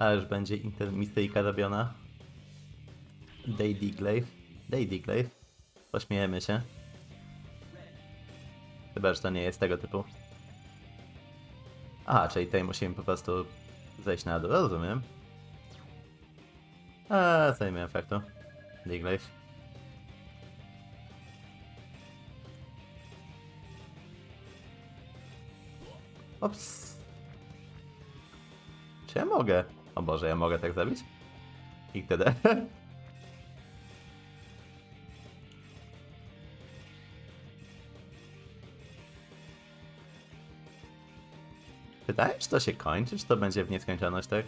A już będzie intermisyjka robiona. Day Diglaive. Day Diglaive. Pośmiejemy się. Chyba, że to nie jest tego typu. Aha, czyli tutaj musimy po prostu zejść na dół, rozumiem. A, co nie miałem. Diglaive. Ops. Czy ja mogę? O Boże, ja mogę tak zrobić? I wtedy. Pytałem, czy to się kończy, czy to będzie w nieskończoność, tak?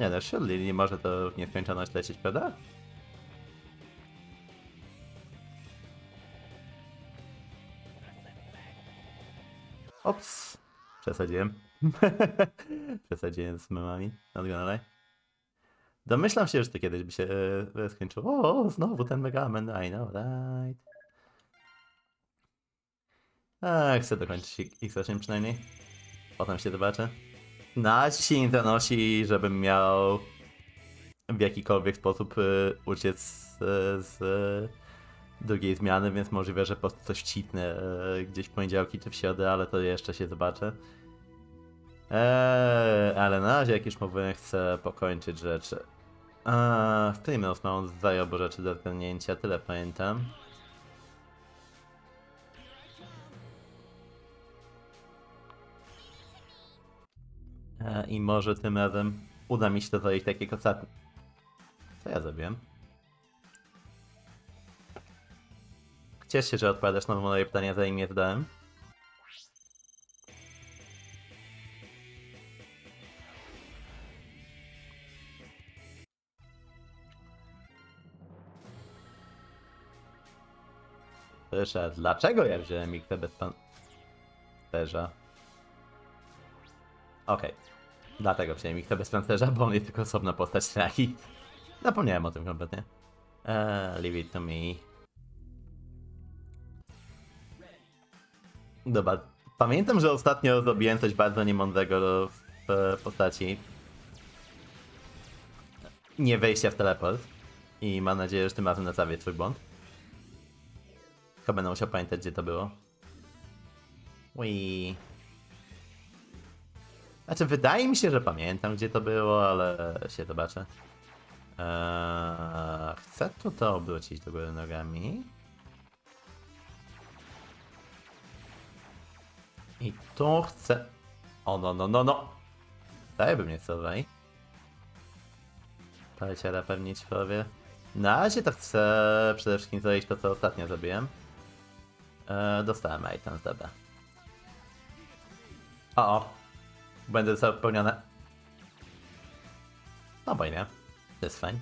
Nie no, surely nie może to w nieskończoność lecieć, prawda? Ops. Przesadziłem. Przesadziłem z memami. Odgadaj. Domyślam się, że to kiedyś by się e, skończyło. O, znowu ten Mega Man. I know, right. A, chcę dokończyć X8 przynajmniej. Potem się zobaczę. Na się nie zanosi, żebym miał w jakikolwiek sposób y, uciec z, z drugiej zmiany, więc możliwe, że po prostu coś wcitnę y, gdzieś w poniedziałki czy w środę, ale to jeszcze się zobaczę. Eee, ale na razie, jak już mówiłem, chcę pokończyć rzeczy. Eee, w Plymouth mam zajobu rzeczy do zgarnięcia, tyle pamiętam. E, I może tym razem uda mi się to zrobić tak jak ostatnio. Co ja zrobiłem? Ciesz się, że odpowiadasz na moje pytania, zanim je zadałem. Proszę, dlaczego ja wziąłem ich bez pan... Terza? Okej. Dlatego wziąłem ich bez pancerza, bo on jest tylko osobna postać straki. Zapomniałem o tym kompletnie. Eee, leave it to me. Dobra. Pamiętam, że ostatnio zrobiłem coś bardzo niemądrego w postaci nie wejścia w teleport. I mam nadzieję, że tym razem naprawię twój błąd. Chyba będę musiał pamiętać, gdzie to było. Wii. Znaczy, wydaje mi się, że pamiętam, gdzie to było, ale się zobaczę. Eee, chcę tu to obrócić do góry nogami. I tu chcę... O, no, no, no, no! Daj by mnie co Paleciara pewnie ci powie. Na razie to chcę przede wszystkim zrobić to, co ostatnio zrobiłem. Eee, dostałem item, dobra. O, o, Będę zapełnione. No bo nie. To jest fajnie.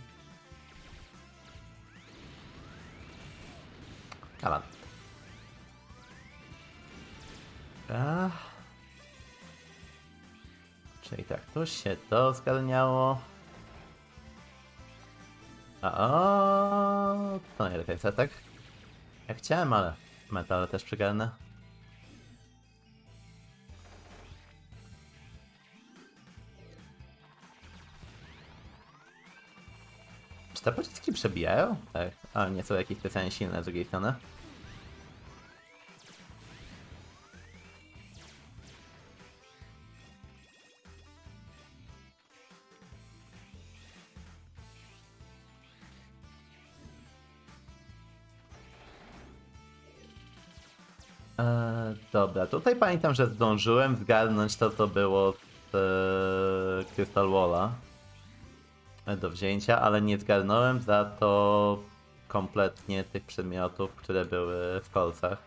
Come on. Ach. Czyli tak, tu się to zgarniało. A o, to nie do końca tak. Jak chciałem, ale metal też przygarnę. te pociski przebijają? Tak, ale nie są jakieś specjalnie silne z drugiej strony. Dobra, tutaj pamiętam, że zdążyłem zgarnąć to, co było z e, Crystal Walla do wzięcia, ale nie zgarnąłem za to kompletnie tych przedmiotów, które były w kolcach.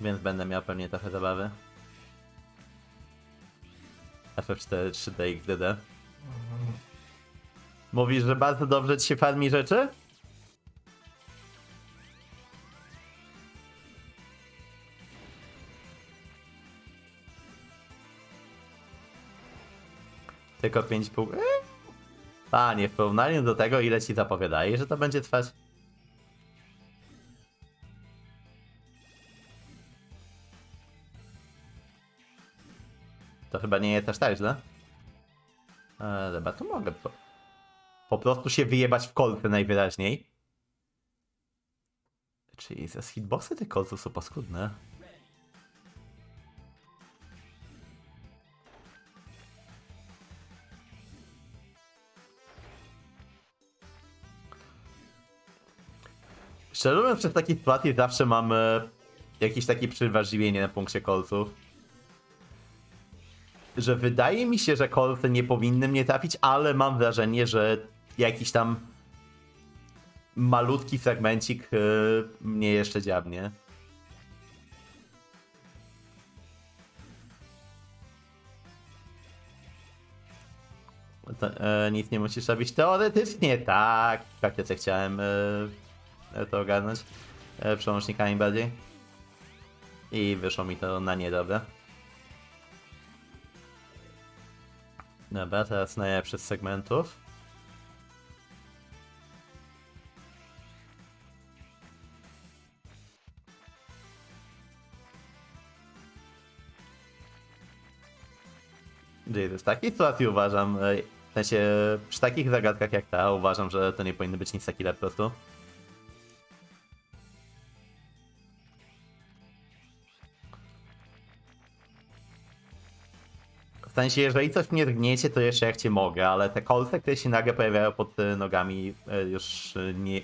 Więc będę miał pewnie trochę zabawy. FF4 3D XDD. Mówisz, że bardzo dobrze ci się farmi rzeczy? Tylko 5,5. Eee. Panie, w porównaniu do tego, ile ci zapowiadali, że to będzie trwać. To chyba nie jest aż tak źle. Eee, dobra, to mogę po prostu się wyjebać w kolce najwyraźniej. Czyli ze hitboxy tych kolców są paskudne. Szczerze mówiąc, przez takich sytuacji zawsze mamy jakieś takie przeważliwienie na punkcie kolców. Że wydaje mi się, że kolce nie powinny mnie trafić, ale mam wrażenie, że jakiś tam malutki fragmencik yy, mnie jeszcze dziabnie. To, e, nic nie musisz robić teoretycznie, tak. Tak, ja chciałem e, to ogarnąć. E, przełącznikami bardziej. I wyszło mi to na niedobre. Dobra, teraz najlepszy z segmentów. Jesus, w takiej sytuacji uważam, e, w sensie przy takich zagadkach jak ta, uważam, że to nie powinny być nic takiego po prostu. W sensie, jeżeli coś mnie zgniecie, to jeszcze jak cię mogę, ale te kolce, które się nagle pojawiają pod e, nogami, e, już nie,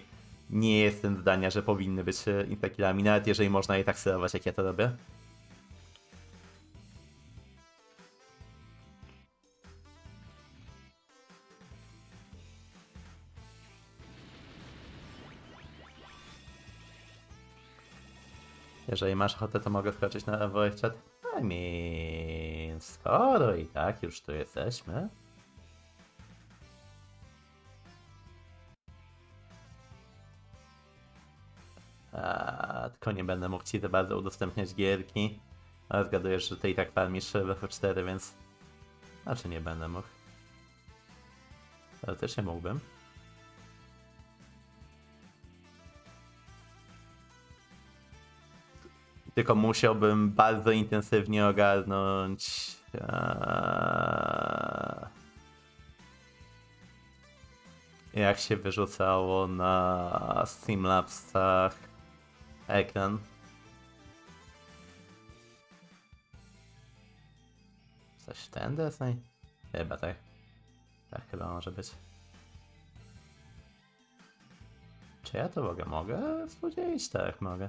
nie jestem zdania, że powinny być instakillami, nawet jeżeli można je tak sterować, jak ja to robię. Jeżeli masz ochotę, to mogę skoczyć na voice chat. I mean, skoro i tak już tu jesteśmy. A, tylko nie będę mógł ci za bardzo udostępniać gierki. Ale zgadujesz, że ty i tak palmisz w F4, więc... Znaczy nie będę mógł. Ale też nie mógłbym. Tylko musiałbym bardzo intensywnie ogarnąć. Eee, jak się wyrzucało na Streamlabsach ekran. Coś ten deseń? Chyba tak. Tak chyba może być. Czy ja to ogóle mogę spodziewać? Tak, mogę.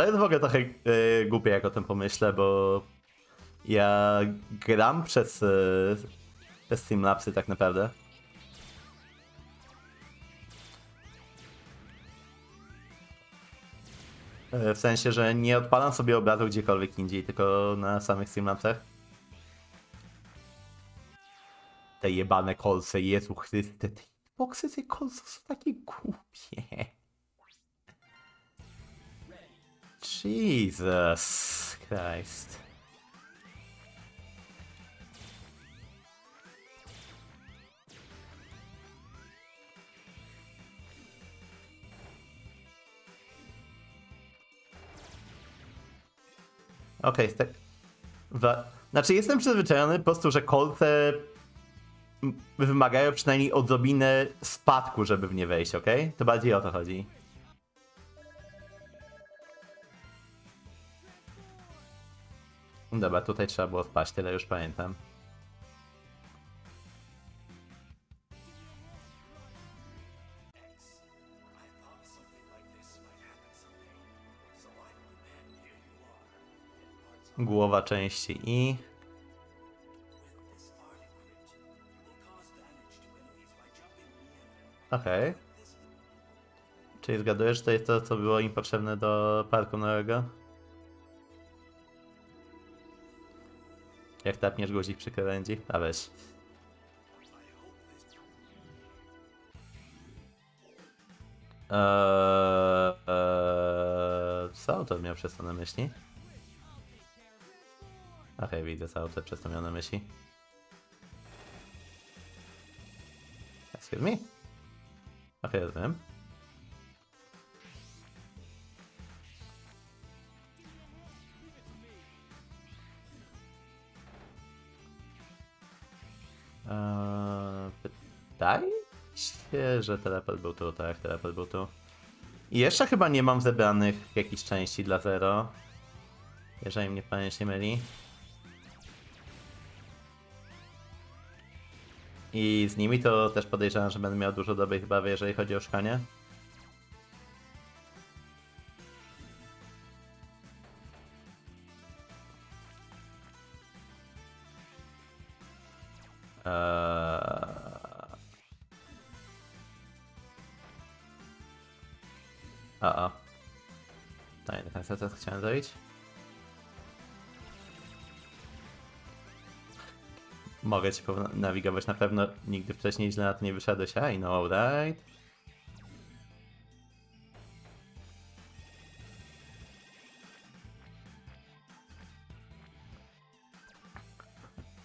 To jest w ogóle trochę yy, głupie, jak o tym pomyślę, bo ja gram przez, yy, przez Streamlabsy tak naprawdę. Yy, W sensie, że nie odpalam sobie obrazu gdziekolwiek indziej, tylko na samych Streamlabsach. Te jebane kolce, Jezu Chryste, te boksy tych kolców są takie głupie. Jesus Christ. Okej, okay, tak. Wa- Znaczy, jestem przyzwyczajony po prostu, że kolce wymagają przynajmniej odrobinę spadku, żeby w nie wejść, ok? To bardziej o to chodzi. Dobra, tutaj trzeba było wpaść, tyle już pamiętam. Głowa części i... Okej. Okay. Czyli zgadujesz, że to jest to, co było im potrzebne do parku nowego? Jak tapniesz guzik przy krawędzi? A weź. Eee, eee, co autor miał przez to na myśli? Okej, widzę co autor przez to miał na myśli. Excuse me? Okej, rozumiem. Eee, wydaje się, że teleport był tu, tak, teleport był tu. I jeszcze chyba nie mam zebranych jakichś części dla Zero. Jeżeli mnie pamięć nie myli. I z nimi to też podejrzewam, że będę miał dużo dobrych bawy, jeżeli chodzi o szukanie. To nie do końca to chciałem zrobić. Mogę ci nawigować na pewno. Nigdy wcześniej źle na to nie wyszedłeś. I know, right?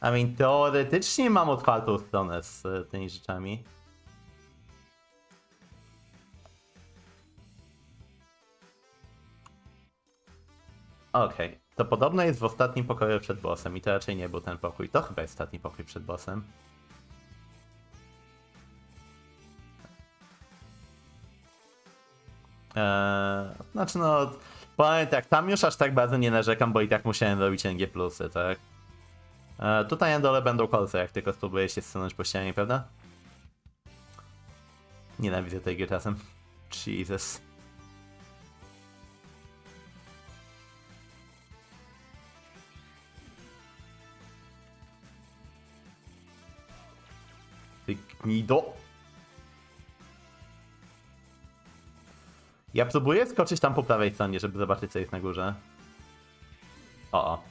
I mean, teoretycznie mam otwartą stronę z e, tymi rzeczami. Okej, to podobno jest w ostatnim pokoju przed bossem i to raczej nie był ten pokój. To chyba jest ostatni pokój przed bossem. Eee, znaczy no, powiem tak, tam już aż tak bardzo nie narzekam, bo i tak musiałem robić NG+, tak? Eee, tutaj na dole będą kolce, jak tylko spróbuję się zsunąć po ścianie, prawda? Nienawidzę tej gry czasem. Jesus. Ty gnido. Ja próbuję skoczyć tam po prawej stronie, żeby zobaczyć co jest na górze. O, o.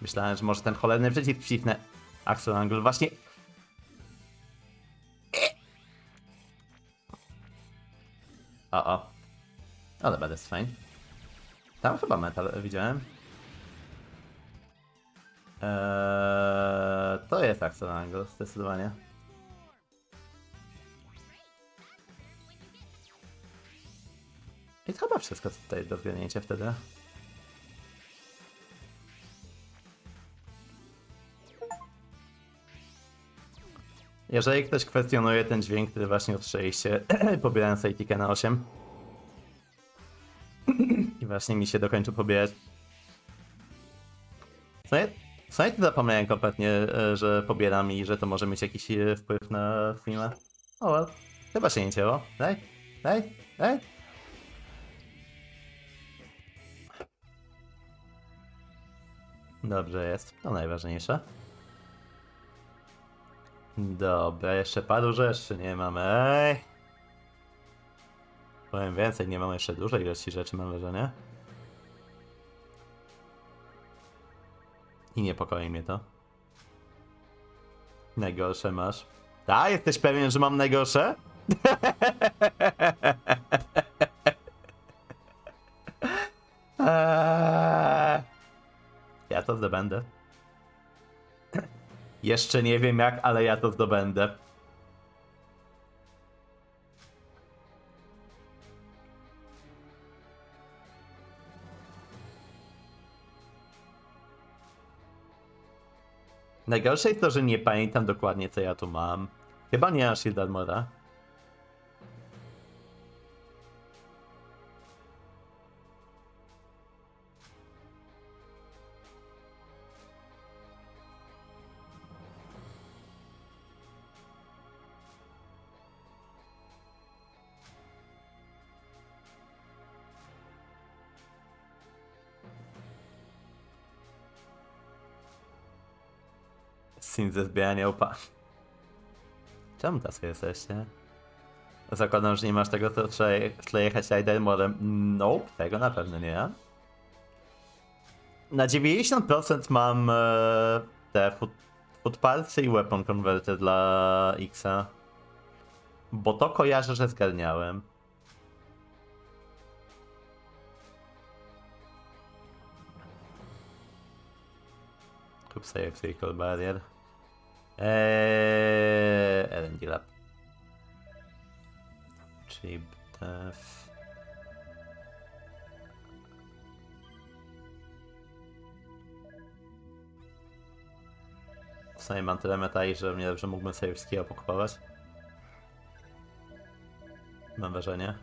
Myślałem, że może ten cholerny przycisk wcisnę. Axel Angle, właśnie... O, o. Ale będę fajnie. Tam chyba metal widziałem. Eee, to jest Axel Angle, zdecydowanie. I to chyba wszystko, tutaj jest do zgadnięcia wtedy. Jeżeli ktoś kwestionuje ten dźwięk, który właśnie usłyszeliście, pobierając ATK na 8 i właśnie mi się dokończył pobierać. Co nie, co nie zapomniałem kompletnie, e, że pobieram i że to może mieć jakiś e, wpływ na filmę. O, well. chyba się nie cięło. Daj, daj, daj. Dobrze jest, to najważniejsze. Dobra, jeszcze paru rzeczy nie mamy. Ej. Powiem więcej, nie mamy jeszcze dużej ilości rzeczy, mam wrażenie. I niepokoi mnie to. Najgorsze masz. A, jesteś pewien, że mam najgorsze? Ja to zdobędę. Jeszcze nie wiem jak, ale ja to zdobędę. Najgorsze jest to, że nie pamiętam dokładnie co ja tu mam. Chyba nie aż Shield Syn ze zbierania upa. Czemu tacy jesteście? Zakładam, że nie masz tego, co trzeba, je- trzeba jechać Ridermorem. Nope, tego na pewno nie. Na 90% mam e, te foot, i weapon converter dla Xa. Bo to kojarzę, że zgarniałem. Kup sobie Psychical Barrier. Eee, RNG Lab. Chip Death. W sumie mam tyle metai, że mnie że mógłbym sobie wszystkiego pokupować. Mam wrażenie.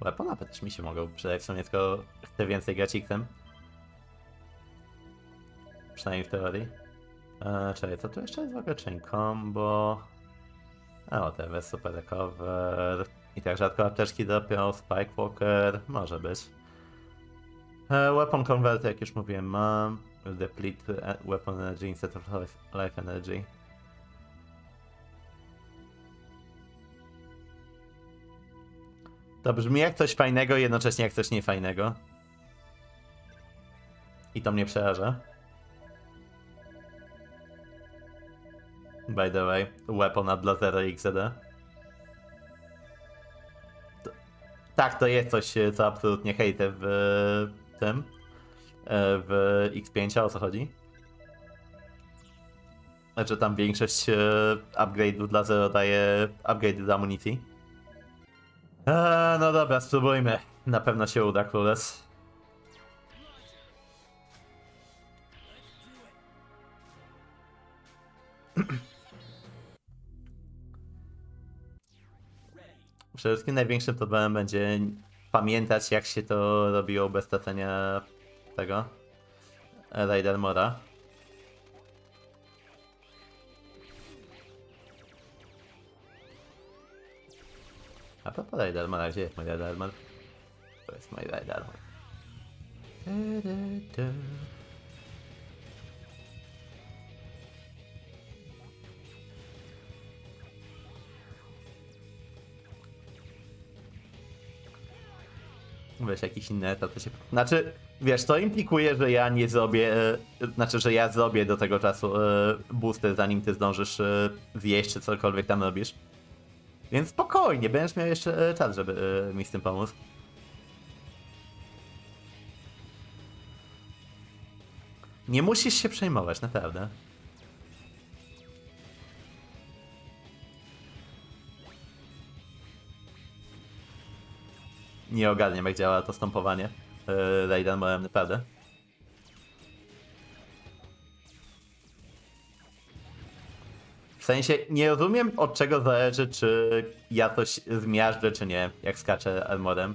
Weapona też mi się mogą przydać, w sumie tylko chcę więcej grać. Przynajmniej w teorii. Eee, czekaj, co tu jeszcze jest w ogóle chain combo? A, o, TV, super recover. I tak rzadko apteczki dopiął, Spike Walker, może być. E, weapon Convert, jak już mówiłem, mam. Deplete e, Weapon Energy instead of life, life Energy. To brzmi jak coś fajnego, jednocześnie jak coś niefajnego. I to mnie przeraża. By the way, weapon dla 0 XD. To, tak, to jest coś, co absolutnie hejtę w e, tym. e, W X5, o co chodzi? Znaczy tam większość e, upgrade'ów dla 0 daje upgrade do amunicji. Eee, no dobra, spróbujmy. Na pewno się uda, Clueless. Przede wszystkim największym problemem będzie pamiętać, jak się to robiło bez tracenia tego Raider Mora. A propos Raider Mora, gdzie jest mój Raider Mor? To jest mój Raider Wiesz, jakiś inny etap to się... Znaczy, wiesz, to implikuje, że ja nie zrobię... E, znaczy, że ja zrobię do tego czasu boosty, zanim ty zdążysz e, zjeść, czy cokolwiek tam robisz. Więc spokojnie, będziesz miał jeszcze czas, żeby mi z tym pomóc. Nie musisz się przejmować, naprawdę. Nie ogarniam, jak działa to stąpowanie. Yy, Raiden, bo naprawdę. W sensie, nie rozumiem od czego zależy, czy ja coś zmiażdżę, czy nie, jak skaczę armorem.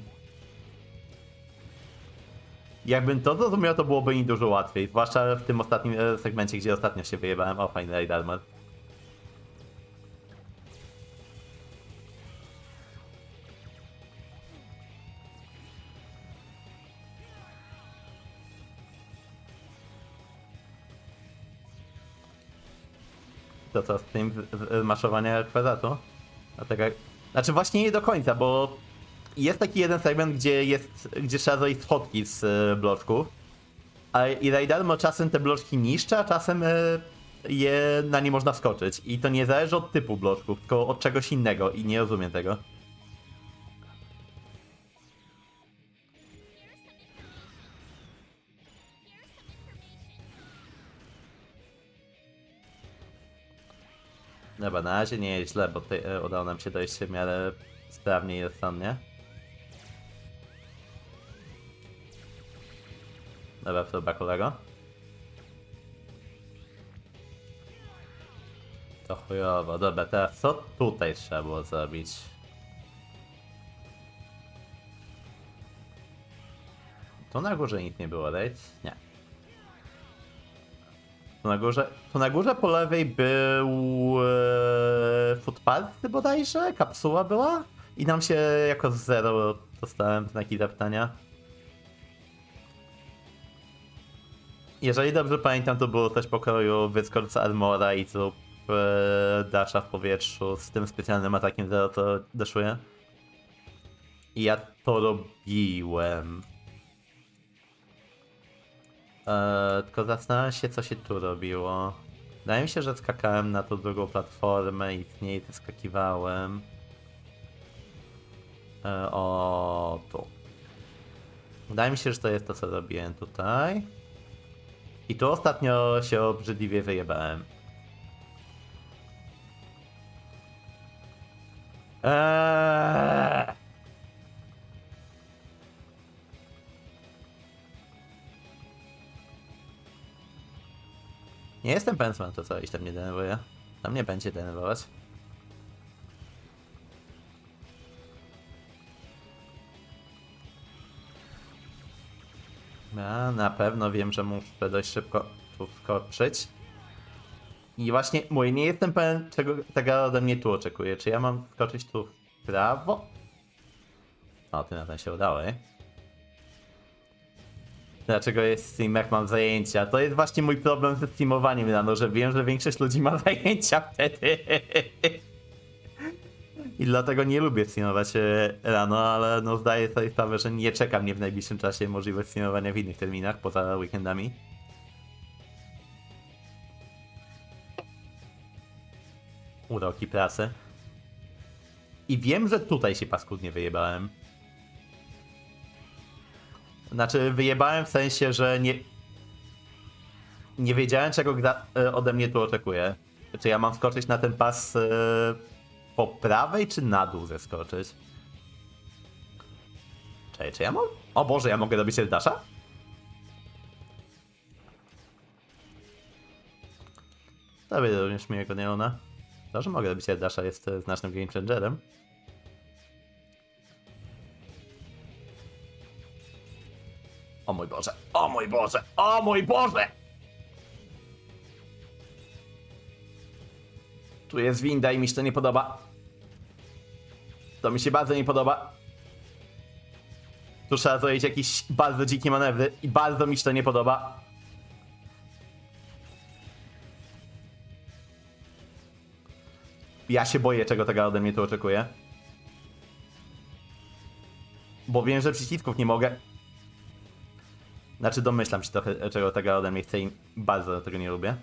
Jakbym to zrozumiał, to byłoby mi dużo łatwiej. Zwłaszcza w tym ostatnim e, segmencie, gdzie ostatnio się wyjebałem. O, fajny raid armor. Co, z tym maszowania kwadratu? Dlatego, znaczy właśnie nie do końca, bo jest taki jeden segment, gdzie jest, gdzie trzeba zrobić schodki z e, bloczków. A i Raidarmo czasem te bloczki niszczy, a czasem e, je na nie można wskoczyć. I to nie zależy od typu bloczków, tylko od czegoś innego i nie rozumiem tego. Dobra, na razie nie jest źle, bo tutaj e, udało nam się dojść w miarę sprawnie i rozsądnie. Dobra, próba kolego. To chujowo. Dobra, teraz co tutaj trzeba było zrobić? Tu na górze nic nie było, right? Nie. Tu na górze, tu na górze po lewej był e, footpath bodajże, kapsuła była i nam się jako zero dostałem znaki zapytania. Jeżeli dobrze pamiętam, to było coś pokroju wyskocz z armora i zrób e, dasza w powietrzu z tym specjalnym atakiem zero, to daszuje. I ja to robiłem. Eee, tylko zastanawiam się, co się tu robiło. Wydaje mi się, że skakałem na tą drugą platformę i z niej wyskakiwałem. E, o, tu. Wydaje mi się, że to jest to, co robiłem tutaj. I tu ostatnio się obrzydliwie wyjebałem. Eee. Nie jestem co to coś tam mnie denerwuje. Tam nie będzie denerwować. Ja na pewno wiem, że muszę dość szybko tu wskoczyć. I właśnie mówię, nie jestem pewien, czego tego ode mnie tu oczekuje. Czy ja mam skoczyć tu w prawo? O, ty na ten się udało, eh? Dlaczego jest stream, jak mam zajęcia? To jest właśnie mój problem ze streamowaniem rano, że wiem, że większość ludzi ma zajęcia wtedy. I dlatego nie lubię streamować e, rano, ale no zdaję sobie sprawę, że nie czeka mnie w najbliższym czasie możliwość streamowania w innych terminach, poza weekendami. Uroki pracy. I wiem, że tutaj się paskudnie wyjebałem. Znaczy, wyjebałem w sensie, że nie. Nie wiedziałem, czego gra e, ode mnie tu oczekuje. Czy ja mam skoczyć na ten pas e, po prawej, czy na dół zeskoczyć? Czekaj, czy ja mam. O Boże, ja mogę robić dasha? To będzie również miłego Neona. To, że mogę robić dasha jest e, znacznym game changerem. O mój Boże, o mój Boże, o mój Boże! Tu jest winda i mi się to nie podoba. To mi się bardzo nie podoba. Tu trzeba zrobić jakieś bardzo dzikie manewry i bardzo mi się to nie podoba. Ja się boję, czego tego ode mnie tu oczekuje. Bo wiem, że przycisków nie mogę. Znaczy domyślam się trochę, czego tego ode mnie chce i bardzo tego nie lubię.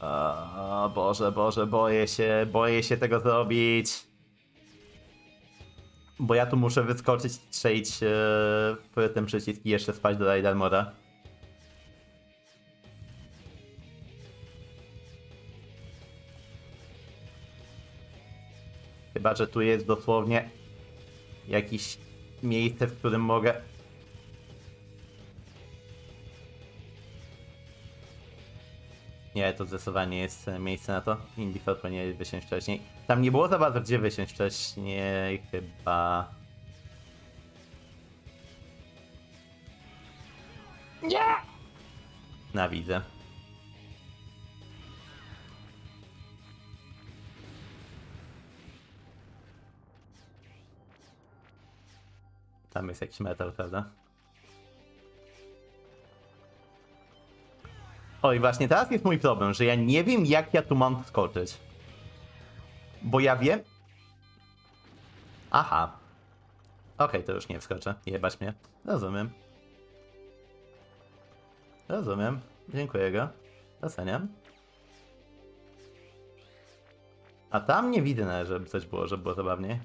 O Boże, Boże, boję się, boję się tego zrobić. Bo ja tu muszę wyskoczyć, strzelić w ten przycisk i jeszcze spać do Raid Chyba, że tu jest dosłownie jakieś miejsce, w którym mogę. Nie, to zdecydowanie jest miejsce na to. Indiford powinien wysiąść wcześniej. Tam nie było za bardzo gdzie wysiąść wcześniej, chyba. Nie! Na widzę. Tam jest jakiś metal, prawda? Oj, właśnie teraz jest mój problem, że ja nie wiem jak ja tu mam skoczyć. Bo ja wiem... Aha. Okej, to już nie wskoczę. Jebać mnie. Rozumiem. Rozumiem. Dziękuję go. Doceniam. A tam nie widzę, żeby coś było, żeby było zabawniej.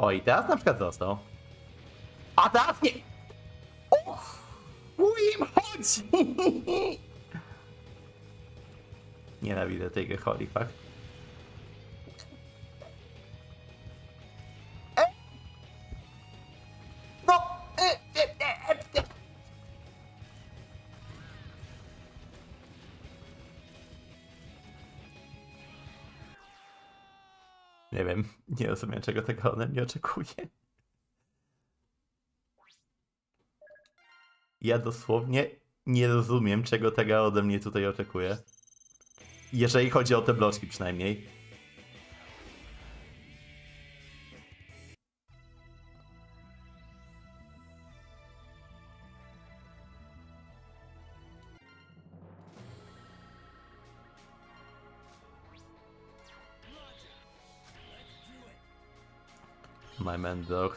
O, i teraz na przykład został. A teraz nie! O! im chodzi! Nienawidzę tej holy fuck. Wiem, nie rozumiem czego tego ode mnie oczekuje. Ja dosłownie nie rozumiem czego tego ode mnie tutaj oczekuje. Jeżeli chodzi o te bloczki przynajmniej.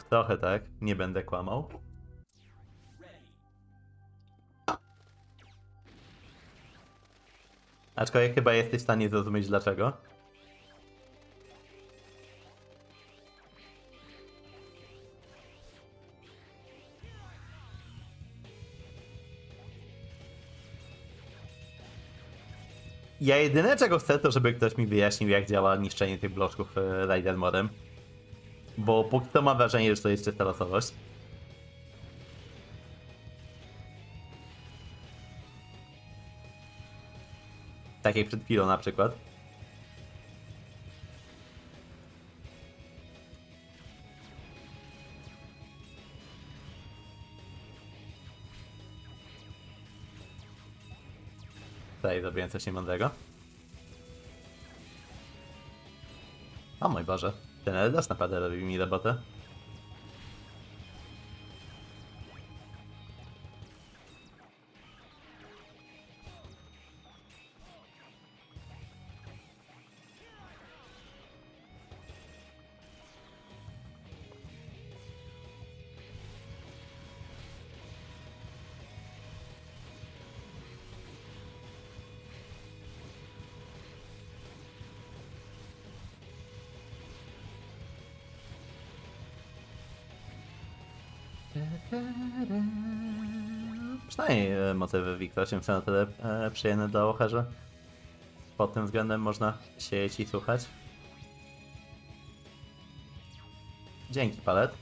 Trochę tak, nie będę kłamał. Aczkolwiek chyba jesteś w stanie zrozumieć dlaczego. Ja jedyne czego chcę, to żeby ktoś mi wyjaśnił, jak działa niszczenie tych bloczków e, Raider modem. Bo póki co mam wrażenie, że to jest czysta losowość. Tak jak przed chwilą na przykład. Tutaj zrobiłem coś niemądrego. O mój Boże, ten Eldas naprawdę robi mi robotę. Przynajmniej e, motywy Wiktorem są na tyle e, przyjemne dla ocha, że pod tym względem można siedzieć i słuchać. Dzięki, Palet.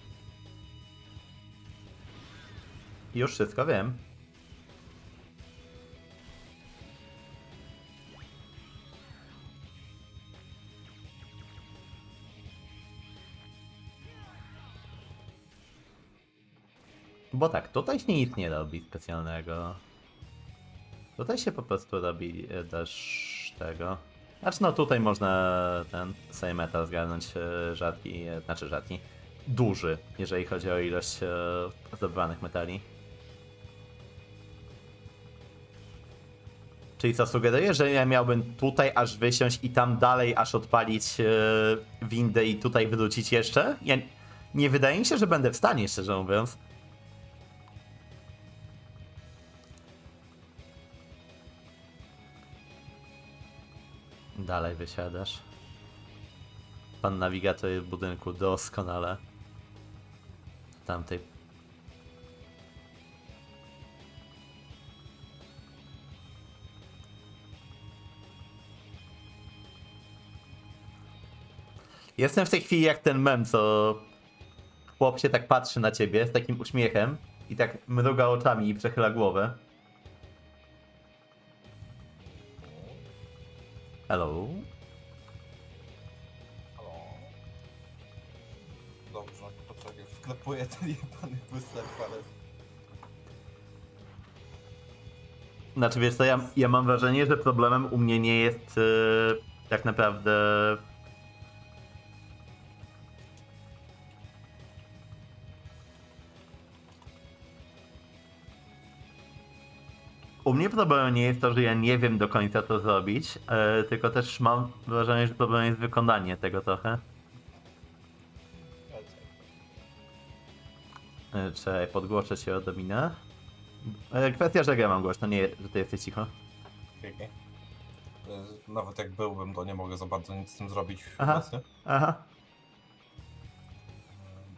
Już wszystko wiem. Bo tak, tutaj się nic nie robi specjalnego. Tutaj się po prostu robi e, też tego. Znaczy no tutaj można ten sobie metal zgarnąć e, rzadki, e, znaczy rzadki, duży, jeżeli chodzi o ilość zdobywanych metali. Czyli co sugeruję, że ja miałbym tutaj aż wysiąść i tam dalej aż odpalić windę i tutaj wrócić jeszcze? Ja nie wydaje mi się, że będę w stanie, szczerze mówiąc. Dalej wysiadasz. Pan nawigator jest w budynku doskonale. Tamtej. Jestem w tej chwili jak ten mem, co chłop się tak patrzy na ciebie z takim uśmiechem i tak mruga oczami i przechyla głowę. Hello? Halo. Dobrze, poczekaj, wklepuję ten jebany booster palec. Znaczy wiesz co, ja, ja mam wrażenie, że problemem u mnie nie jest e, tak naprawdę... U mnie problemem nie jest to, że ja nie wiem do końca co zrobić, e, tylko też mam wrażenie, że problemem jest wykonanie tego trochę. E, Czekaj, podgłoszę się od Domina. E, Kwestia, że ja mam głośno, nie, że ty jesteś cicho. Okej. Y, Nawet jak byłbym, to nie mogę za bardzo nic z tym zrobić Aha. obecnie. Aha.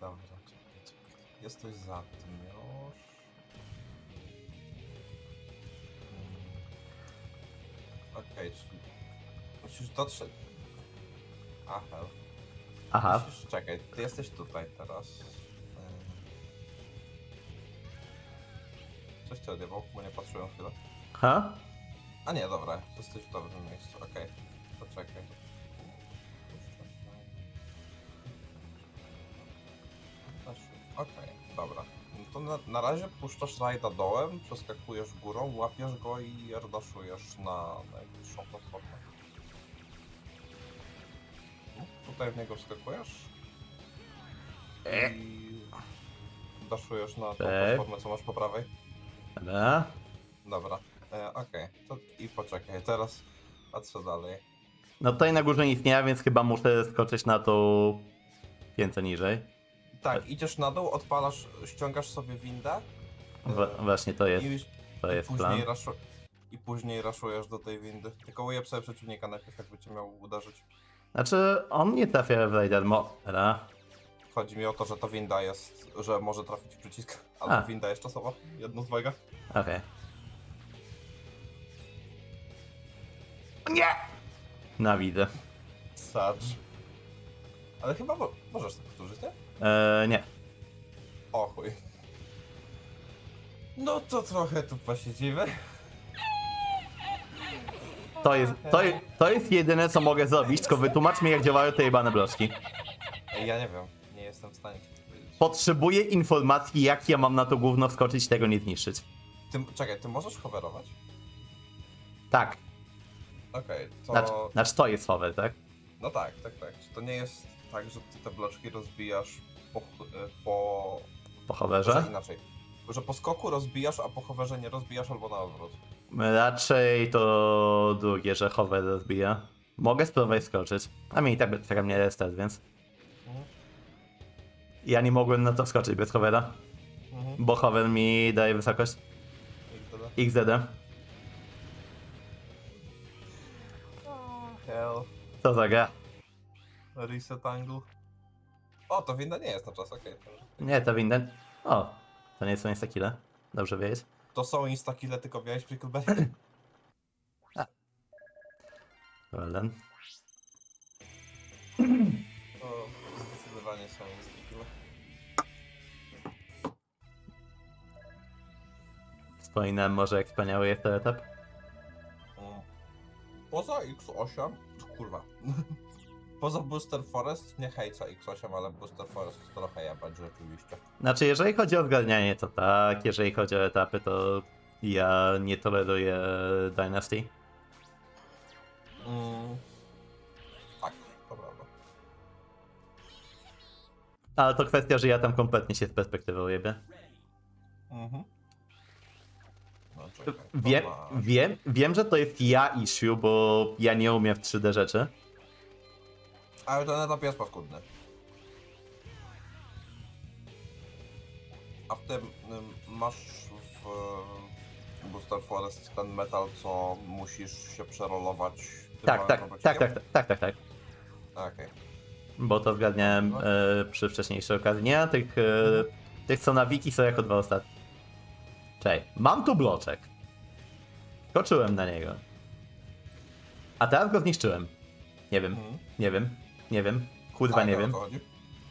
Dobra, czekaj, czekaj. Jesteś za tym Okej, czyli musisz dotrzeć. Aha. Aha. Musisz, czekaj, ty jesteś tutaj teraz. Y. Coś ty odjebał, bo nie patrzyłem chwilę. Ha? A nie, dobra, jesteś w dobrym miejscu, okej. Poczekaj. Okej, dobra. To na, na razie puszczasz rajda dołem, przeskakujesz górą, łapiesz go i ardaszujesz na najbliższą platformę. No, Tutaj w niego wskakujesz E. i daszujesz na tą Tak. platformę, co masz po prawej. Dobra. Dobra, e, okej. To I poczekaj, teraz patrzę dalej. No tutaj na górze nic nie ma, więc chyba muszę skoczyć na to piętę niżej. Tak, idziesz na dół, odpalasz, ściągasz sobie windę Wa- właśnie to jest, i, to i jest później plan. i później raszujesz do tej windy. Tylko ujeb sobie przeciwnika najpierw, jakby cię miał uderzyć. Znaczy, on nie trafia w Raider Mora. Chodzi mi o to, że ta winda jest, że może trafić w przycisk, albo A. winda jest czasowa, jedno z dwojga. Okej. Nie! Na widzę. Sadge. Ale chyba mo możesz to powtórzyć, nie? Eee, nie. O chuj. No to trochę tu posiedzimy. To jest, to, jest, to jest jedyne, co mogę zrobić, tylko wytłumacz mi, jak działają te jebane bloczki. Ej, Ja nie wiem, nie jestem w stanie ci powiedzieć. Potrzebuję informacji, jak ja mam na to gówno wskoczyć i tego nie zniszczyć. Ty, czekaj, ty możesz hoverować? Tak. Okej, to... Znaczy, znaczy to jest hover, tak? No tak, tak, tak. Czy to nie jest tak, że ty te bloczki rozbijasz po... e, po... Po hoverze? inaczej. Że po skoku rozbijasz, a po hoverze nie rozbijasz albo na odwrót. Raczej to drugie, że hover rozbija. Mogę spróbować skoczyć. A mi i tak czeka mnie restart, więc... Mhm. Ja nie mogłem na to skoczyć bez hovera, Mhm. bo hover mi daje wysokość wtedy... XDD. Hell. Co za gra? Reset angle. O, to winda nie jest na czas, okej. Nie, to winda... O, to nie są instakile. Dobrze wiedzieć. To są instakile, tylko miałeś Prickleberry? Well then. O, zdecydowanie są instakile. Wspominałem może, jak wspaniały jest ten etap. Poza X8, kurwa. Poza Booster Forest, nie hejca X8, ale Booster Forest trochę jebać rzeczywiście. Znaczy, jeżeli chodzi o zgarnianie, to tak. Jeżeli chodzi o etapy, to ja nie toleruję Dynasty. Mm. Tak, to prawda. Ale to kwestia, że ja tam kompletnie się z perspektywą jebie. Mhm. No czekaj. Wiem, ma- wiem, wiem, że to jest ja issue, bo ja nie umiem w 3D rzeczy. Ale ten etap jest paskudny. A w tym ym, masz w Booster Forest ten metal, co musisz się przerolować. Tak, małym tak, robocikiem? tak, tak, tak, tak, tak. Okej. Bo to zgadniałem No. e, przy wcześniejszej okazji. Nie, tych, e, tych co na wiki są jako dwa ostatnie. Czekaj, mam tu bloczek. Skoczyłem na niego. A teraz go zniszczyłem. Nie wiem, Mhm. nie wiem, nie wiem. Kurwa nie wiem,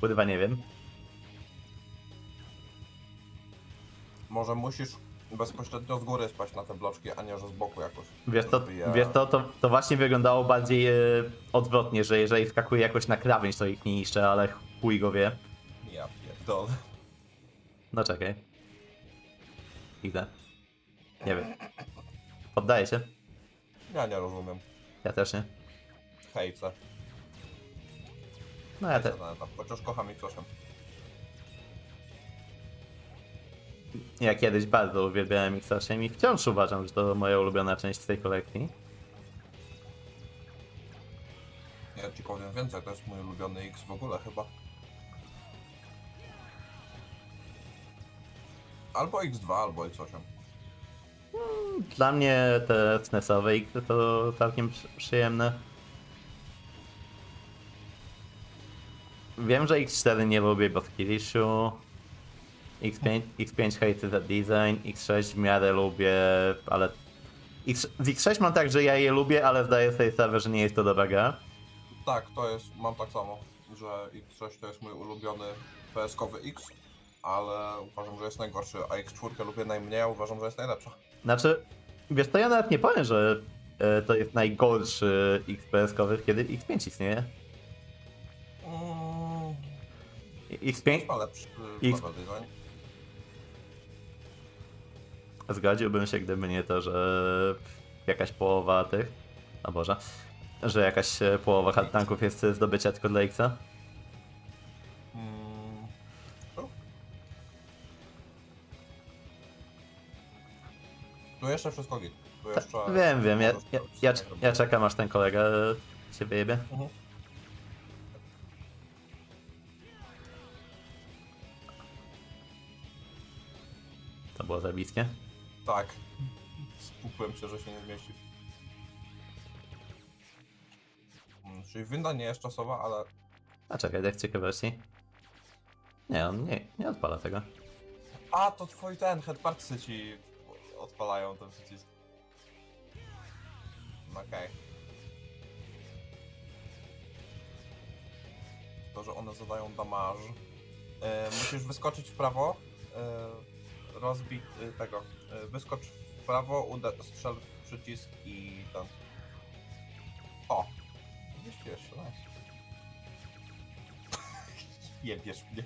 kurwa nie wiem. Może musisz bezpośrednio z góry spaść na te bloczki, a nie że z boku jakoś. Wiesz to, je- wiesz to, to, to właśnie wyglądało bardziej e, odwrotnie, że jeżeli skakuje jakoś na krawędź, to ich nie niszczę, ale chuj go wie. Ja pierdolę. No czekaj. Idę. Nie wiem. Poddaję się. Ja nie rozumiem. Ja też nie. Hejce. No ja, te, Hejce ten etap. Chociaż kocham X8. ja kiedyś bardzo uwielbiałem X8 i wciąż uważam, że to moja ulubiona część z tej kolekcji. Ja ci powiem więcej, to jest mój ulubiony X w ogóle chyba. Albo X2, albo X8. Dla mnie te SNESowe X to całkiem przy- przyjemne. Wiem, że X4 nie lubię, bo skillishu. X5, X5 hejty za design, X6 w miarę lubię, ale... X, z X6 mam tak, że ja je lubię, ale zdaję sobie sprawę, że nie jest to dobra gra. Tak, to jest, mam tak samo, że X6 to jest mój ulubiony PSkowy X, ale uważam, że jest najgorszy, a X4 lubię najmniej, a uważam, że jest najlepsza. Znaczy, wiesz, to ja nawet nie powiem, że e, to jest najgorszy XPS-kowy, kiedy X5 istnieje. Mm, X5 ma lepszy X- level design. zgodziłbym się, gdyby nie to, że jakaś połowa tych, o Boże, że jakaś e, połowa hard tanków jest zdobycia tylko dla Xa. Mm? Tu jeszcze wszystko git. Tu jeszcze... Wiem, wiem, ja, ja, ja, ja czekam aż ten kolega e, się wyjebie. Mhm. Za bliskie. Tak. Spukłem się, że się nie zmieści. Mm, Czyli winda nie jest czasowa, ale A czekaj, tak z ciekawości. Nie, on nie, nie odpala tego. A, to twój ten, headpartsy ci odpalają ten przycisk. Okej. To, że one zadają damage. E, musisz wyskoczyć w prawo, e, rozbić e, tego. E, wyskocz w prawo, uda, strzel w przycisk i ten. O! Wyścigłeś się, nice. Jebiesz mnie.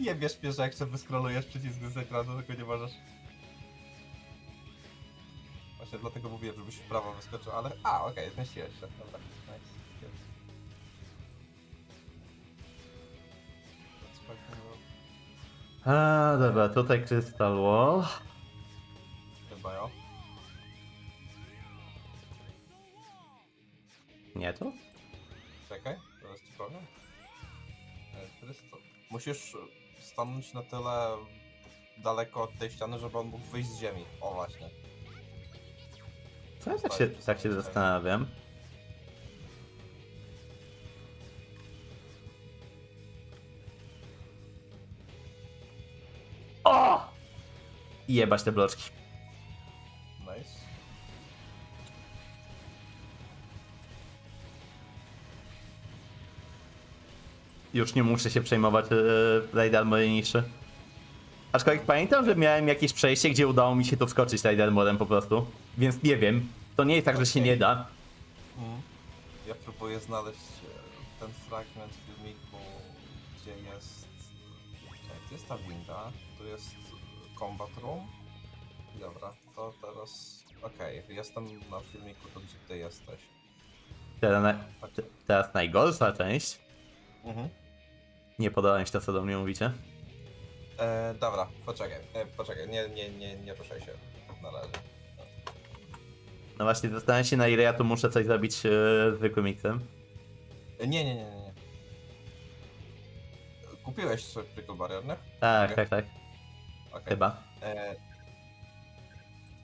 Jebiesz mnie, że jak sobie wyskrolujesz przycisk z ekranu, tylko nie możesz. Właśnie dlatego mówiłem, żebyś w prawo wyskoczył, ale... A, okej, zmieściłeś się. Dobra, nice. A, dobra, tutaj Crystal Wall. Chyba jo. Nie tu? Czekaj, teraz ci powiem. E, Krysto- Musisz stanąć na tyle daleko od tej ściany, żeby on mógł wyjść z ziemi. O właśnie. Co ja tak się, tak się zastanawiam? Jebać te bloczki. Nice. Już nie muszę się przejmować yy, Raid Armory niższy. Aczkolwiek pamiętam, że miałem jakieś przejście, gdzie udało mi się tu wskoczyć Raid Armorem po prostu. Więc nie wiem. To nie jest tak, że się nie da. Mm. Ja próbuję znaleźć e, ten fragment filmiku, gdzie jest... Gdzie jest ta winda? Tu jest combat room. Dobra, to teraz... Okej, jestem na filmiku, to gdzie ty jesteś. Teraz, na, te- teraz najgorsza część. Mhm. Nie podoba mi się to, co do mnie mówicie. E, dobra, poczekaj, e, poczekaj, nie, nie, nie, nie ruszaj się na razie. No właśnie, zastanawiam się, na ile ja tu muszę coś zrobić yy, zwykłym miksem. E, nie, nie, nie, nie, nie. Kupiłeś sobie Prickle Barrier, nie? Tak, Okej. tak, tak. Okej. Chyba. E,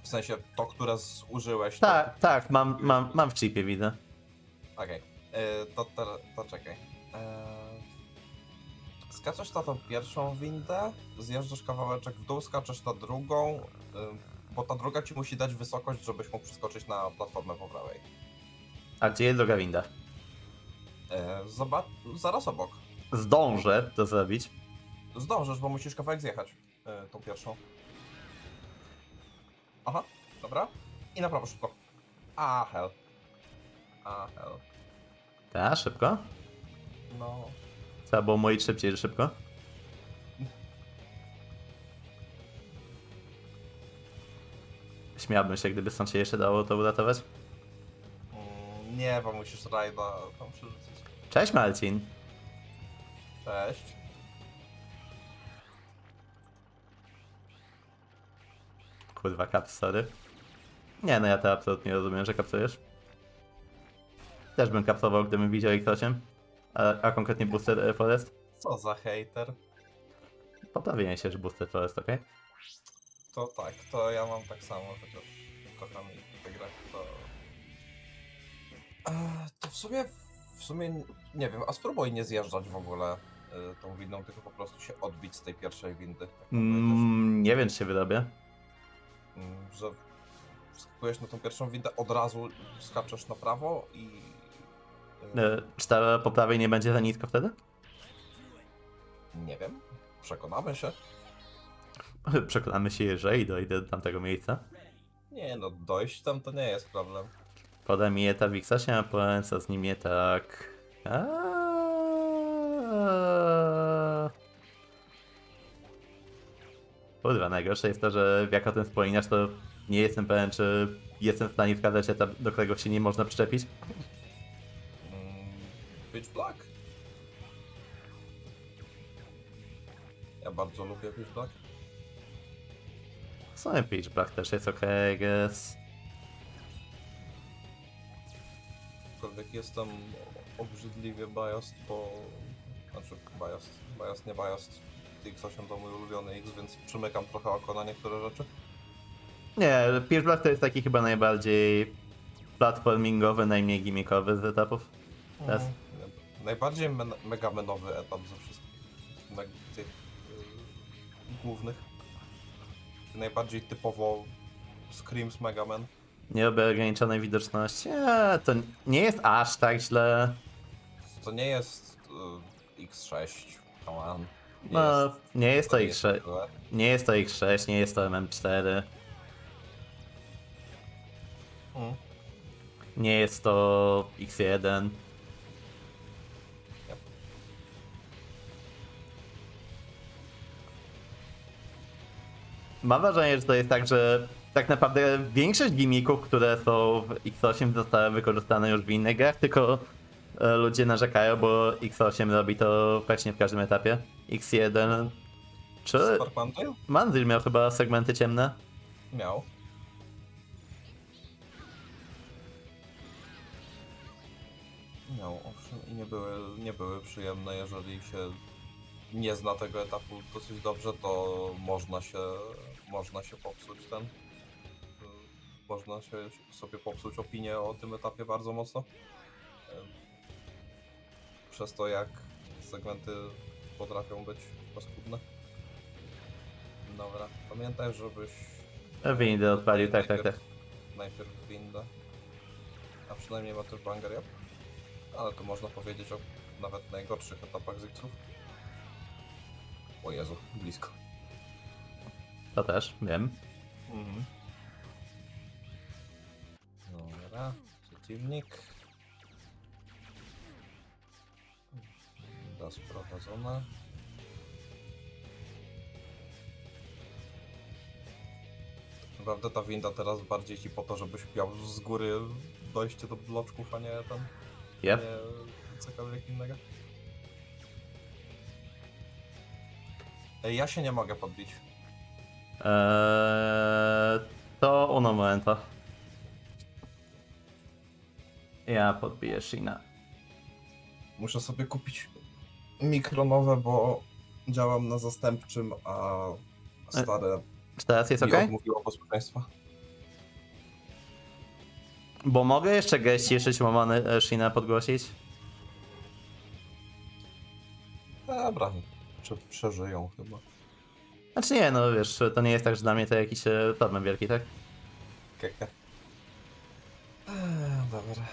w sensie to, które zużyłeś. to- Tak, tak, mam, mam, mam w chipie, widzę. Okej, e, to, to, to czekaj. E, skaczesz na tą pierwszą windę, zjeżdżasz kawałeczek w dół, skaczesz na drugą, e, bo ta druga ci musi dać wysokość, żebyś mógł przeskoczyć na platformę po prawej. A gdzie jest druga winda? Zobacz, zaraz obok. Zdążę to zrobić. Zdążysz, bo musisz kawałek zjechać e, tą pierwszą. Aha, dobra. I na prawo szybko. A, hell. A, hell. Tak, szybko. No. Trzeba było mówić szybciej, że szybko. Śmiałbym się, gdyby stąd się jeszcze dało to uratować. Mm, nie, bo musisz rajda tam przerzucić. Cześć Marcin. Cześć. Kurwa, kap, sorry. Nie, no ja to absolutnie rozumiem, że kapsujesz. Też bym kapsował, gdybym widział X8. A, a konkretnie Booster e, Forest. Co za hater. Poprawienie się, że Booster Forest, okej? To tak, to ja mam tak samo, chociaż kocham tę grę, to... Eee, to w sumie, w sumie, nie wiem, a spróbuj nie zjeżdżać w ogóle y, tą windą, tylko po prostu się odbić z tej pierwszej windy. Mm, nie wiem, czy się wyrobię. Że skakujesz na tą pierwszą windę, od razu skaczesz na prawo i... E, czy ta po prawej nie będzie za nisko wtedy? Nie wiem, przekonamy się. Przekonamy się, jeżeli dojdę do tamtego miejsca. Nie no, dojść tam to nie jest problem. Podaj mi etap X8, a powiem co z nim nie tak. Aaaa. Kurwa, najgorsze jest to, że jak o tym wspominasz, to nie jestem pewien, czy jestem w stanie wskazać etap, do którego się nie można przyczepić. Mm, Pitch Black? Ja bardzo lubię Pitch Black. W sumie Pitch Black też jest ok, I guess. Aczkolwiek jestem obrzydliwie biased, bo... Znaczy biased, biased, nie biased. X8 to mój ulubiony X, więc przymykam trochę oko na niektóre rzeczy. Nie, Pierce Black to jest taki chyba najbardziej platformingowy, najmniej gimmickowy z etapów. Teraz. Mhm. Najbardziej men- megamenowy etap ze wszystkich meg- tych yy, głównych. Najbardziej typowo Screams Megaman. Nie robię ograniczonej widoczności. Eee, to nie jest aż tak źle. To nie jest yy, X6, come on. No, nie jest to nie jest X6. złe. Nie jest to X6, nie jest to MM4. Mm. Nie jest to X1. Yep. Mam wrażenie, że to jest tak, że tak naprawdę większość gimmików, które są w X8 zostały wykorzystane już w innych grach, tylko ludzie narzekają, bo X8 robi to praktycznie w każdym etapie. X1... Czy... Manzil miał chyba segmenty ciemne? Miał. Miał, owszem, i nie były, nie były przyjemne, jeżeli się nie zna tego etapu dosyć dobrze, to można się, można się popsuć ten, y, można się sobie popsuć opinię o tym etapie bardzo mocno. Przez to, jak segmenty potrafią być paskudne. Dobra, pamiętaj, żebyś Windy odpalił, tak, tak, tak. najpierw- windę. A przynajmniej ma też banger up. Ale to można powiedzieć o nawet najgorszych etapach Zixów. O Jezu, blisko. To też, wiem. Mhm. Dobra, przeciwnik. Da sprowadzona. Naprawdę ta winda teraz bardziej ci po to, żebyś miał z góry dojście do bloczków, a nie tam, Yep. nie cokolwiek innego. Ej, ja się nie mogę podbić. Eee, to uno momento. Ja podbiję Shina. Muszę sobie kupić mikronowe, bo działam na zastępczym, a stare Czy teraz jest ok? posłuszeństwa. Bo mogę jeszcze geść jeszcze łamany e, Shina podgłosić? Dobra, czy przeżyją chyba. Znaczy nie, no wiesz, to nie jest tak, że dla mnie to jakiś e, problem wielki, tak? Keke. Eee, dobra.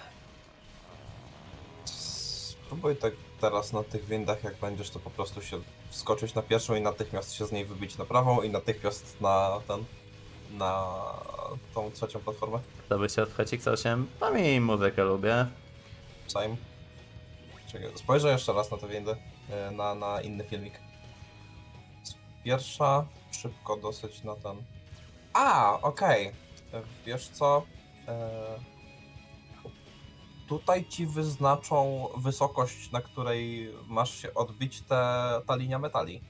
Spróbuj tak teraz na tych windach, jak będziesz, to po prostu się wskoczyć na pierwszą i natychmiast się z niej wybić na prawą i natychmiast na ten, na tą trzecią platformę. To by się odpchać X8. Tam i muzykę lubię. Same. Czekaj, spojrzę jeszcze raz na te windy, e, na, na inny filmik. Pierwsza, szybko dosyć na ten. A, okej. E, Wiesz co? E, Tutaj ci wyznaczą wysokość, na której masz się odbić te, ta linia metali.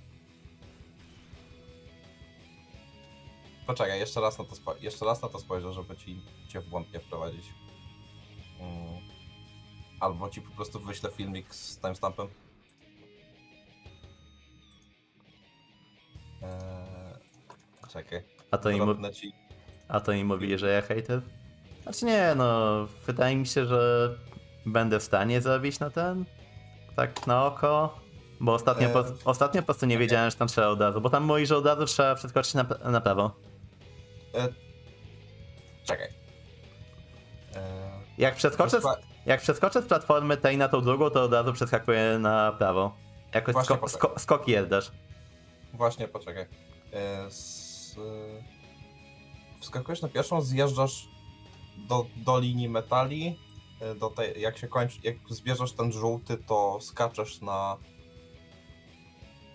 Poczekaj, jeszcze raz na to, spo- jeszcze raz na to spojrzę, żeby ci cię w błąd nie wprowadzić. Mm. Albo ci po prostu wyślę filmik z timestampem. Eee, czekaj. A to, im, ci. a to im mówi, że ja hater? Znaczy nie, no, wydaje mi się, że będę w stanie zrobić na ten, tak na oko. Bo ostatnio, po, Eee, ostatnio po prostu nie wiedziałem, że tam trzeba od razu, bo tam mówi, że od razu trzeba przeskoczyć na, na prawo. E, czekaj. Eee, Jak przeskoczę, z, jak przeskoczę z platformy tej na tą drugą, to od razu przeskakuję na prawo. Jakoś Właśnie sko, sko, skoki jeddasz. Właśnie, poczekaj. E, s, e, wskakujesz na pierwszą, zjeżdżasz do, do linii metali. e, Do tej, jak się kończy, jak zbierzesz ten żółty, to skaczesz na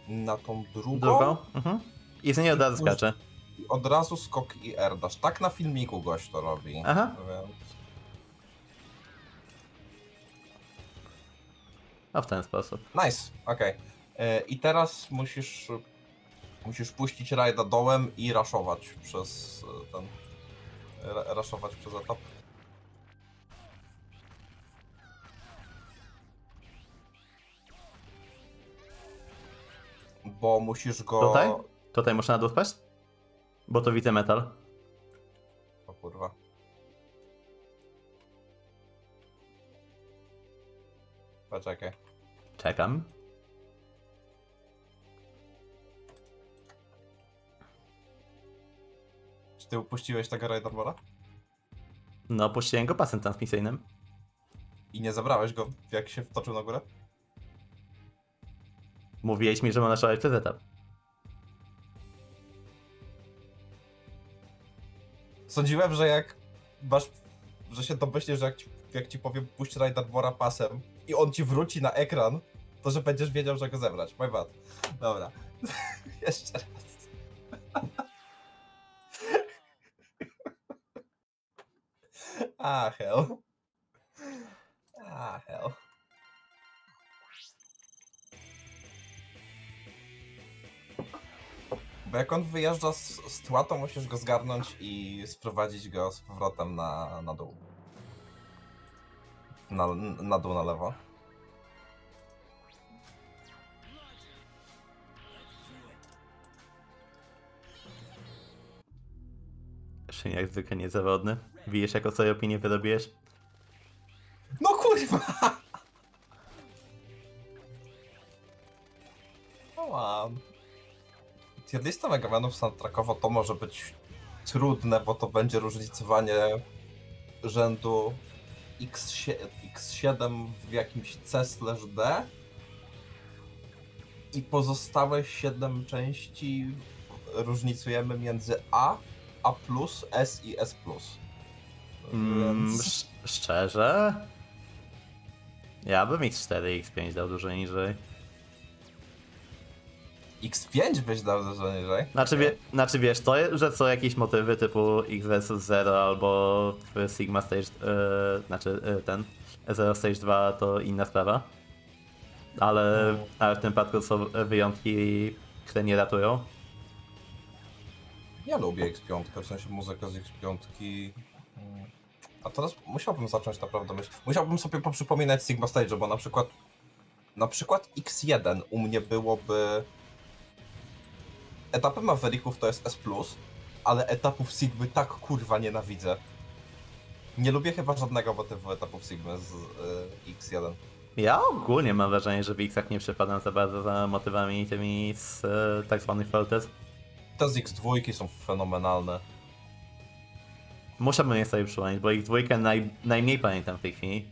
na tą drugą. Drugą? Mhm. I z niej od razu skaczę. I od razu skok i R dasz. Tak na filmiku gość to robi. Aha. Więc A w ten sposób. Nice, okej. E, I teraz musisz musisz puścić rajda dołem i raszować przez e, ten raszować przez etap. bo musisz go... Tutaj? Tutaj muszę na dół spaść? Bo to widzę metal. O kurwa. Poczekaj. Czekam. Czy ty upuściłeś tego Raidarbora? No, puściłem go pasem transmisyjnym. I nie zabrałeś go, jak się wtoczył na górę? Mówiłeś mi, że mam naszaleć przez etap. Sądziłem, że jak masz, że się domyślisz, że jak ci, jak ci powiem puść Raidarbora pasem i on ci wróci na ekran, to że będziesz wiedział, że go zebrać. My bad. Dobra. Jeszcze raz. Ah, hell. Ah, hell. Bo jak on wyjeżdża z, z tła, to musisz go zgarnąć i sprowadzić go z powrotem na, na dół. Na, na dół, na lewo. Jak zwykle niezawodny. Widzisz, jaką sobie opinię wyrobiłeś? No kurwa! Mam. Tierlista Megamanów soundtrackowo to może być trudne, bo to będzie różnicowanie rzędu X7, X7 w jakimś C D i pozostałe 7 części różnicujemy między A, A+, S i S+. Mm, Więc... sz- szczerze? Ja bym X4 i X5 dał dużo niżej. X5 byś dał dużo niżej. Znaczy, wie, znaczy wiesz, to, że są jakieś motywy typu X vs 0 albo Sigma Stage, e, znaczy e, ten, 0 Stage 2 to inna sprawa. Ale, No. ale w tym przypadku są wyjątki, które nie ratują. Ja lubię X5, w sensie muzykę z X5. Mm. A teraz musiałbym zacząć naprawdę myśleć. Musiałbym sobie poprzypominać Sigma Stage, bo na przykład na przykład X1 u mnie byłoby etapy Mavericków to jest S+, ale etapów Sigmy tak kurwa nienawidzę. Nie lubię chyba żadnego motywu etapów Sigmy z y, X1. Ja ogólnie mam wrażenie, że w X-ach nie przepadam za bardzo za motywami tymi z e, tak zwanych Faulted. Te z X2 są fenomenalne. Musiałbym je sobie przypomnieć, bo ich dwójkę naj, najmniej pamiętam w tej chwili.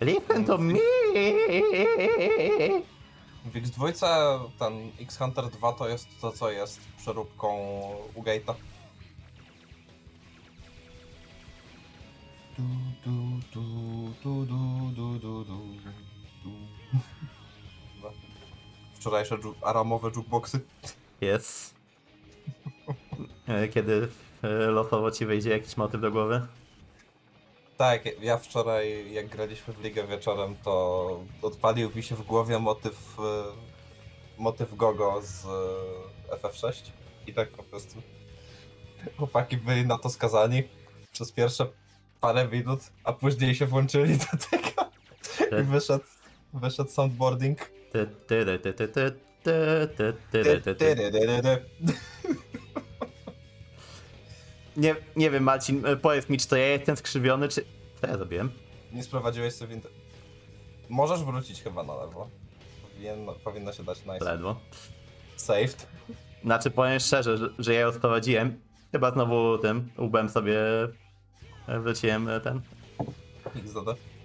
Listen to me! W X2 ten X-Hunter 2 to jest to, co jest przeróbką u Gate'a. Du, du, du, du, du, du, du, du, Wczorajsze dżu- aramowe jukeboxy. Jest. E, Kiedy e, losowo ci wejdzie jakiś motyw do głowy? Tak, ja wczoraj jak graliśmy w ligę wieczorem, to odpalił mi się w głowie motyw e, motyw Gogo z e, FF6 i tak po prostu chłopaki byli na to skazani przez pierwsze parę minut, a później się włączyli do tego i wyszedł, wyszedł soundboarding. Nie, nie wiem, Marcin, powiedz mi, czy to ja jestem skrzywiony, czy... Co ja zrobiłem? Nie sprowadziłeś sobie... Inter... Możesz wrócić chyba na lewo. Powinno, powinno się dać nice. Ledwo. Saved. Znaczy, powiem szczerze, że, że ja ją sprowadziłem. Chyba znowu tym łbem sobie wróciłem ten. XDD.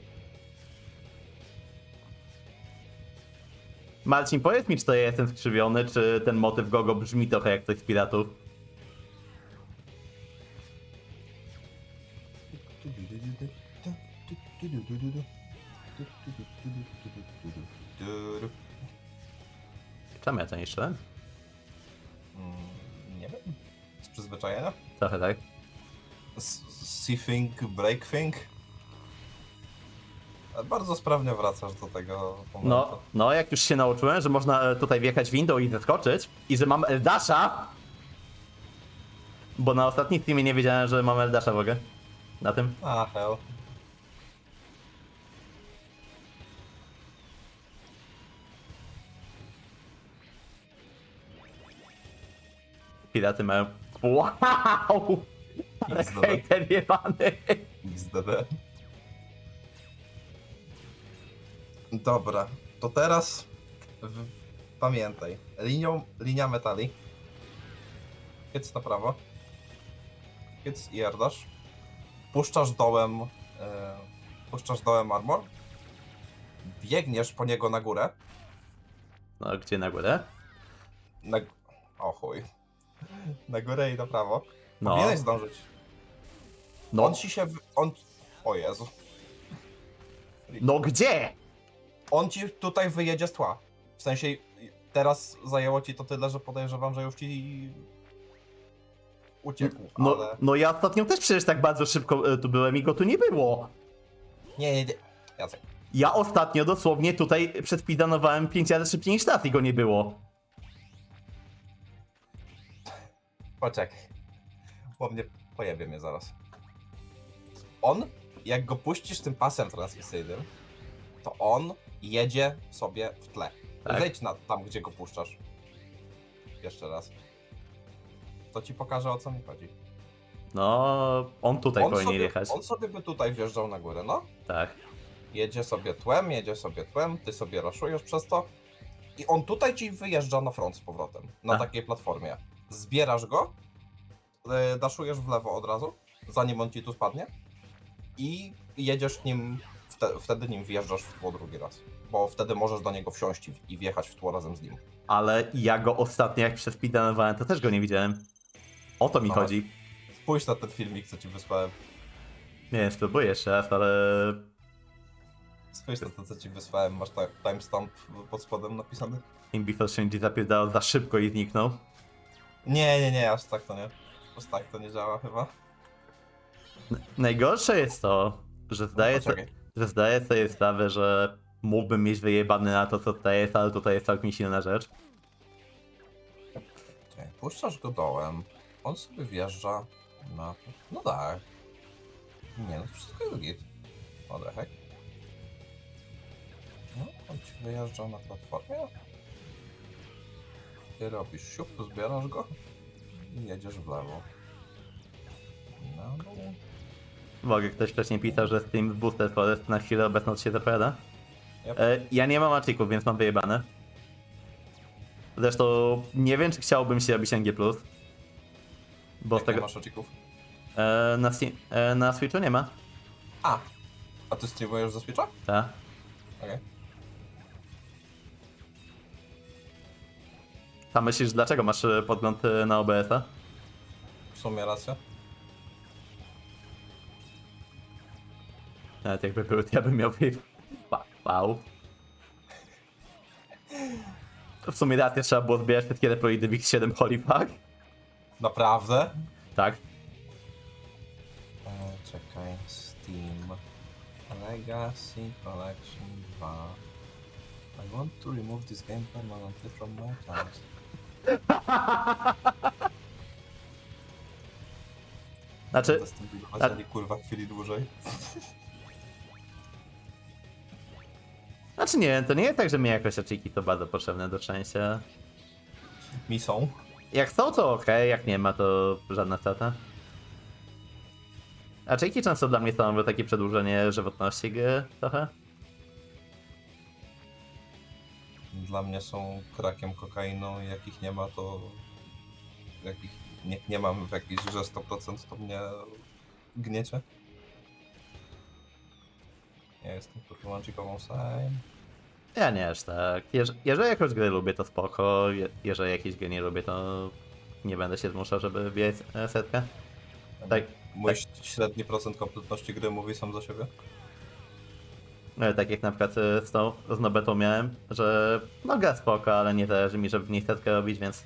Marcin, powiedz mi, czy to ja jestem skrzywiony, czy ten motyw Gogo brzmi trochę jak coś z piratów? Czemu ja to niszczyłem? Mm, Nie wiem. Z przyzwyczajenia? Trochę tak. See thing, break thing? Bardzo sprawnie wracasz do tego no, momentu. No, no, jak już się nauczyłem, że można e, tutaj wjechać windą i zaskoczyć i że mam Eldasza, bo na ostatnim filmie nie wiedziałem, że mam Eldasza w ogóle. Na tym. A, hell. Piraty mają... Wow! Ale hejter jebany! XDD. Dobra, to teraz w... pamiętaj. Linią, linia metali. Hyc na prawo. Hyc i. Puszczasz dołem. E, puszczasz dołem armor. Biegniesz po niego na górę. No, gdzie na górę? Na... O chuj. Na górę i na prawo. No, Powinieneś zdążyć. no, On ci się. On. O Jezu. no gdzie? On ci tutaj wyjedzie z tła. W sensie teraz zajęło ci to tyle, że podejrzewam, że już ci uciekł, No, ale... no ja ostatnio też przecież tak bardzo szybko e, tu byłem i go tu nie było. Nie, nie, nie. Jacek. Ja ostatnio dosłownie tutaj przedpidanowałem 5 razy szybciej niż teraz i go nie było. Poczekaj. Bo mnie pojebie mnie zaraz. On, jak go puścisz tym pasem transmisyjnym, to on jedzie sobie w tle. Tak. Zejdź na, tam, gdzie go puszczasz. Jeszcze raz. To ci pokażę o co mi chodzi. No, on tutaj on, powinien sobie, jechać. on sobie by tutaj wjeżdżał na górę, no. Tak. Jedzie sobie tłem, jedzie sobie tłem, ty sobie raszujesz przez to. I on tutaj ci wyjeżdża na front z powrotem. Na A. takiej platformie. Zbierasz go, e, daszujesz w lewo od razu, zanim on ci tu spadnie. I jedziesz nim, wte, wtedy nim wjeżdżasz w tło drugi raz. Bo wtedy możesz do niego wsiąść i, wjechać w tło razem z nim. Ale ja go ostatnio jak przedpidanowałem, to też go nie widziałem. O to mi No. chodzi. Spójrz na ten filmik, co ci wysłałem. Nie spróbuję jeszcze raz, ale... Spójrz na to, co ci wysłałem. Masz ta- timestamp pod spodem napisany? Imbifel Shinji zapierdał za szybko i zniknął. Nie, nie, nie, aż tak to nie. Aż tak to nie działa chyba. Najgorsze jest to, że zdaję, so, No, Poczekaj. Że zdaję sobie sprawę, że mógłbym mieć wyjebany na to, co tutaj jest, ale tutaj jest całkiem silna rzecz. Puszczasz go dołem, on sobie wjeżdża na... No tak. Nie, no to wszystko jest git. Heck? No, on ci wyjeżdża na platformie. Ty robisz siup, zbierasz go i jedziesz w lewo. No, dół. Mogę, ktoś wcześniej pisał, że Steam Booster Forest na chwilę obecną się zapowiada. Yep. E, ja nie mam achików, więc mam wyjebane. Zresztą nie wiem, czy chciałbym się robić NG+. Bo z Jak nie tego... masz ocików? E, na, e, na Switchu nie ma. A! A ty streamujesz ze Switcha? Tak. Okej. A myślisz, dlaczego masz e, podgląd e, na OBS-a? W sumie racja. Nawet jakby był, ja bym miał Wow. To w sumie rację trzeba było zbierać wszystkie Reproidy w X7 Holy Fuck. Naprawdę? Tak. E, czekaj, Steam. Legacy Collection 2. I want to remove this game permanently from my account. Znaczy, Będę z tym dealować, ani kurwa chwili dłużej. Znaczy nie, to nie jest tak, że mi jakoś achiki to bardzo potrzebne do szczęścia. Mi są. Jak są, to ok, jak nie ma, to żadna strata. Achiki często dla mnie stanowią takie przedłużenie żywotności gry trochę. Dla mnie są krakiem, kokainą i jak ich nie ma, to... Jak ich nie, nie mam w jakiejś grze 100%, to mnie gniecie. Ja jestem łącznikową same. Ja nie aż tak. Jeż, jeżeli jakąś grę lubię, to spoko. Je, jeżeli jakieś gry nie lubię, to nie będę się zmuszał, żeby wbijać e, setkę. Tak, Mój średni procent kompletności gry mówi sam za siebie. e, tak jak na przykład e, z tą z Nobetą miałem, że no gra spoko, ale nie zależy mi, żeby w niej setkę robić, więc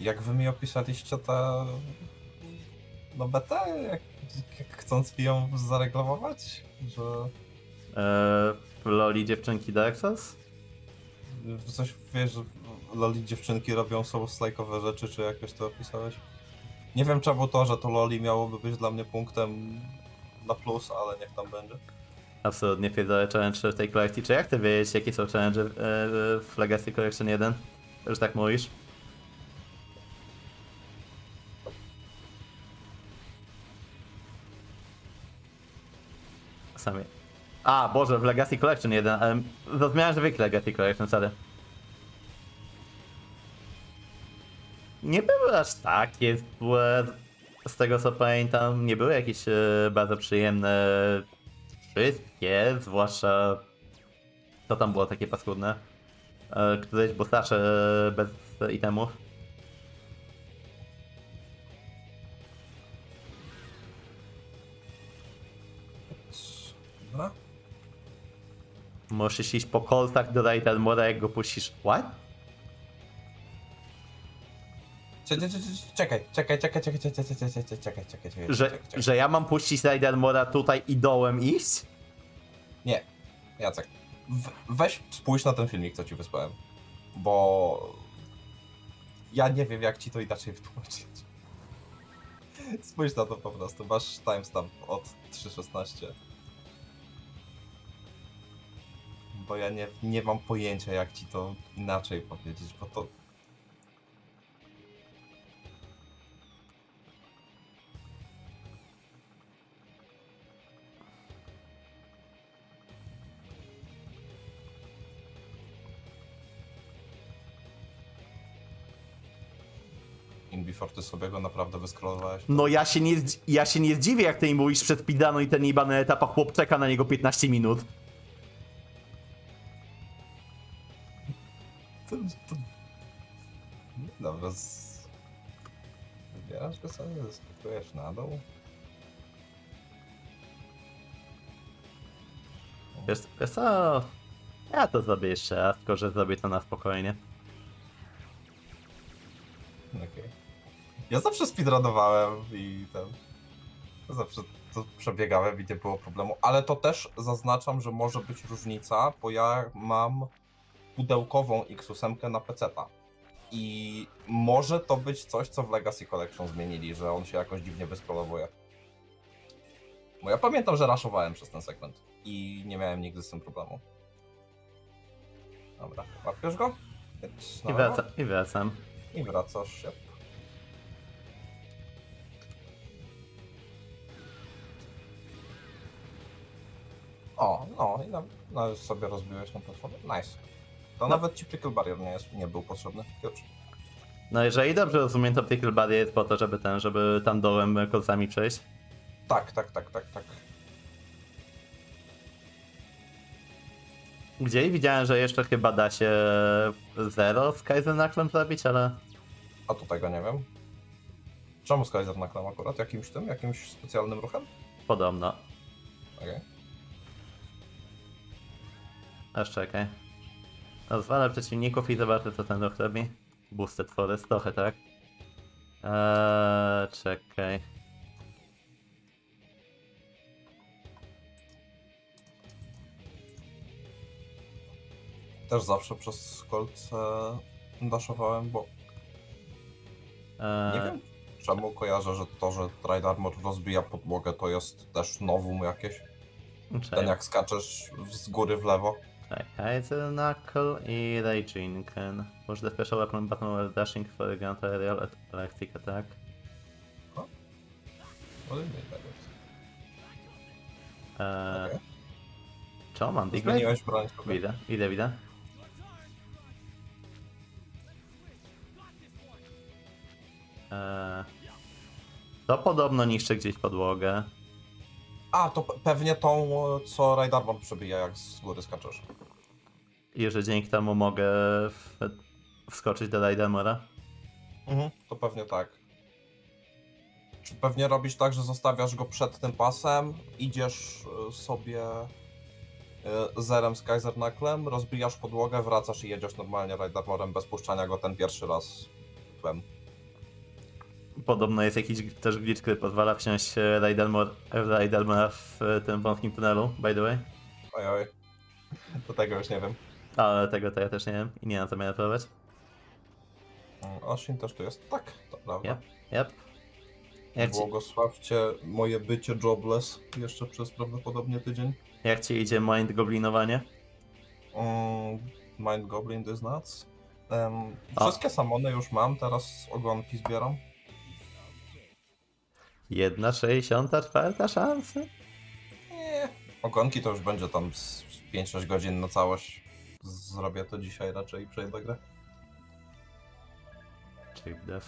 Jak wy mi opisaliście tę no betę, jak, jak chcąc ją zareklamować, że e, w Loli dziewczynki Dark Souls? coś wiesz, że loli dziewczynki robią są slajkowe rzeczy, czy jakoś to opisałeś? Nie wiem czemu to, że to loli miałoby być dla mnie punktem na plus, ale niech tam będzie. Absolutnie pierdolę challenge w tej kolekcji. Czy jak ty wiedzieć, jakie są challenge e, w Legacy Collection 1? Już tak mówisz? Sami. A, Boże, w Legacy Collection 1, ale zrozumiałem, że wiek Legacy Collection, sorry. Nie były aż takie złe, z tego co pamiętam, nie były jakieś e, bardzo przyjemne wszystkie, zwłaszcza to tam było takie paskudne. E, któreś bosacze bez itemów. Musisz iść po kolcach do Raid Armora, jak go puścisz. What? Czekaj, czekaj, czekaj, czekaj, czekaj, czekaj, czekaj, czekaj, czekaj, czekaj, czekaj, czekaj, Że, czekaj, że ja mam puścić Raid Armora tutaj i dołem iść? Nie, Jacek. Weź spójrz na ten filmik, co ci wysłałem. Bo ja nie wiem, jak ci to inaczej wytłumaczyć. Spójrz na to po prostu. Masz timestamp od 3.16. Bo ja nie, nie mam pojęcia, jak ci to inaczej powiedzieć, bo to. In Before ty sobie go naprawdę wyskrolowałeś. No ja się nie, ja się nie zdziwię, jak ty mi mówisz przed speedrunu i ten jebany etap, a chłop czeka na niego 15 minut. To, to... Dobra, z... Wybierasz go sobie, zeskakujesz na dół. Wiesz, wiesz co? Ja to zrobię jeszcze raz, tylko że zrobię to na spokojnie. Okej. Ja zawsze speedrunowałem i ten... Zawsze to przebiegałem i nie było problemu, ale to też zaznaczam, że może być różnica, bo ja mam pudełkową X8 na PC-ta. I może to być coś, co w Legacy Collection zmienili, że on się jakoś dziwnie wyskrolowuje. Bo ja pamiętam, że raszowałem przez ten segment i nie miałem nigdy z tym problemu. Dobra, łapiesz go? Na I lewo. wracam, i wracam. I wracasz się. O, no i na, no, już sobie rozbiłeś na platformę. Nice. To No. nawet ci prickle barrier nie, jest, nie był potrzebny. Piotrze. No jeżeli dobrze rozumiem, to Pickle Barrier jest po to, żeby ten, żeby tam dołem kolcami przejść. Tak, tak, tak, tak, tak. Gdzieś widziałem, że jeszcze chyba da się zero z Kaisernaklem zrobić, ale A tutaj go nie wiem. Czemu Skyzer naklam akurat? Jakimś tym? Jakimś specjalnym ruchem? podobno. Okej. Aż czekaj. Rozwalę przeciwników i zobaczę co ten ruch robi. Boosted Forest, trochę tak. Eee, czekaj. Też zawsze przez kolce daszowałem, bo Eee, Nie wiem czemu kojarzę, że to, że Trade Armor rozbija podłogę, to jest też nowum jakieś. Ten Czekaj, jak skaczesz z góry w lewo. Czekaj. Kaiserknuckle i Reijinken. Push the special weapon button while dashing for a ground aerial electric attack. Ale nie tak jest. Eee? Zmieniłeś broń sobie. Widzę, widzę, widzę. Eee, to podobno niszczy gdzieś podłogę. A, to pe- pewnie tą, co Raid Armor przebija, jak z góry skaczesz. I że dzięki temu mogę wskoczyć do Raidamora. Mhm. To pewnie tak. Czy pewnie robisz tak, że zostawiasz go przed tym pasem, idziesz y, sobie y, zerem z Kaiser Knucklem, rozbijasz podłogę, wracasz i jedziesz normalnie Raid Armorem bez puszczania go ten pierwszy raz tłem. Podobno jest jakiś też glitch, który pozwala wsiąść Raidamor, Raidamora w e, tym wąskim tunelu, by the way. Oj, oj. Do tego już nie wiem. Ale tego to ja też nie wiem i nie mam zamiaru próbować. Mm, Oshin też tu jest? Tak, to prawda. Yep, yep. Jak ci, Błogosławcie moje bycie jobless jeszcze przez prawdopodobnie tydzień. jak ci idzie mind goblinowanie? Mm, Mind Goblin is nuts. A. wszystkie samony już mam, teraz ogonki zbieram. Jedna sześćdziesiąta czwarta szansa? Nie. Ogonki to już będzie tam z 5-6 godzin na całość. Zrobię to dzisiaj raczej i przejdę grę. Chip death.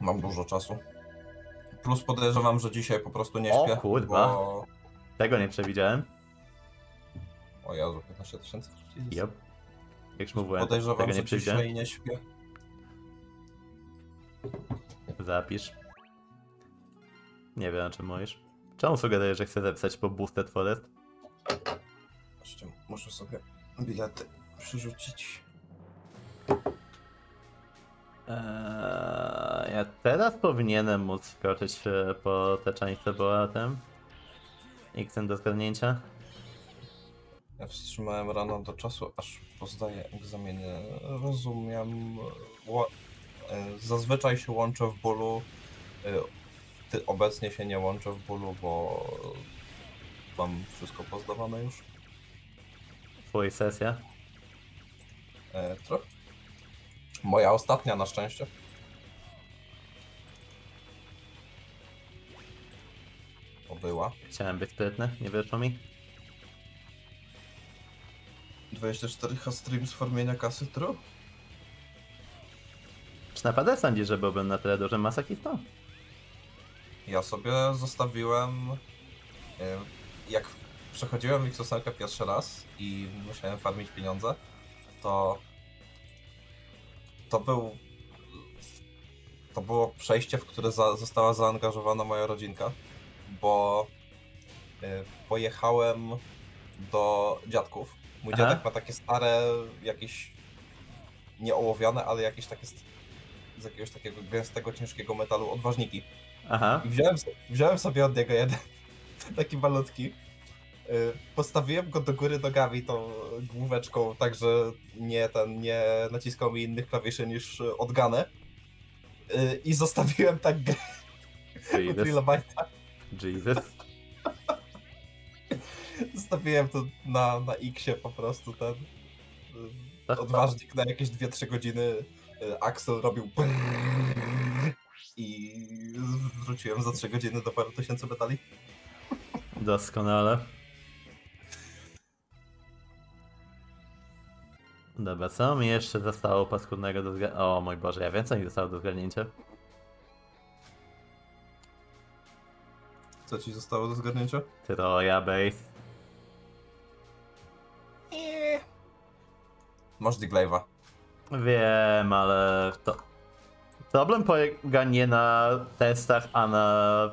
Mam dużo czasu. Plus podejrzewam, że dzisiaj po prostu nie O śpię. kurwa. Bo... Tego nie przewidziałem. O Jezu, 15 tysięcy. Yep. Jak już mówiłem, Podejrzewam, tego że nie przewidziałem. dzisiaj nie śpię. Zapisz. Nie wiem, o czym mówisz. Czemu sugerujesz, że chcę zapisać po Boosted Forest? Jeszcze muszę sobie bilety przerzucić. Eee, ja teraz powinienem móc wkroczyć e, po część z boatem. X do zgarnięcia. Ja wstrzymałem rano do czasu, aż pozdaję egzaminie. Rozumiem. E, Zazwyczaj się łączę w bólu. Ty obecnie się nie łączę w bólu, bo mam wszystko pozdawane już. Twój sesja. E, Trochę. Moja ostatnia na szczęście. To była. Chciałem być sprytny, nie wyszło mi. 24 streams formienia kasy true? Czy naprawdę sądzisz, że byłbym na tyle dużym masochistą? Ja sobie zostawiłem. e, Jak przechodziłem X8 pierwszy raz i musiałem farmić pieniądze, to. To był. To było przejście, w które za, została zaangażowana moja rodzinka, bo e, pojechałem do dziadków. Mój Aha. dziadek ma takie stare, jakieś nieołowiane, ale jakieś takie z jakiegoś takiego gęstego, ciężkiego metalu odważniki. Aha. I wziąłem, wziąłem sobie od niego jeden, taki malutki. Y, Postawiłem go do góry nogami tą główeczką, tak że nie ten, nie naciskał mi innych klawiszy niż odganę. Y, I zostawiłem tak grę Jesus. Jesus. Zostawiłem to na, na X-ie po prostu ten y, odważnik na jakieś 2-3 godziny. Axel robił brrrr i wróciłem za 3 godziny do paru tysięcy metali. Doskonale. Dobra, co mi jeszcze zostało paskudnego do zgarnięcia? O mój Boże, ja wiem co mi zostało do zgarnięcia. Co ci zostało do zgarnięcia? Troja base. Eee. Masz Diglave'a. Wiem, ale to... Problem polega nie na testach, a na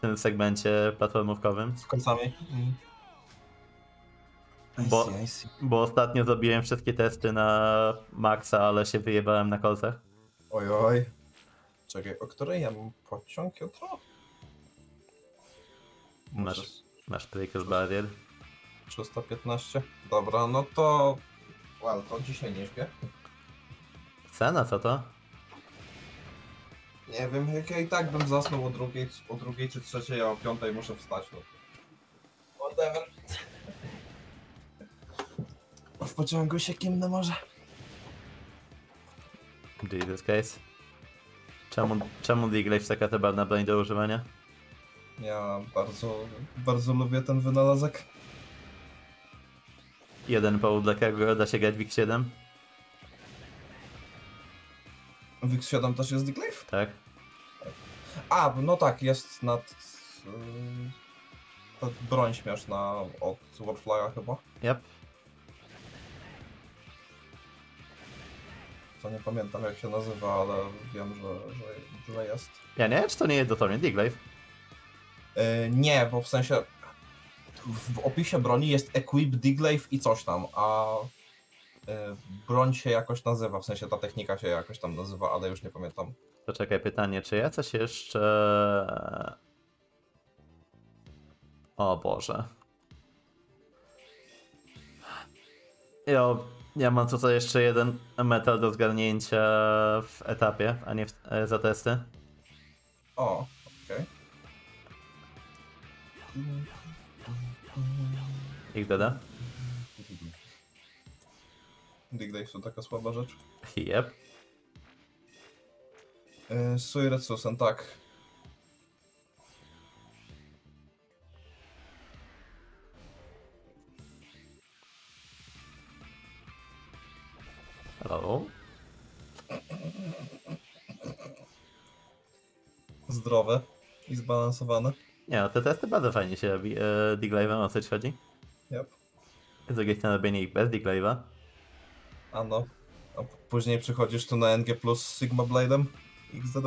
tym segmencie platformówkowym. Z końcami. Mm. I Bo- see, I see. Bo ostatnio zrobiłem wszystkie testy na maksa, ale się wyjebałem na kolcach. Oj, oj. Czekaj, o której ja mam pociąg jutro? Masz- Masz Prickle Barrier. 315? Dobra, no to... Well, to dzisiaj nie śpię. Cena, co to? Nie wiem, jak ja i tak bym zasnął o drugiej, o drugiej czy trzeciej, a o piątej muszę wstać. No. Whatever. W pociągu się kimnę może? Jesus case. Czemu, czemu Diglaive taka te barna broń do używania? Ja bardzo, bardzo lubię ten wynalazek. Jeden powód, dla którego da się grać w X7, W X7 też jest Glaive? tak? A, no tak, jest nad... Yy, ta broń śmieszna od Warfly'a chyba. Yep. Co nie pamiętam jak się nazywa, ale wiem, że, że, że jest. Ja nie wiem, czy to nie jest dosłownie Diglaive. Yy, nie, bo w sensie w opisie broni jest Equip, Diglaive i coś tam, a broń się jakoś nazywa, w sensie ta technika się jakoś tam nazywa, ale już nie pamiętam. To czekaj, pytanie, czy ja coś jeszcze... O Boże. Ja, ja mam tutaj jeszcze jeden metal do zgarnięcia w etapie, a nie w, e, za testy. O, okej. XDD. Dig Days to taka słaba rzecz. Yep. Yy, Suiretsusen, tak. Hello. Zdrowe i zbalansowane. Nie, no te testy bardzo fajnie się robi. E, Diglave'em o coś chodzi. Yep. Z drugiej strony robienie ich bez Diglave'a. Ano. A p- później przychodzisz tu na NG plus Sigma Blade'em XDD.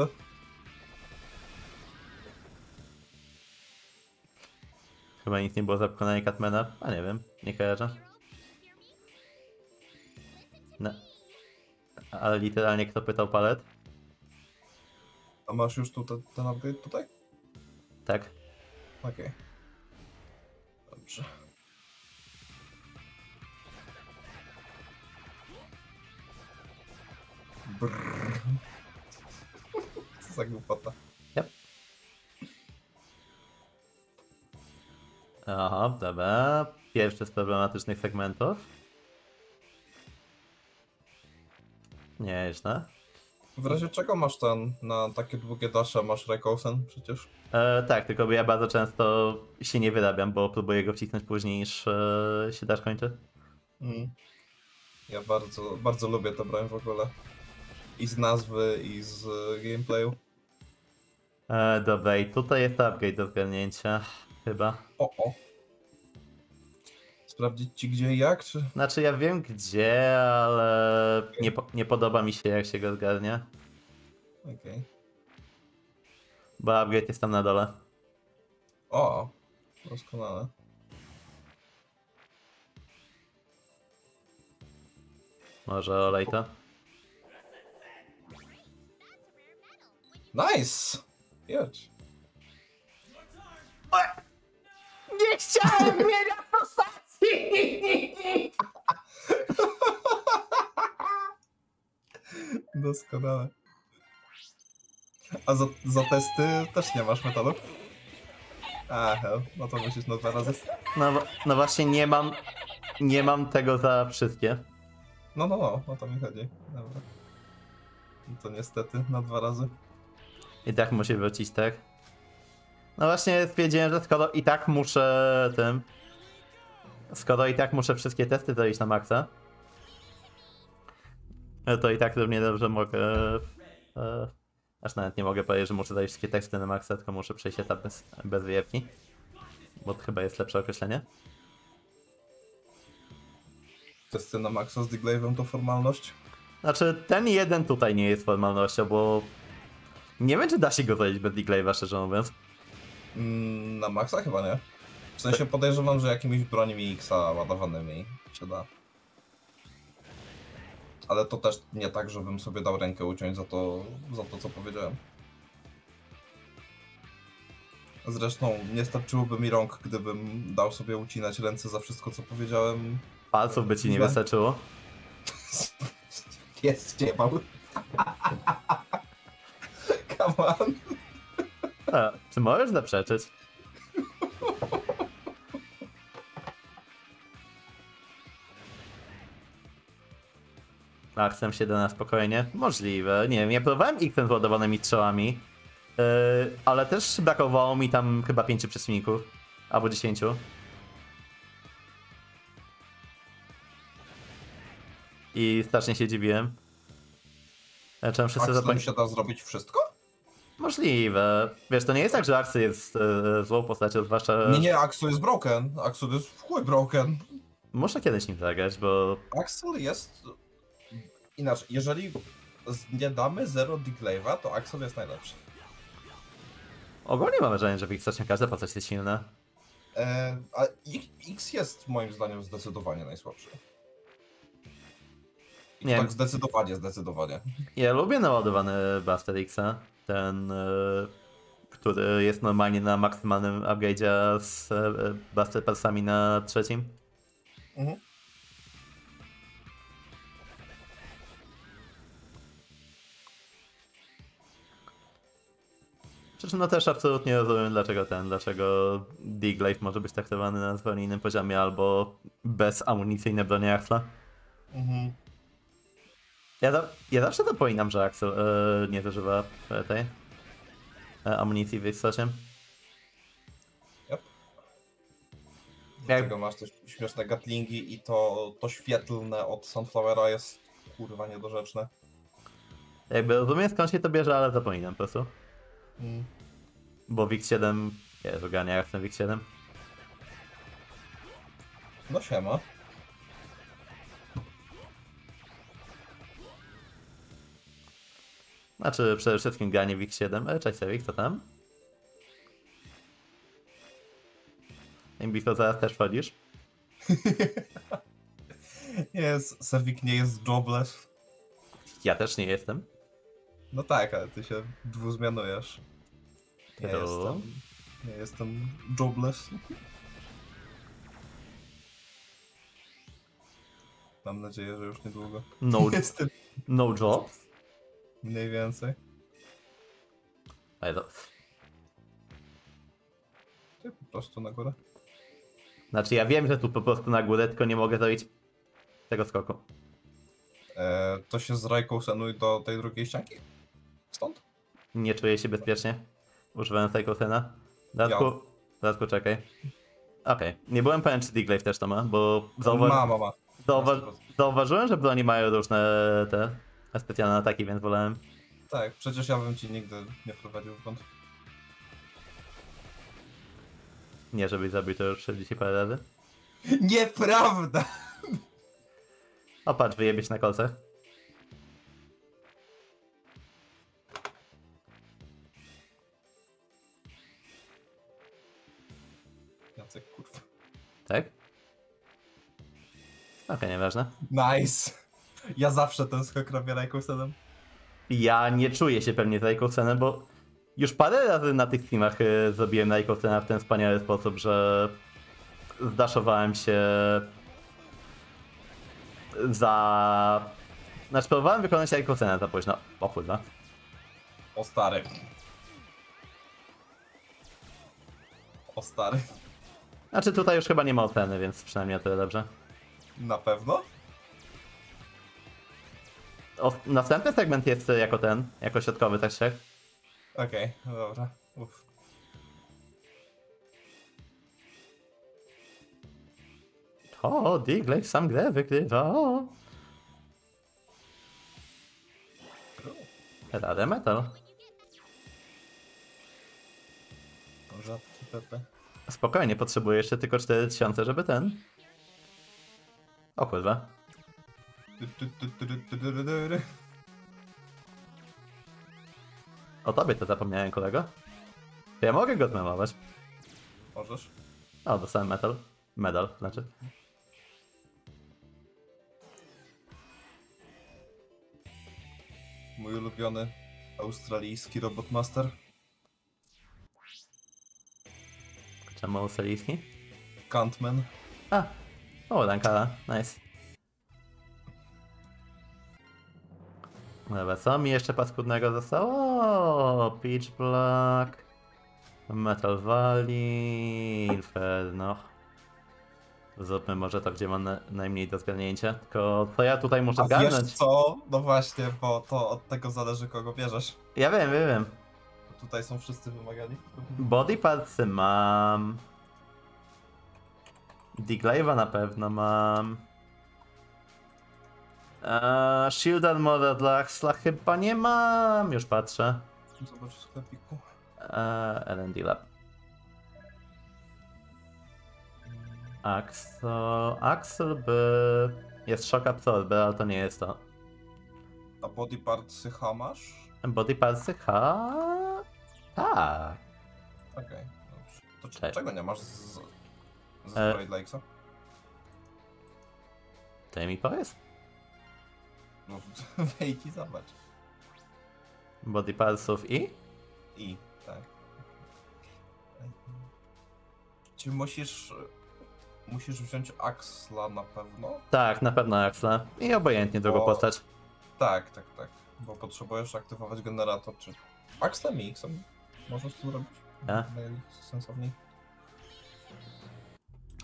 Chyba nic nie było za pokonanie Catmana. A nie wiem, nie kojarzę. No. Ale literalnie kto pytał palet? A masz już tu te, ten upgrade tutaj? Tak. Okej. Dobrze. Brrr. Co za głupota. Aha, dobra. Pierwszy z problematycznych segmentów. Nieźle. W razie czego masz ten, na takie długie dasze masz Rekosen przecież? E, tak, tylko ja bardzo często się nie wyrabiam, bo próbuję go wcisnąć później niż e, się dasz kończy. Mm. Ja bardzo, bardzo lubię tę broń w ogóle. I z nazwy, i z e, gameplayu. E, dobra, i tutaj jest upgrade do zgarnięcia. Chyba. O, o. Sprawdzić ci gdzie i jak, czy... Znaczy ja wiem gdzie, ale nie, po, nie podoba mi się jak się go zgarnia. Okej. Bo upgrade jest tam na dole. O, doskonale. Może olej to? Nice! Jedź. Nie chciałem zmieniać postaci! Doskonale. A za, za testy też nie masz metalu? A, hell. No to musisz na dwa razy. No, no właśnie nie mam, nie mam tego za wszystkie. No, no, no, o to mi chodzi. Dobra. No to niestety na dwa razy. I tak musi wrócić, tak? No właśnie stwierdziłem, że skoro i tak muszę tym... Skoro i tak muszę wszystkie testy zrobić na maksa, to i tak równie dobrze mogę... E, aż nawet nie mogę powiedzieć, że muszę zrobić wszystkie teksty na maksa, tylko muszę przejść etap bez, bez wyjewki. Bo to chyba jest lepsze określenie. Testy na maksa z Diglave'em to formalność. Znaczy, ten jeden tutaj nie jest formalnością, bo... Nie wiem, czy da się go zrobić bez Diglave'a, szczerze mówiąc. Mm, na maksa chyba nie. W sensie podejrzewam, że jakimiś brońmi X-a ładowanymi się da. Ale to też nie tak, żebym sobie dał rękę uciąć za to, za to co powiedziałem. Zresztą nie starczyłoby mi rąk, gdybym dał sobie ucinać ręce za wszystko, co powiedziałem. Palców by ci nie wystarczyło. Jest ciebał. Come on. A, czy możesz zaprzeczyć? Akcem się da na spokojnie? Możliwe. Nie wiem, ja próbowałem X z ładowanymi strzałami, yy, ale też brakowało mi tam chyba pięciu przeciwników. Albo dziesięciu. I strasznie się dziwiłem. Zacząłem wszyscy Axelem zapomnieć. się da zrobić wszystko? Możliwe. Wiesz, to nie jest tak, że Axel jest e, złą postacią, zwłaszcza... Nie, nie, Axel jest broken. Axel jest w chuj broken. Muszę kiedyś nim zagrać, bo... Axel jest... Inaczej, jeżeli nie damy zero Diglave'a, to Axel jest najlepszy. Ogólnie mam wrażenie, że w X każda postać jest silna. E, a X- jest moim zdaniem zdecydowanie najsłabszy. Nie. tak zdecydowanie, zdecydowanie. Ja lubię naładowany Buster Xa. Ten, e, który jest normalnie na maksymalnym upgrade'zie z e, Buster Passami na trzecim. Mhm. Przy czym no też absolutnie rozumiem dlaczego ten, dlaczego Diglaive może być traktowany na zupełnie innym poziomie albo bez amunicyjne bronie Axla. Mhm. Ja, ja zawsze zapominam, że Axel e, nie zużywa e, tej e, amunicji w istocie. Yep. Jak- Dlatego masz też śmieszne gatlingi i to, to świetlne od Sunflowera jest kurwa niedorzeczne. Jakby rozumiem skąd się to bierze, ale zapominam po prostu. Mm. Bo WIX-7 jest ogania jak ten WIX-7. No siema. Znaczy przede wszystkim granie WIX-7. E, cześć Sewik, co tam? Imbito zaraz też wchodzisz. Jest, Sevik nie jest jobless. Ja też nie jestem. No tak, ale ty się dwuzmianujesz. Nie Hello? jestem. Nie jestem jobless. Mam nadzieję, że już niedługo. No, Jestem no job. Mniej więcej. Ale to, Ty po prostu na górę. znaczy ja wiem, że tu po prostu na górę, tylko nie mogę zrobić tego skoku. E, to się zrajkosenuj do tej drugiej ścianki? Stąd? Nie czuję się bezpiecznie. Używając tej kosena. Dodatku, dodatku czekaj. Okej, nie byłem pewien czy Diglaive też to ma, bo zauwa Ma, ma, ma. zauwa zauważyłem, że broni mają różne te specjalne ataki, więc wolałem. Tak, przecież ja bym ci nigdy nie wprowadził w błąd. Nie, żebyś zabił to już 40 parę razy. Nieprawda! O patrz, wyjebieć na kolcach. Jacek, kurwa. Tak? Okej, nieważne. Nice! Ja zawsze ten skok robię rajkosenem. Ja nie czuję się pewnie z Raikkosenem, bo już parę razy na tych streamach y, zrobiłem Raikosena w ten wspaniały sposób, że zdaszowałem się za... Znaczy próbowałem wykonać Raikosena za późno. O kurwa. O stary. O stary. Znaczy tutaj już chyba nie ma oceny, więc przynajmniej o tyle dobrze. Na pewno? O, następny segment jest jako ten, jako środkowy tak się. Okej, dobra. Uff. O, Digley sam grę wygrywa. Radę metal. Rzadki Pepe. Spokojnie, potrzebuję jeszcze tylko 4000, żeby ten. O kurwa. O tobie to zapomniałem, kolego. To Ja mogę go zmemować. Możesz? O, dostałem metal. Medal, znaczy. Mój ulubiony australijski robotmaster. Czemu australijski? Cantman. A! O, Dankara, nice. Dobra, co mi jeszcze paskudnego zostało? O, Peach Black, Metal Valley, Inferno. Zróbmy może to, gdzie mam na, najmniej do zgarnięcia. Tylko to ja tutaj muszę A wiesz zgarnąć. co? No właśnie, bo to od tego zależy kogo bierzesz. Ja wiem, wiem, wiem. Tutaj są wszyscy wymagani. Body partsy mam. Diglave'a na pewno mam. Eee, Shield Armor dla Axla chyba nie mam. Już patrzę. Zobacz w sklepiku. Eee, LND Lab. Axel. Axel by. Jest Shock Absorber, ale to nie jest to. A body partsy H masz? Body partsy ha. Tak. Okej, dobrze. To czego nie masz z, z E. Mi powiedz. No, wejdź i zobacz. Body partsów i. I, tak. Czy musisz... Musisz wziąć Axla na pewno? Tak, na pewno Axla. I obojętnie drugą O. postać. Tak, tak, tak. Bo potrzebujesz aktywować generator, czy... Axlem i Xem. możesz to zrobić. A? Najsensowniej.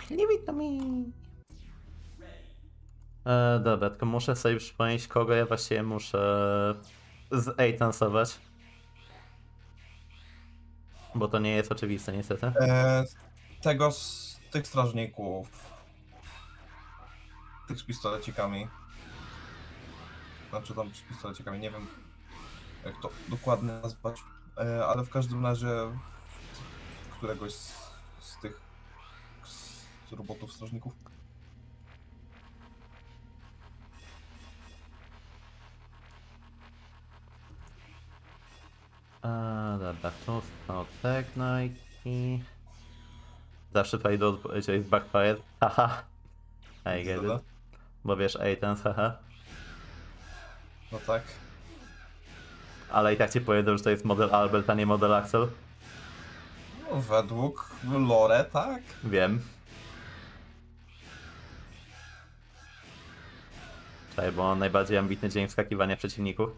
Leave it to me. E, dobra, tylko muszę sobie przypomnieć, kogo ja właściwie muszę z tansować. Bo to nie jest oczywiste, niestety. E, tego z tych strażników. Tych z pistolecikami. Znaczy tam z pistolecikami, nie wiem jak to dokładnie nazwać. E, ale w każdym razie któregoś z, z tych z robotów strażników. A, dobra, tu są te gnojki. Zawsze do odpowiedzi jest backfire. Haha. I get it. Bo wiesz, Aitans, haha. No tak. Ale i tak ci powiedział, że to jest model Albert, a nie model Axel. No, według lore, tak. Wiem. Czekaj, bo mam najbardziej ambitny dzień wskakiwania przeciwników.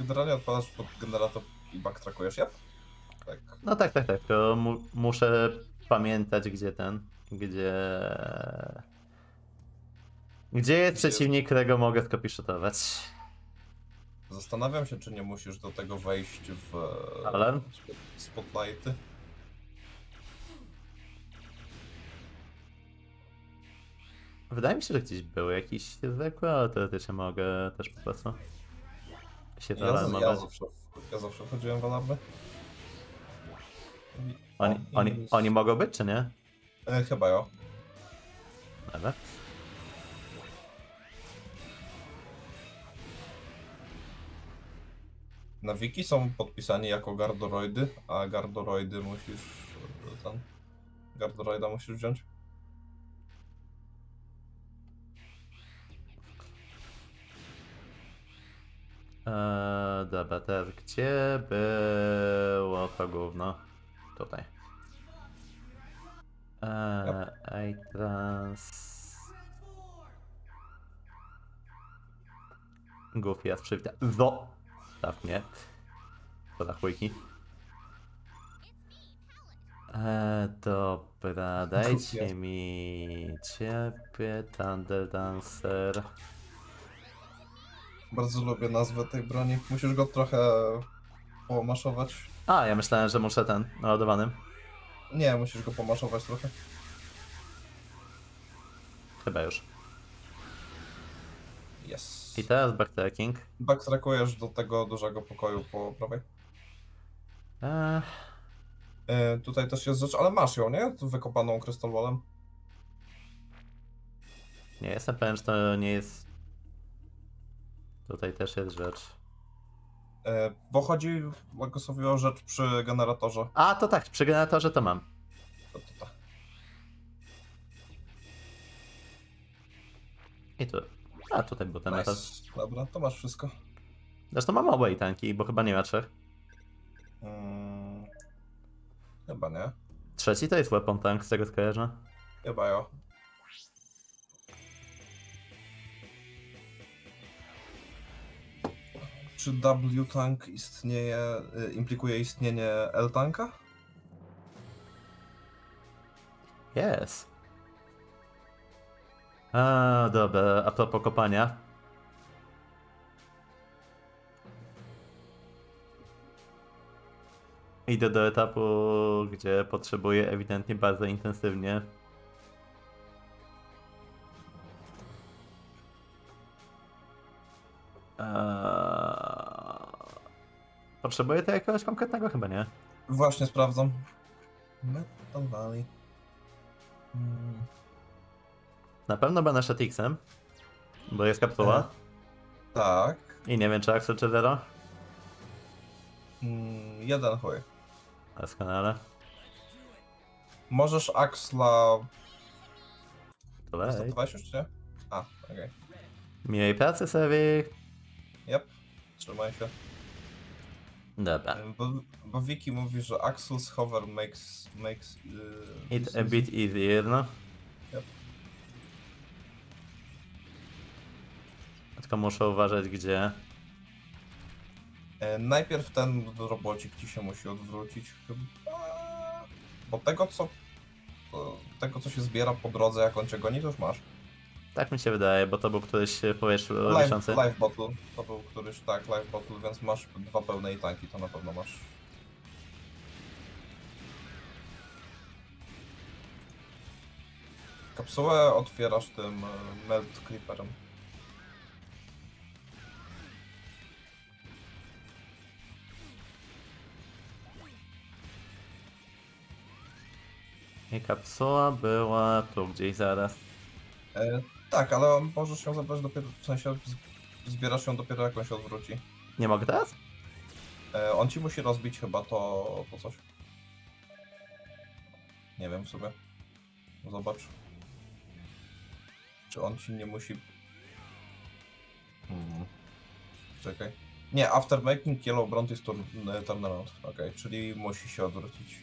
Generalnie odpadasz pod generator i backtrackujesz, ja? Tak. No tak, tak, tak. To mu muszę pamiętać, gdzie ten. Gdzie. Gdzie jest Gdzie- przeciwnik, którego mogę skopiszotować? Zastanawiam się, czy nie musisz do tego wejść w spot- spotlighty. Wydaje mi się, że gdzieś był jakiś zwykły, ale teoretycznie mogę też po prostu się Ja, z- ja, zawsze, ja zawsze wchodziłem w alarmy. I- Oni, oni, oni mogą być, czy nie? E, chyba ja. Dobra. Na wiki są podpisani jako gardoroidy, a gardoroidy musisz. Ten. Gardoroida musisz wziąć. Eee, teraz gdzie było to gówno? Tutaj. Eee, trans. Goofy, ja przywita. Zo! Staw mnie. Poda chujki. Eee, dobra, dajcie mi ciebie, Thunder Dancer. Bardzo lubię nazwę tej broni. Musisz go trochę pomaszować. A, ja myślałem, że muszę ten, naładowanym. Nie, musisz go pomaszować trochę. Chyba już. Yes. I teraz backtracking. Backtrackujesz do tego dużego pokoju po prawej. Eee, tutaj też jest rzecz, ale masz ją, nie? Wykopaną krystalwolem. nie jestem pewien, czy to nie jest... Tutaj też jest rzecz. E, bo chodzi Legosowi o rzecz przy generatorze. A, to tak, przy generatorze to mam. To, to, to. I tu. A, tutaj był ten. Nice. Dobra, to masz wszystko. Zresztą mam obaj tanki, bo chyba nie ma trzech. Mm, chyba nie. Trzeci to jest weapon tank, z tego co kojarzę. Chyba ja. Czy W-tank istnieje, y, implikuje istnienie L-tanka? Jest. A, dobra, a propos kopania. Idę do etapu, gdzie potrzebuję ewidentnie bardzo intensywnie. Potrzebuję to jakiegoś konkretnego chyba, nie? Właśnie sprawdzam. Metal Valley. Mm, Na pewno będę szedł X-em, bo jest kapsuła. tak. I nie wiem czy Axel czy Zero. Mm, jeden chuj. Doskonale. Możesz Axla... Startowałeś już, czy nie? A, okej. Miłej pracy sobie. Yep. Trzymaj się. Dobra. Bo, bo Wiki mówi, że Axel's hover makes... makes yy, It a bit easier, no. Yep. Tylko muszę uważać gdzie. E, najpierw ten robocik ci się musi odwrócić chyba. Bo tego co. e, Tego co się zbiera po drodze, jak on cię goni, to już masz. Tak mi się wydaje, bo to był któryś w powietrzu Life, wiszący. life bottle. To był któryś, tak, life bottle, więc masz dwa pełne i tanki, to na pewno masz. Kapsułę otwierasz tym e, melt creeperem. I kapsuła była tu gdzieś zaraz. E, tak, ale możesz ją zabrać dopiero, w sensie zbierasz ją dopiero jak on się odwróci. Nie mogę teraz? E, on ci musi rozbić chyba to, to coś. Nie wiem sobie. Zobacz. Czy on ci nie musi... Hmm. Czekaj. Nie, after making yellow brown is turn, e, turn around. Okej, czyli musi się odwrócić.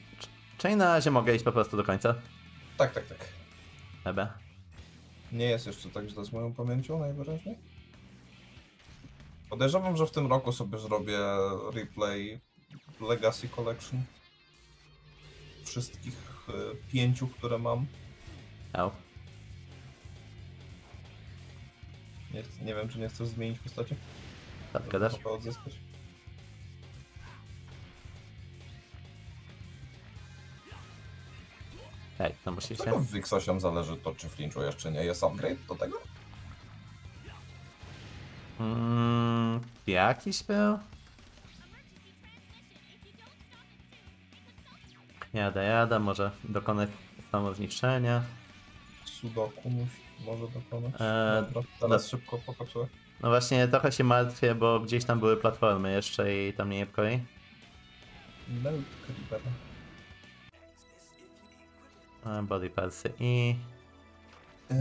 Czyli na razie mogę iść po prostu do końca? Tak, tak, tak. Chyba. Nie jest jeszcze tak źle z moją pamięcią najwyraźniej. Podejrzewam, że w tym roku sobie zrobię replay Legacy Collection. Wszystkich e, pięciu, które mam. Au. Nie, nie wiem, czy nie chcesz zmienić postaci? Tak gadasz? Odzyskać. Ej, to musi się. w Wixosiam zależy to, czy flinchujesz, czy nie? Jest upgrade do tego? Mm, jakiś był? Jada, jada, może dokonać samozniszczenia. Sudoku może dokonać. Eee, Dobra, teraz szybko pokazuję. No właśnie, trochę się martwię, bo gdzieś tam były platformy jeszcze i tam mnie niepokoi. Melt Creeper. Body partsy i... Eee,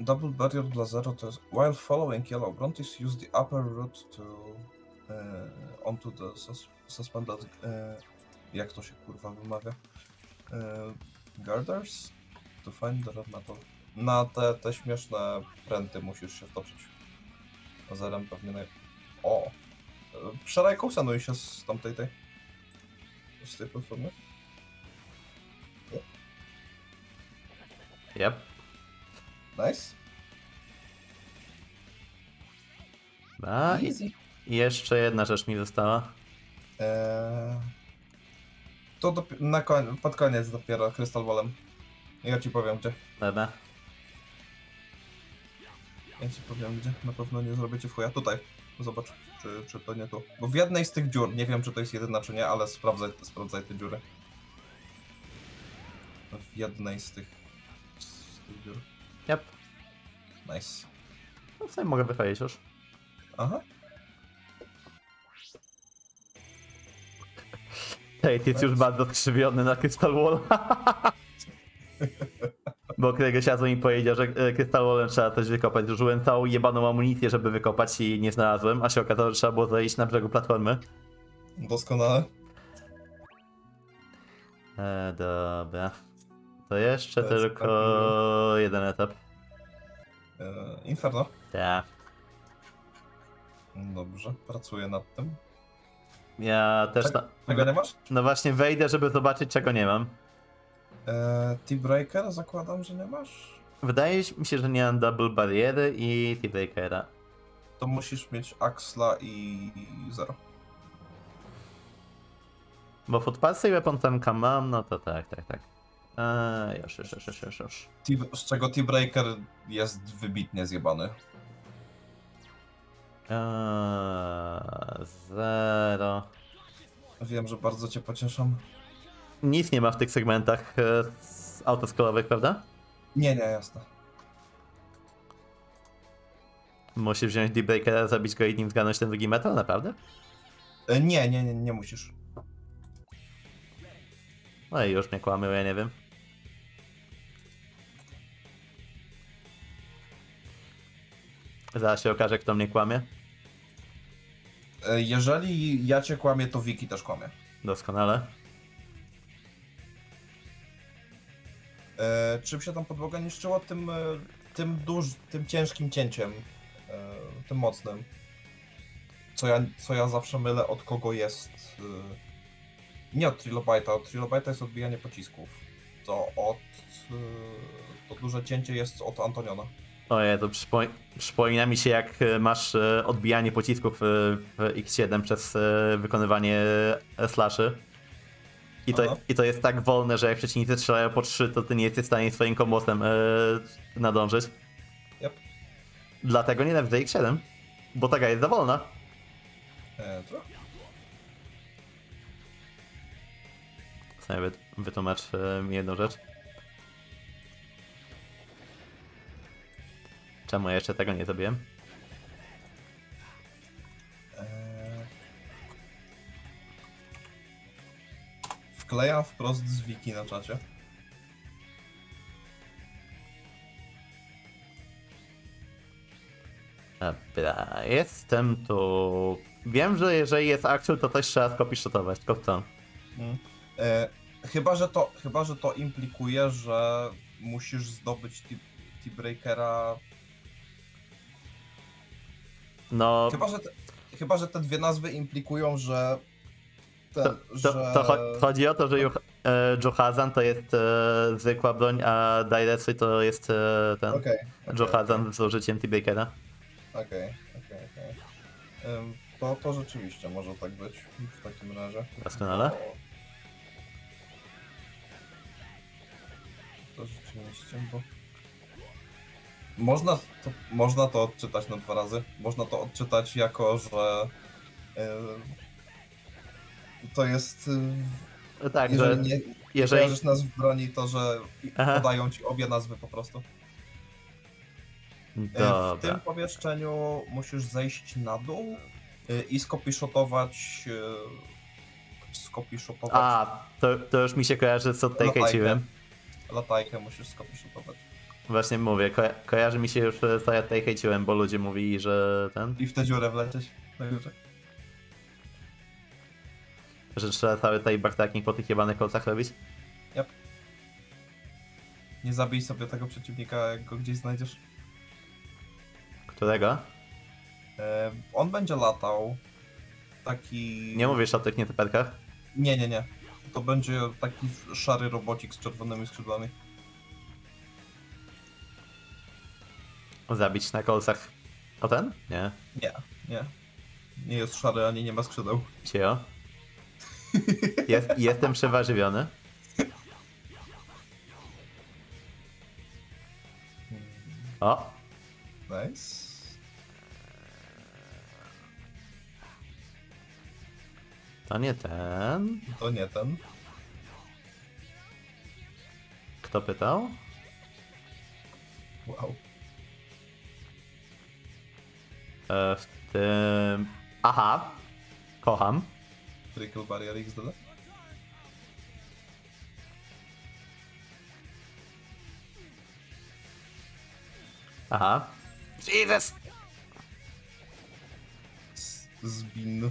Double barrier dla zero to jest while following yellow Brontes use the upper route to eee, onto the sus suspended eee, jak to się kurwa wymawia? Eee, girders to find the red metal na te, te śmieszne pręty musisz się wtoczyć. Zerem pewnie naj... o! Eee, Przerajką sanuj się z tamtej tej z tej platformy Yep. nice A, easy i jeszcze jedna rzecz mi została. Eee, to dopi- na koń- pod koniec dopiero Crystal Ballem. Ja ci powiem gdzie. Dobra. Ja ci powiem gdzie. Na pewno nie zrobię ci w chuja. Tutaj. Zobacz, czy, czy to nie tu. Bo w jednej z tych dziur, nie wiem czy to jest jedyna czy nie, ale sprawdzaj, sprawdzaj te dziury. W jednej z tych, tych dziur. Yep. Nice. No w sumie mogę wychodzić już. Aha. Tate jest już bardzo skrzywiony na Crystal Wall. Bo któregoś razu mi powiedział, że e, Crystal Wallem trzeba coś wykopać. Zużyłem całą jebaną amunicję, żeby wykopać i nie znalazłem, a się okazało, że trzeba było zejść na brzegu platformy. Doskonale. E, dobra. To jeszcze To tylko jeden etap. Eee, Inferno. Tak. Dobrze, pracuję nad tym. Ja też ta... Czego nie masz? No właśnie wejdę, żeby zobaczyć czego nie mam. Eee, T-Breaker zakładam, że nie masz? Wydaje mi się, że nie mam double bariery i T-Breakera. to musisz mieć Axla i Zero. Bo Footpassy i Weapon Tanka mam, no to tak, tak, tak. Eee, już, już, już, już, już, z czego T-Breaker jest wybitnie zjebany. Eee, zero. Wiem, że bardzo cię pocieszam. Nic nie ma w tych segmentach e, autoskolowych, prawda? Nie, nie, jasne. Musi wziąć D-Breakera, zabić go i nim zgarnąć ten drugi metal, naprawdę? E, nie, nie, nie, nie musisz. No i już mnie kłamył, ja nie wiem. Zaraz się okaże, kto mnie kłamie. E, jeżeli ja cię kłamię, to Wiki też kłamie. Doskonale. E, czym się tam podłoga niszczyła? Tym, e, tym duż, tym ciężkim cięciem. E, tym mocnym. co ja, co ja zawsze mylę, od kogo jest. y, Nie od Trilobite'a, od Trilobite'a jest odbijanie pocisków. To od. y, To duże cięcie jest od Antoniona. Ojej, to przypo- przypomina mi się jak e, masz e, odbijanie pocisków e, w X7 przez wykonywanie slashy. I Aha. to, I to jest tak wolne, że jak przeciwnicy strzelają po 3, to ty nie jesteś w stanie swoim kombosem nadążyć. Yep. Dlatego nienawidzę X7, bo taka jest za wolna. E, co? Sobie wy- wytłumacz mi jedną rzecz. Czemu jeszcze tego nie zrobiłem? E... Wklejam wprost z wiki na czacie. Dobra, jestem tu. Wiem, że jeżeli jest akcjon, to też trzeba skopiszotować, tylko co? E, chyba, że to, chyba, że to implikuje, że musisz zdobyć T-Breakera. No, Chyba, że te, chyba, że te dwie nazwy implikują, że. Ten, to, to, że... to cho- chodzi o to, że Juh- e, Johazan to jest e, zwykła broń, a Dairetsu to jest e, ten Okej. okej, Johazan z użyciem T-Bakera. Okej, okej, okej. Em, To, to rzeczywiście może tak być w takim razie. Doskonale. To rzeczywiście, bo... Można to, można to odczytać na dwa razy. Można to odczytać jako, że em, to jest... y, Tak, Jeżeli że nie jeżeli... kojarzysz nazw broni, to że Aha. podają ci obie nazwy po prostu. E, W Dobra. tym pomieszczeniu musisz zejść na dół i skopiszotować. Skopiszotować. A, to, to już mi się kojarzy, co tutaj Latajkę. hejciłem. Latajkę musisz skopiszotować. Właśnie mówię, ko kojarzy mi się już, e, co ja tutaj hejciłem, bo ludzie mówili, że ten, I w tę dziurę wlecieć. Najwyżej. że trzeba cały tutaj backtracking po tych jebanych kolcach robić. Nie zabij sobie tego przeciwnika, jak go gdzieś znajdziesz. Którego? E, on będzie latał. Taki. Nie mówisz o tych nietyperkach? Nie, nie, nie. To będzie taki szary robocik z czerwonymi skrzydłami. Zabić na kolcach. O ten? Nie. Nie, nie. Nie jest szary ani nie ma skrzydeł. Cio. Jest, jestem przewarzywiony. O, Nice. to nie ten. To nie ten. Kto pytał? Wow. W tym... Aha. Kocham. Trickle Barrier XD. Aha. Jesus! Zbin.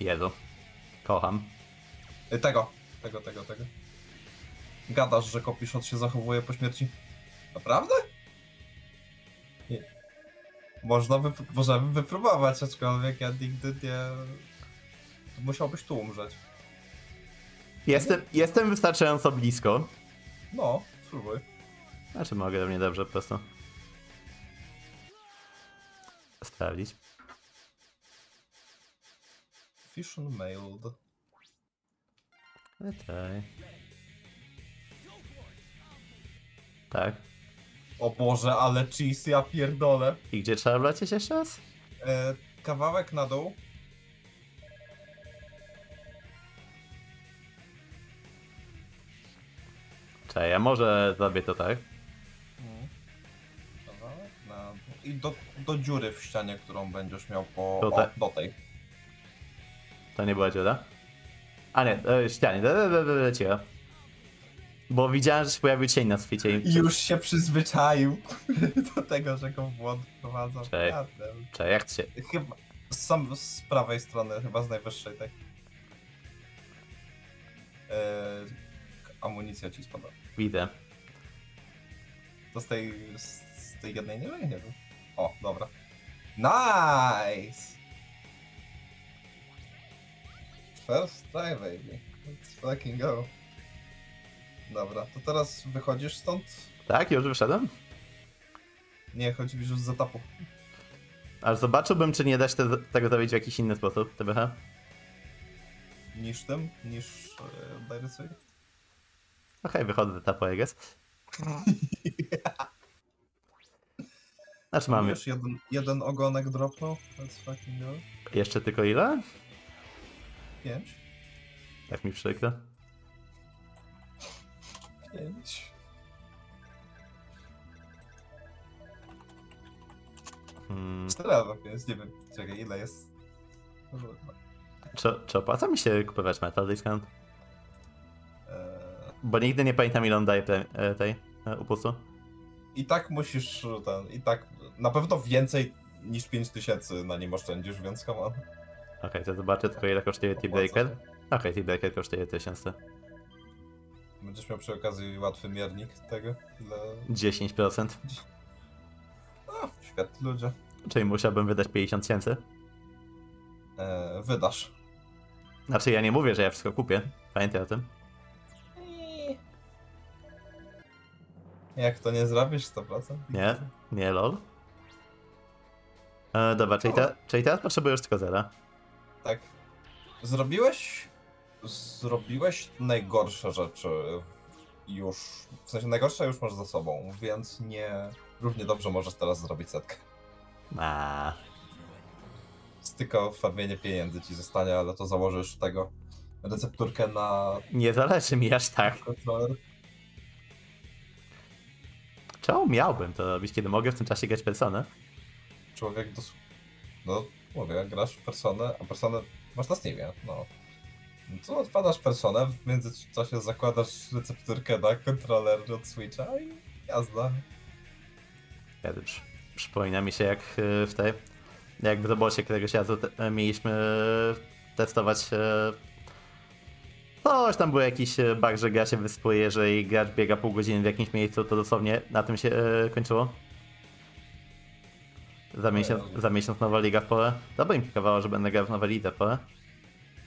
Jezu. Kocham. Y, Tego, tego, tego, tego. Gadasz, że Kopiszot się zachowuje po śmierci. Naprawdę? Nie. Można wyp- możemy wypróbować, aczkolwiek ja nigdy nie... Musiałbyś tu umrzeć. Jestem, jestem wystarczająco blisko. No, spróbuj. Znaczy mogę równie dobrze po prostu. Sprawdzić. Fission mailed. Tutaj. Tak. O Boże, ale cheese, ja pierdolę. I gdzie trzeba wlecieć jeszcze raz? E, kawałek na dół. Czekaj, ja może zrobię to tak. Kawałek na dół. I do, do dziury w ścianie, którą będziesz miał po... Tutaj. O, do tej. To nie była dziura. A nie, e, ścianie. Da, Bo widziałem, że się pojawił cień na swiecie i... Już się przyzwyczaił do tego, że go w błąd prowadzą. Cześć. Czekaj, jak się... Chyba sam z prawej strony, chyba z najwyższej tej. Eee, amunicja ci spada. Widzę. To z tej, z, z tej jednej nie wiem, nie wiem. O, dobra. Nice! First try, baby. Let's fucking go. Dobra, to teraz wychodzisz stąd? Tak, już wyszedłem? Nie, chodzi mi już z etapu. Aż zobaczyłbym, czy nie da się te, tego zrobić w jakiś inny sposób, TBH. Niż tym, niż e, Okej, wychodzę z etapu, I guess. Znaczy mam Już jeden, jeden ogonek dropnął. Let's fucking go. jeszcze tylko ile? Pięć. Tak mi przykro. Pięć. Hmm. Cztery albo pięć, nie wiem. Czekaj, ile jest? Czy, czy opłaca mi się kupować metal discount? Eee, Bo nigdy nie pamiętam ile on daje e, tej e, upustu. I tak musisz ten, i tak na pewno więcej niż 5000 na nim oszczędzisz, więc come on. Okej, to zobaczę tylko ile kosztuje T-Breaker. Okej, T-Breaker kosztuje 1000. Będziesz miał przy okazji łatwy miernik tego, ile... 10%. A, świetni ludzie. Czyli musiałbym wydać 50 tysięcy. Eee, wydasz. Znaczy ja nie mówię, że ja wszystko kupię. Pamiętaj o tym. Jak to nie zrobisz 100%? Nie, nie lol. E, dobra, czyli, te, czyli teraz potrzebujesz tylko zera. Tak. Zrobiłeś... Zrobiłeś najgorsze rzeczy już... W sensie najgorsze już masz za sobą, więc nie... Równie dobrze możesz teraz zrobić setkę. A, tylko farmienie pieniędzy ci zostanie, ale to założysz tego recepturkę na nie zależy mi aż tak. kontroler. Czemu miałbym to robić, kiedy mogę w tym czasie grać personę? Człowiek dos... No, mówię, grasz w personę, a personę masz na Steamie, no. No to odpadasz personę, w międzyczasie zakładasz recepturkę na kontroler od Switcha i jazda. Przy, przypomina mi się jak e, w tej, jak w robocie któregoś razu te, e, mieliśmy e, testować coś tam był jakiś bug, że gra się wyspuje, jeżeli gracz biega pół godziny w jakimś miejscu, to dosłownie na tym się kończyło. Za miesiąc, za miesiąc nowa liga w pole. To by implikowało, że będę grał w nowej lidze w pole.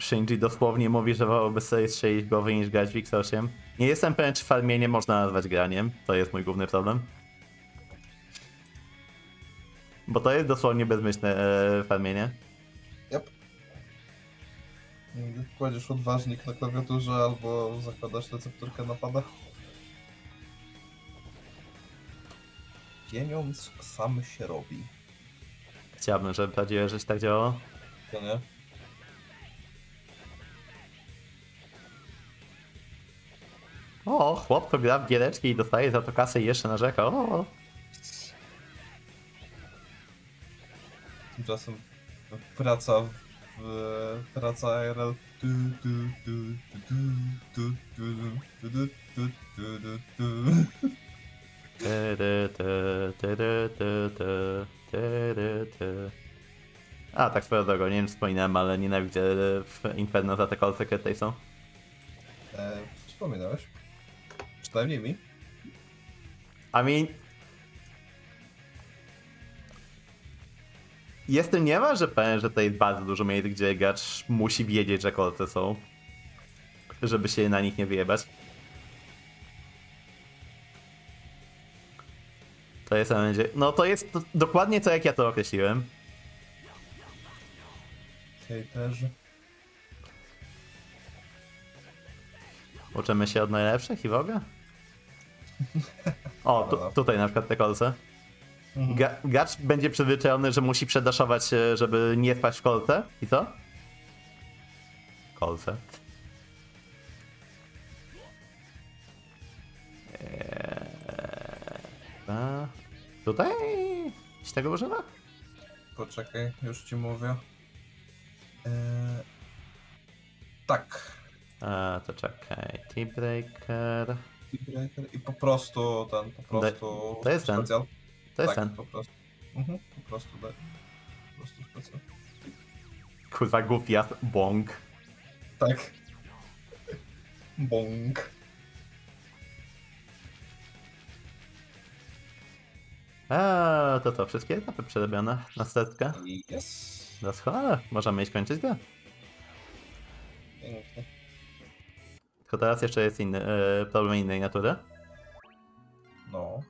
Shinji dosłownie mówi, że wolałby sobie strzelić głowy niż grać w X8. Nie jestem pewien, czy farmienie można nazwać graniem. To jest mój główny problem. Bo to jest dosłownie bezmyślne e, farmienie. Yep. Kładziesz odważnik na klawiaturze albo zakładasz recepturkę na pada. Pieniądz sam się robi. Chciałbym, żeby prawdziwe życie tak działało. To nie? O, chłop to gra w giereczki i dostaje za to kasę i jeszcze narzeka. O. Tymczasem praca w... praca RL. A, tak swoją drogą, nie wiem, wspominałem, ale nienawidzę w Inferno za te call secret są. E, wspominałeś? Przynajmniej mi. I mean... Jestem niemalże pewien, że tutaj jest bardzo dużo miejsc, gdzie gracz musi wiedzieć, że kolce są. Żeby się na nich nie wyjebać. To jest będzie. No to jest to, dokładnie to, jak ja to określiłem. Hejterzy. Uczymy się od najlepszych i w ogóle? O, tu, tutaj na przykład te kolce. Ga gracz będzie przyzwyczajony, że musi przedaszować, żeby nie wpaść w kolce. I co? Kolce. Eee, a, tutaj? Się tego używa? Poczekaj, już ci mówię. Eee, tak. A, to czekaj. T-Breaker. Breaker I po prostu ten, po prostu. to jest ten. specjal. To jest tak, ten. po prostu. Mhm, po prostu daj. Po prostu specjal. Kurwa, głupiat. Bong. Tak. Bong. A, to to, wszystkie etapy przerobione na setkę. Jest. Doskonale, możemy iść kończyć grę. Pięknie. Tylko teraz jeszcze jest inny, e, problem innej natury. No.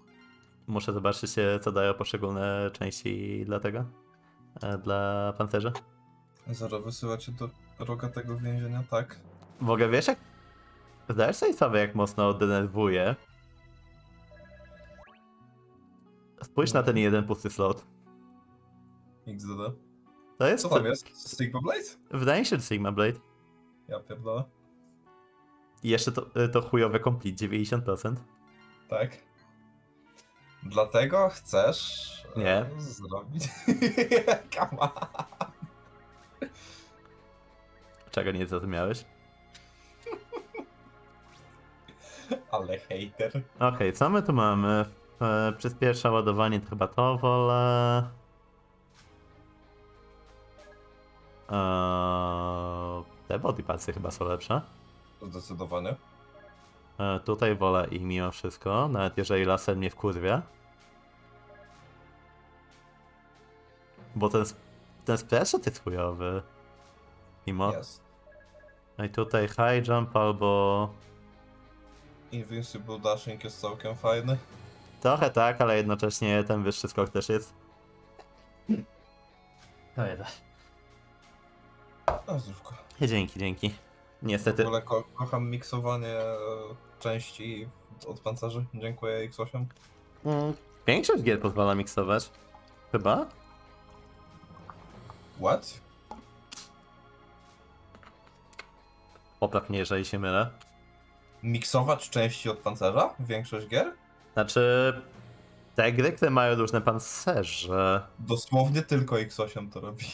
Muszę zobaczyć, e, co dają poszczególne części dla tego. E, dla pancerza. Zaraz wysyła cię do rogatego więzienia, tak. W ogóle wiesz jak... Zdajesz sobie sprawę, jak mocno denerwuje? Spójrz na ten jeden pusty slot. XDD. To jest... Co tam jest? Sigma Blade? Wydaje się, że Sigma Blade. Ja pierdolę. I jeszcze to, e, to chujowe complete, 90%. Tak. Dlatego chcesz e, Nie. zrobić. Come on. Czego nie zrozumiałeś? Ale hater. Okej, co my tu mamy? E, przyspiesza ładowanie, to chyba to wolę. Eee, te bodypadsy chyba są lepsze. Zdecydowanie. E, tutaj wolę ich mimo wszystko, nawet jeżeli laser mnie wkurwia. Bo ten, sp- ten splash jest chujowy. Mimo. Jest. No i tutaj high jump albo... Invincible Dashing jest całkiem fajny. Trochę tak, ale jednocześnie ten wyższy skok też jest. To jest. No zdrówko. Dzięki, dzięki. W Niestety. ogóle ko kocham miksowanie e, części od pancerzy. Dziękuję X8. Mm, Większość gier pozwala miksować. Chyba? What? Popraw mnie, jeżeli się mylę. Miksować części od pancerza? Większość gier? Znaczy. Te gry, które mają różne pancerze. Dosłownie tylko X8 to robi.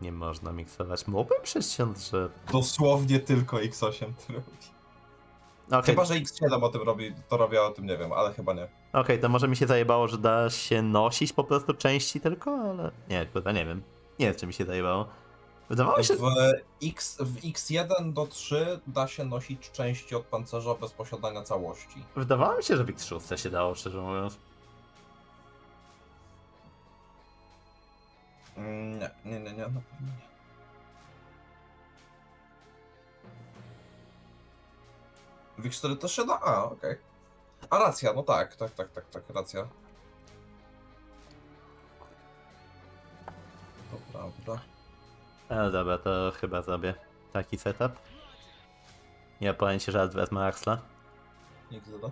Nie można miksować. Mógłbym przysiąc, że. Dosłownie tylko X8 to robi. Okej, Chyba, że X7 o tym robi, to robi, a o tym nie wiem, ale chyba nie. okej, to może mi się zajebało, że da się nosić po prostu części tylko, ale. Nie, chyba nie wiem. Nie wiem, czy mi się zajebało. Wydawało mi się. W, X, w X1 do 3 da się nosić części od pancerza bez posiadania całości. Wydawało mi się, że w X6 się dało, szczerze mówiąc. Nie, nie, nie, nie, na pewno nie. W X4 też się da? A, okej. A racja, no tak, tak, tak, tak, tak, racja. To prawda. Ale dobra, to chyba zrobię taki setup. Ja powiem ci, że wezmę Axla. Nikt zada.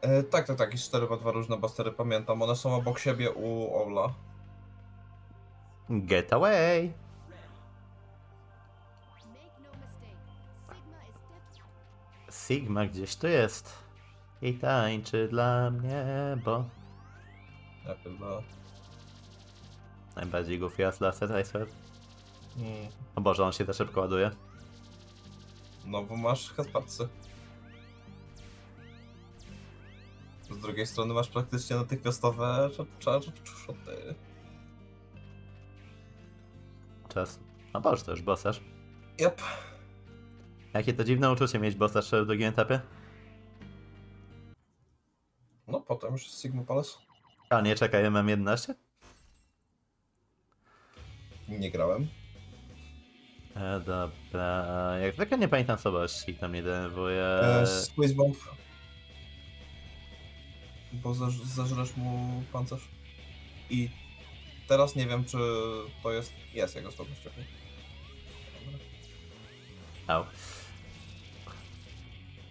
E, tak, tak, tak, i 4 ma dwa różne bastery, pamiętam. One są obok siebie u Ola. Get away! Sigma gdzieś tu jest. I tańczy dla mnie, bo Ja pierdolę. najbardziej goofy jest laser, I swear. Mm. O Boże, on się za szybko ładuje. No bo masz hesparcy. Z drugiej strony masz praktycznie natychmiastowe shoty. Czas. Boże, to już bossarz. Yep. Jakie to dziwne uczucie mieć bossarz w drugim etapie? No potem już Sigma Palace. A nie, czekaj, MM11? Nie grałem. E, dobra, jak zwykle nie pamiętam słabości, tam nie denerwuje. E, Squeeze Bomb. Bo zaż, zażresz mu pancerz. I teraz nie wiem, czy to jest... Jest jego stopność. czekaj. Au.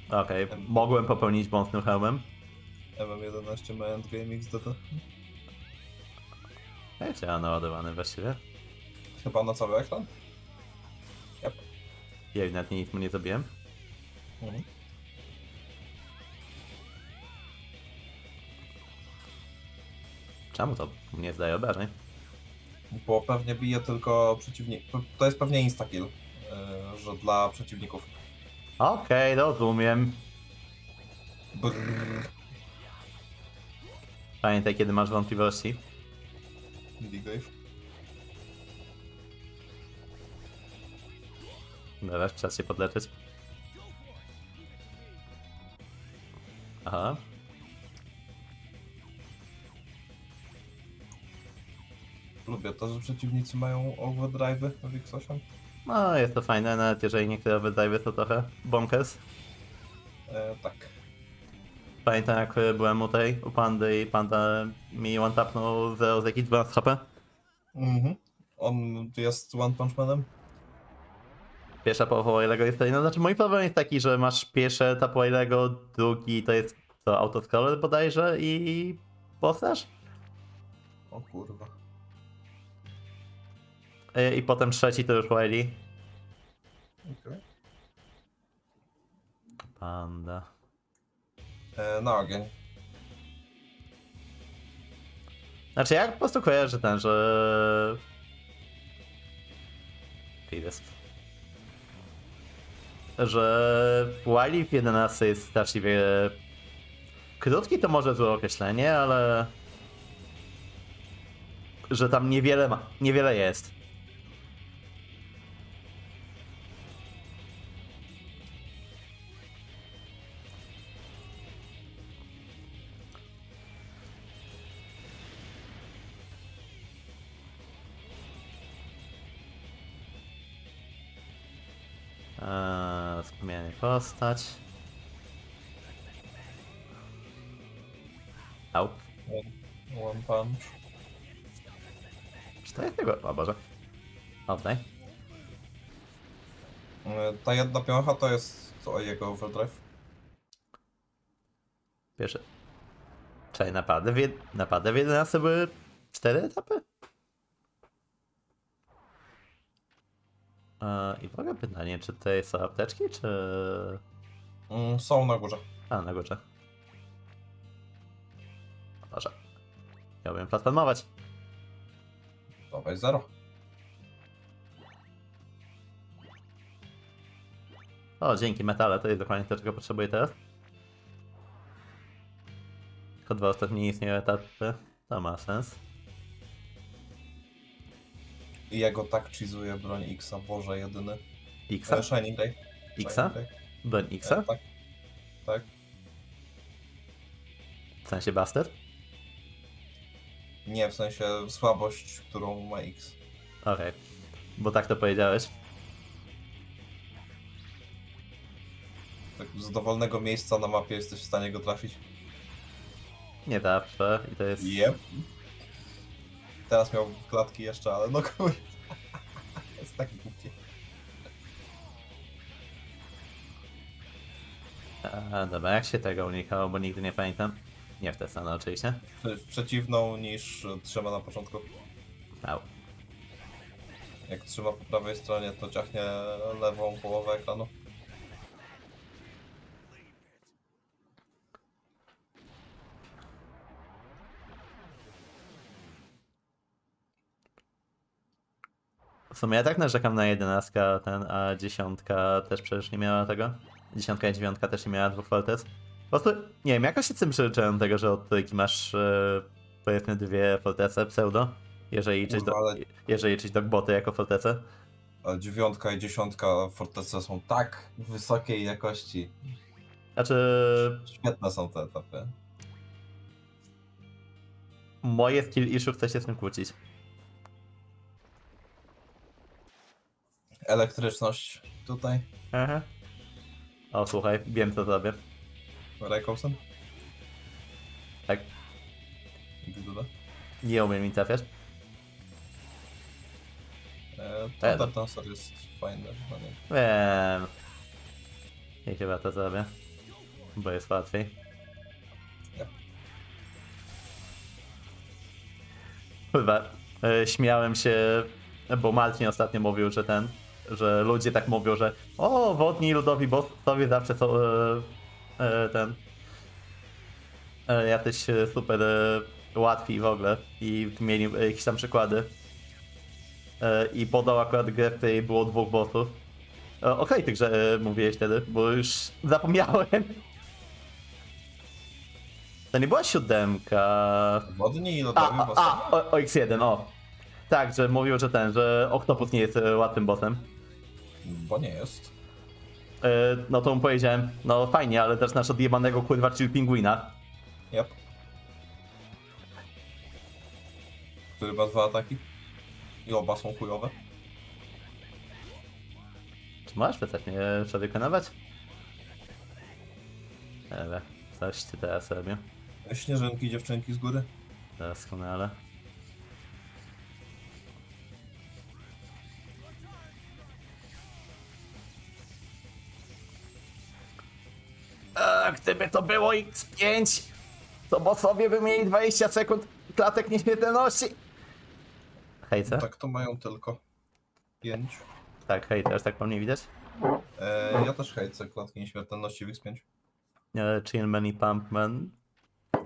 Okej, mogłem popełnić błąd tym hełmem. MM11 ma endgame XDT. Jak działa naładowany właściwie? Chyba na cały ekran? Ja nawet nic mu nie zrobiłem. Mhm. Czemu to nie zdaje obrażeń? Bo pewnie bije tylko przeciwnik. To jest pewnie instakill, yy, że dla przeciwników. Okej, rozumiem. Brrr. Pamiętaj, kiedy masz wątpliwości. Diglaive. Dobra, czas się podleczyć. Aha. Lubię to, że przeciwnicy mają overdrive'y w X8. No, jest to fajne, nawet jeżeli niektóre wydajwy to trochę bonkers. E, tak. Pamiętam jak y, byłem u tej, u Pandy i Panda mi one-tapnął z z jakiś 12 HP. Mhm. On jest One Punch Manem? Pierwsza połowa Wailego jest tutaj, no znaczy mój problem jest taki, że masz pierwszy etap Wailego, drugi to jest to autoscroller bodajże i postaż? O kurwa. Y, I potem trzeci to już Waili. Okay. Panda. E, na ogień. Znaczy ja po prostu kojarzę ten, że... Pides. Że Wily w 11 jest straszliwie... Krótki to może złe określenie, ale... Że tam niewiele ma, niewiele jest. Postać. Au. One, one Punch. Czy to jest tego? O Boże. Oddaj. E, ta jedna piącha to jest co jego overdrive. Pierwsze. Czekaj, napady w, jed... napady w 11 były cztery etapy? I w ogóle pytanie, czy to są apteczki, czy... Mm, są na górze. A, na górze. Boże. Chciałbym platformować. Dawaj zero. O, dzięki metale, to jest dokładnie to, czego potrzebuję teraz. Tylko dwa ostatnie istnieją etapy. To ma sens. I ja go tak cheezuję broń Xa, Boże jedyny. Xa? E, Shining Day. Xa? Day. Broń E, Xa? tak. Tak. W sensie Buster? Nie, w sensie słabość, którą ma X. Okej. Bo tak to powiedziałeś. Tak z dowolnego miejsca na mapie jesteś w stanie go trafić. Nie zawsze. I to jest... Yep. Teraz miał klatki jeszcze, ale no kurde. jest taki głupie. A, dobra, jak się tego unikało, bo nigdy nie pamiętam. Nie w tę stronę oczywiście. Prze- Przeciwną niż trzyma na początku. Au. Jak trzyma po prawej stronie, to ciachnie lewą połowę ekranu. W sumie ja tak narzekam na 11, a ten, a dziesiątka też przecież nie miała tego. Dziesiątka i dziewiątka też nie miała dwóch fortec. Po prostu, nie wiem, jakoś się tym przyzwyczaiłem do tego, że od trójki masz e, powiedzmy dwie fortece pseudo. Jeżeli liczyć, do, ale- jeżeli liczyć dogboty jako fortece. A dziewiątka i dziesiątka fortece są tak wysokiej jakości. Znaczy, Świetne są te etapy. moje skill issue chce się z tym kłócić. Elektryczność tutaj. Aha. O, słuchaj, wiem co zrobię. Raycausen. Tak, nie umiem mi trafiać. E, Thunder Dancer jest fajny. no nie. Wiem. I chyba to zrobię. Bo jest łatwiej. Yep. Chyba e, śmiałem się, bo Marcin ostatnio mówił, że ten, że ludzie tak mówią, że o, wodni ludowi bossowie zawsze są e, e, ten e, jacyś e, super e, łatwiej w ogóle i mieli jakieś tam przykłady. E, I podał akurat grę, w której było dwóch bossów. E, Okej, także e, mówiłeś wtedy, bo już zapomniałem. To nie była siódemka. Wodni i A, lodowi a, bossowie? a o, o X1, o. Tak, że mówił, że ten, że Octopus nie jest e, łatwym bossem. Bo nie jest. E, no to mu powiedziałem, no fajnie, ale też nasz odjebanego kurwa chill pingwina. Yep. Który ma dwa ataki. I oba są chujowe. Czy możesz przestać mnie przewykonywać? Ewe, coś ty teraz robię. Śnieżynki, dziewczynki z góry. Doskonale. Gdyby to było X5, to bossowie by mieli 20 sekund klatek nieśmiertelności. Hejce? Tak to mają tylko. Pięć. Tak, hej, też tak po mnie widać? E, ja też hejcę klatki nieśmiertelności w X5. E, Chillman i Pumpman.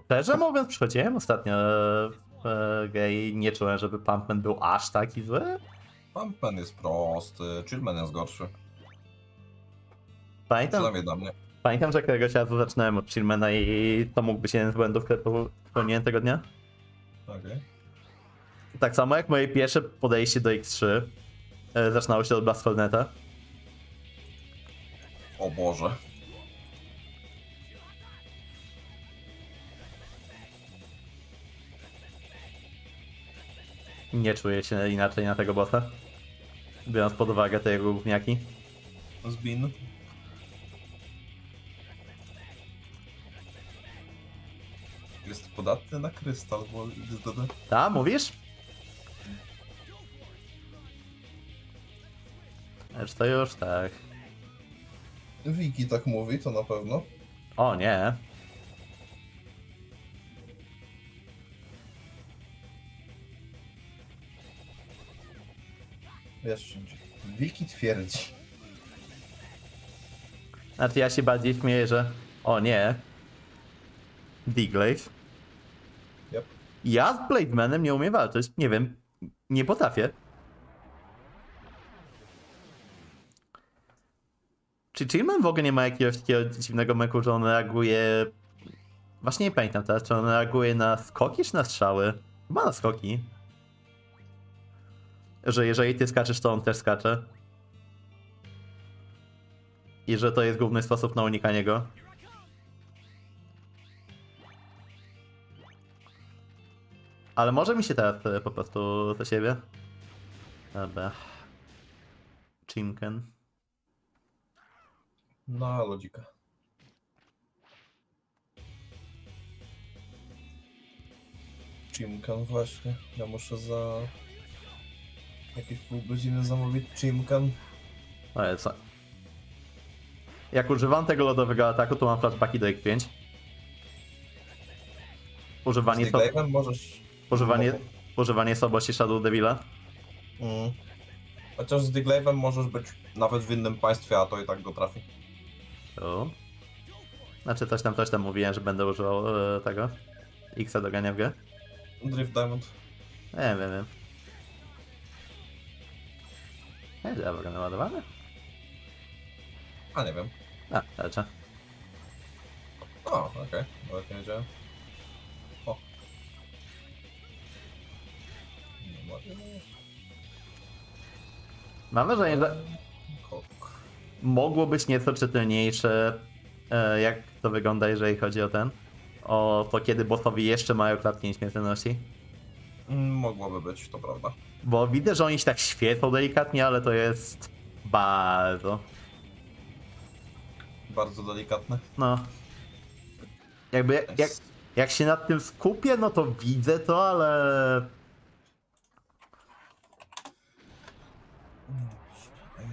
Szczerze mówiąc, przychodziłem ostatnio e, w grę i nie czułem, żeby Pumpman był aż taki zły. Pumpman jest prosty, Chillman jest gorszy. Pamiętam, Przynajmniej dla mnie. Pamiętam że któregoś razu zaczynałem od Chillmana i to mógł być jeden z błędów, które popełniłem tego dnia. Okej. Tak samo jak moje pierwsze podejście do X3 e, zaczynało się od Blastfulneta. O Boże. Nie czuję się inaczej na tego bossa. Biorąc pod uwagę te jego gówniaki. Zbin. Jest podatny na krystal, bo XDD. Ta, mówisz? Lecz to już tak. Wiki tak mówi, to na pewno. O nie. Wiesz, Wiki twierdzi. Znaczy ja się bardziej śmieję, że... O nie. Diglaive. Ja z Blademanem nie umiem walczyć. Nie wiem. Nie potrafię. Czy Chillman w ogóle nie ma jakiegoś takiego dziwnego meku, że on reaguje... Właśnie nie pamiętam teraz, czy on reaguje na skoki czy na strzały? Chyba na skoki. Że jeżeli ty skaczesz, to on też skacze. I że to jest główny sposób na unikanie go. Ale może mi się teraz po prostu do siebie. Dobra. Chinken. No, lodzika. Chimkan właśnie. Ja muszę za jakieś pół godziny zamówić Chimkan. Ale co? Jak używam tego lodowego ataku, to mam flashbacki do X5. Używanie, Z Diglave'em możesz... używanie, używanie słabości Shadow Devila. Mm. Chociaż z Diglave'em możesz być nawet w innym państwie, a to i tak go trafi. Tu. Znaczy coś tam, coś tam mówiłem, że będę używał e, tego. Xa do gania w grę. Drift Diamond. Nie wiem, wiem. Nie, że w ogóle naładowane? A nie wiem. A, leczę. O, okej. Nawet nie wiedziałem. Mam wrażenie, że mogło być nieco czytelniejsze, e, jak to wygląda, jeżeli chodzi o ten. O to, kiedy bossowie jeszcze mają klatki nieśmiertelności. Mm, Mogłoby być, to prawda. Bo widzę, że oni się tak świecą delikatnie, ale to jest bardzo. Bardzo delikatne. No. Jakby jak, jak się nad tym skupię, no to widzę to, ale.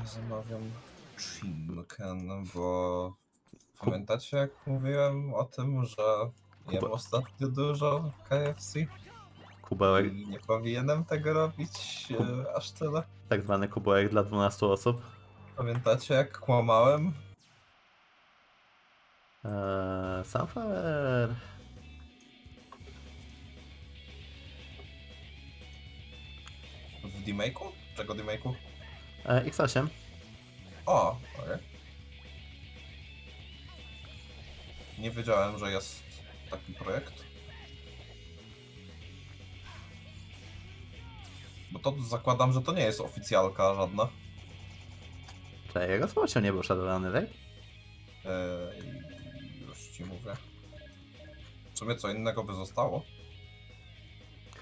zamawiam Chimken, no bo pamiętacie jak mówiłem o tym, że jem Kuba. ostatnio dużo KFC? Kubełek. I nie powinienem tego robić Kub... aż tyle. Tak zwany kubełek dla 12 osób. Pamiętacie jak kłamałem? Eee, sunflower. W demake'u? Czego demake'u? E, X8. O, okej. Nie wiedziałem, że jest taki projekt. Bo to zakładam, że to nie jest oficjalka żadna. Czekaj, jego słowo nie był Shadowrunny, tak? Eee, już ci mówię. W sumie co innego by zostało?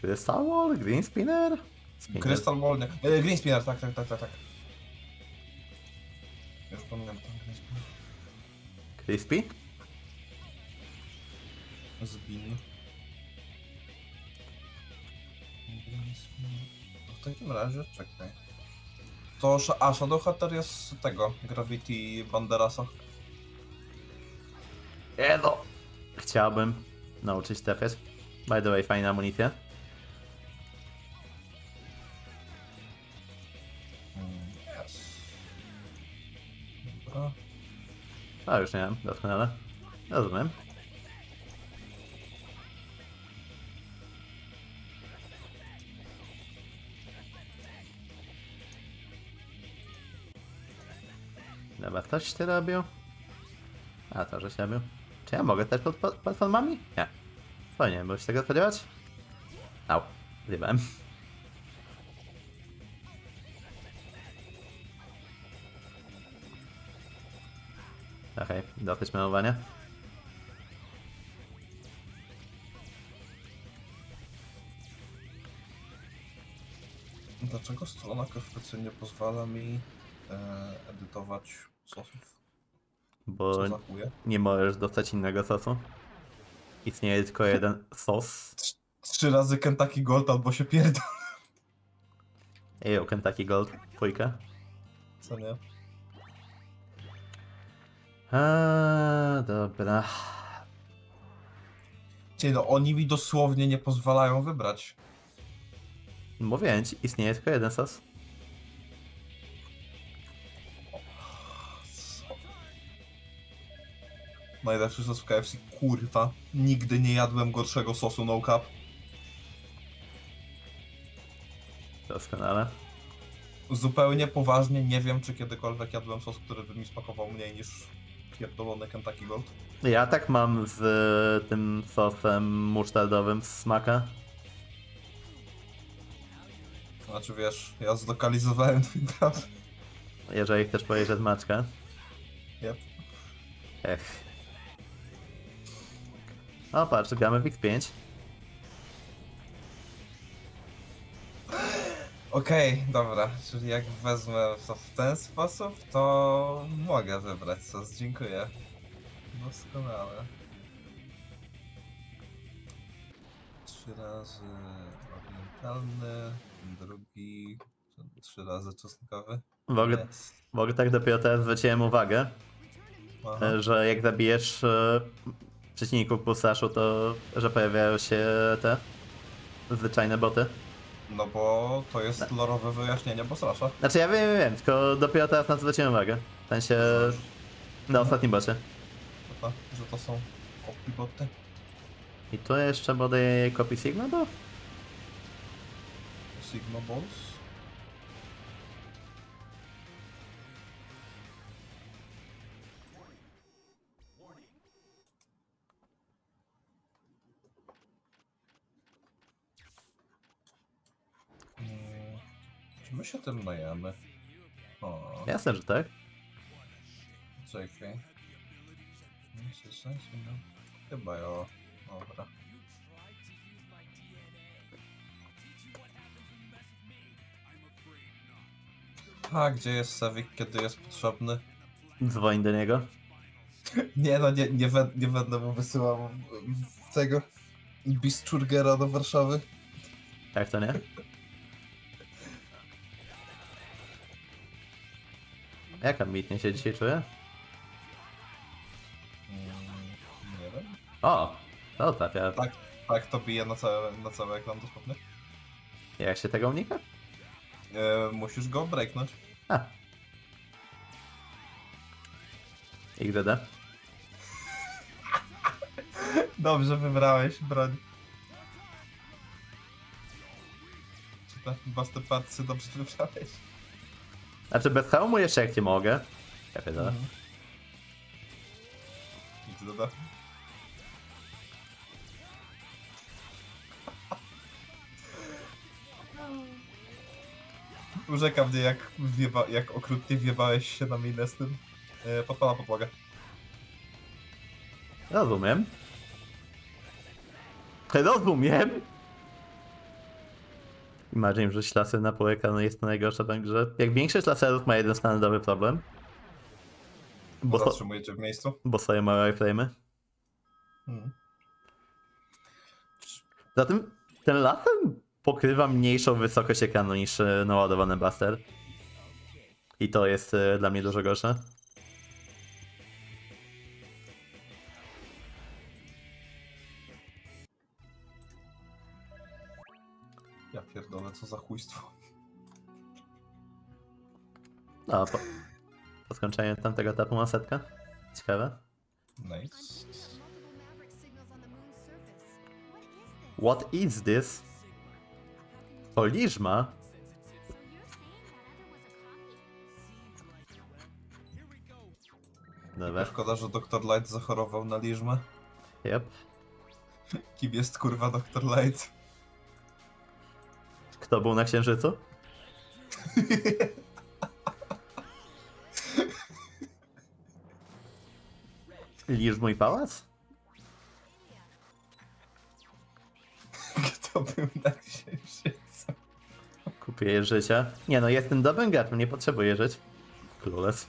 Crystal Wall, Green Spinner? Spinner. Crystal Ball, nie. Eee, Green Spinner, tak, tak, tak, tak, tak. Crispy? Zbin. No w takim razie, czekaj. To, a Shadowhunter jest z tego, Gravity Banderasa. Nie no. Chciałbym nauczyć trafiać. By the way, fajna amunicja. A już nie wiem, doskonale. Rozumiem. Dobra, ktoś ty robił? A to, że się robił. Czy ja mogę też pod platformami? Nie. Fajnie, się tego spodziewać? Au, zjebałem. Dosyć malowania. Dlaczego strona KFC nie pozwala mi e, edytować sosów? Bo nie możesz dostać innego sosu. Istnieje tylko jeden sos. Trzy razy Kentucky Gold albo się pierdol. Ejo, Kentucky Gold, dwójka. Co nie? A, dobra. Czyli no, oni mi dosłownie nie pozwalają wybrać. Mówię ci, istnieje tylko jeden sos. Najlepszy sos w KFC, kurwa. Nigdy nie jadłem gorszego sosu no cap. Doskonale. Zupełnie poważnie nie wiem, czy kiedykolwiek jadłem sos, który by mi smakował mniej niż pierdolony Kentucky Gold. Ja tak mam z tym sosem musztardowym z smaka. Znaczy wiesz, ja zlokalizowałem twój brat. Jeżeli chcesz powiedzieć, maczka. Yep. Ech. O, patrz, gramy w X5. Okej, dobra, czyli jak wezmę to w ten sposób, to mogę wybrać sos, dziękuję. Doskonale. Trzy razy orientalny, drugi, trzy razy czosnkowy. Ogóle, Yes. ogóle tak dopiero teraz zwróciłem uwagę, Aha. że jak zabijesz e, przeciwników pulsaszu, to że pojawiają się te zwyczajne boty. No bo to jest lorowe wyjaśnienie Bosrasza. Znaczy ja wiem, wiem, tylko dopiero teraz na to zwróciłem uwagę. W sensie na ostatnim bocie. To, że to są kopii boty. I tu jeszcze bodaj copy Sigma był? Sigma Balls. My się tym najemy? O, Jasne, że tak. czekaj. Nie się sensu, no. Chyba jo. Dobra. A gdzie jest Sewik, kiedy jest potrzebny? Dzwoń do niego. Nie no, nie, nie, nie będę mu wysyłał tego Bisturgera do Warszawy. Jak to nie? Jak ambitnie się dzisiaj czuję? Nie wiem. O! To trafia. Tak, tak to bije na cały, na cały ekran dosłownie. Jak się tego unika? E, musisz go breaknąć. A. XDD. Dobrze wybrałeś broń. Czy te Buster dobrze wybrałeś. Znaczy bez hełmu jeszcze jak nie mogę. Ja pierdolę. Mhm. Nic doda. Urzeka mnie jak, wjeba, jak okrutnie wjebałeś się na minę z tym. E, podpala podłogę. Rozumiem. Rozumiem. Imagine, że laser na pół ekranu jest to najgorsza w tej grze. Jak większość laserów ma jeden standardowy problem. Bo, so, Zatrzymujecie w miejscu. bo swoje małe iframe'y. Hmm. Zatem ten laser pokrywa mniejszą wysokość ekranu niż e, naładowany blaster. I to jest e, dla mnie dużo gorsze. Co za chujstwo. No, po, po skończeniu tamtego etapu ma setka. Ciekawe. Nice. What is this? To liżma? Dobra, Szkoda, że Dr. Light zachorował na liżmę. yep. Kim jest kurwa Dr. Light? Kto był na księżycu? Liż mój pałac? Kto był na księżycu? Kupię je życia. Nie no, jestem dobrym graczem, nie potrzebuję żyć. Clueless.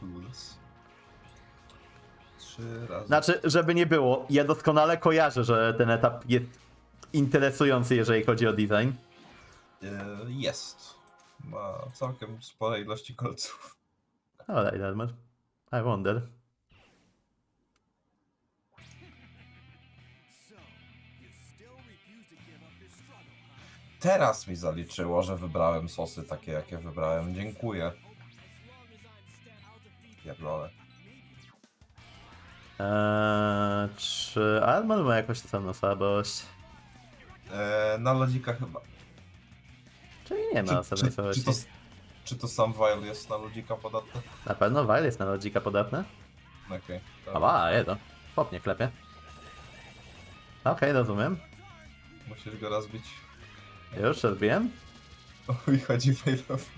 Plus. Trzy razy. Znaczy, żeby nie było, ja doskonale kojarzę, że ten etap jest interesujący, jeżeli chodzi o design. E, Jest. Ma całkiem spore ilości kolców. Alright, Elmer. I wonder. Teraz mi zaliczyło, że wybrałem sosy takie, jakie wybrałem. Dziękuję. Pierdolę. Eee, czy Armor ma jakąś samą słabość? E, na lodzika chyba. Czyli nie ma Czy, czy, czy, to, czy to sam Vile jest na lodzika podatny? Na pewno Vile jest na lodzika podatny. Okej. A ba, jedno. Popnie klepie. Okej, rozumiem. Musisz go rozbić. Już rozbiłem. Oj, chodzi Vile'owi.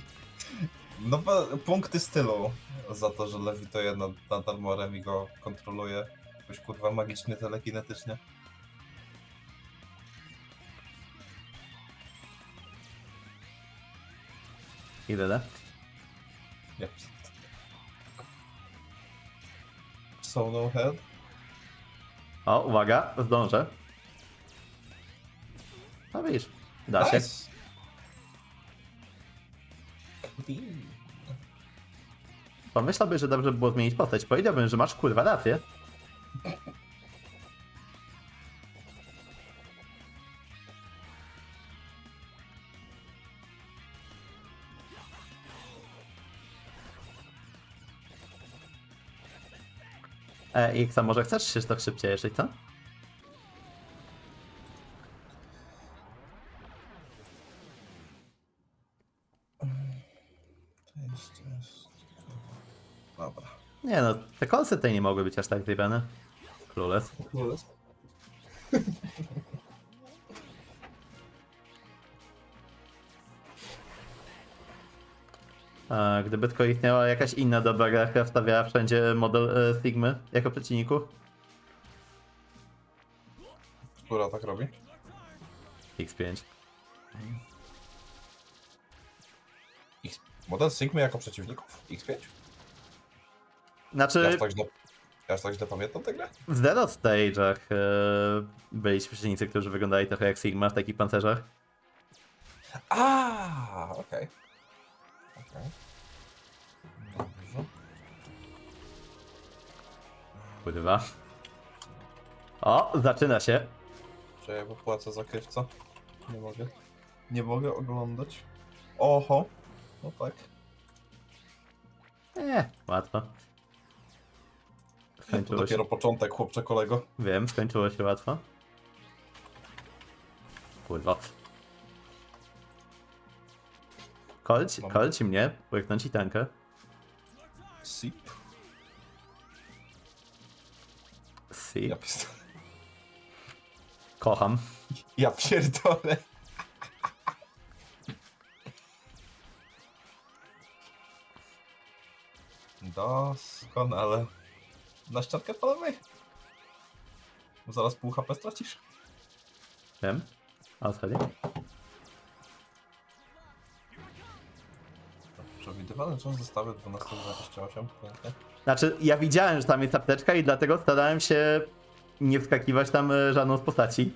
No punkty stylu za to, że lewituje nad, nad armorem i go kontroluje. Jakoś kurwa magicznie telekinetycznie. Idę, da. Ja So no head? O, uwaga, zdążę. No widzisz, da się. Nice. Pomyślałbyś, że dobrze by było zmienić postać. Powiedziałbym, że masz kurwa rację. E, X, a może chcesz się tak szybciej, jeżeli co? To. Dobra. Nie no, te kolce tutaj nie mogły być aż tak zjebane. Clueless. A gdyby tylko istniała jakaś inna dobra gra, która wstawiała wszędzie model e, Sigmy jako przeciwniku? Która tak robi? X5. X... Model Sigmy jako przeciwników? X5? Ja Znaczy, aż tak źle, ja aż tak źle pamiętam tę grę? w Zero Stage'ach e, byli przeciwnicy, którzy wyglądali trochę jak Sigma w takich pancerzach. A, okej. Okej. Dobrze. Kurwa. O, zaczyna się. Czy ja wypłacę za krywca? Nie mogę. Nie mogę oglądać. Oho. No tak. Nie, łatwo. To Skończyło się. dopiero początek, chłopcze kolego. Wiem, skończyło się łatwo. Kurwa. Mam- kolć mnie, łyknąć i tankę. Sip. Si. Ja, pierd- Kocham. ja pierdolę. Doskonale. Na ściankę po lewej? Zaraz pół HP stracisz. Wiem. A o co chodzi? Przewidywalny czas dostawy 12.28. Pięknie. Znaczy, ja widziałem, że tam jest apteczka i dlatego starałem się nie wskakiwać tam e, żadną z postaci.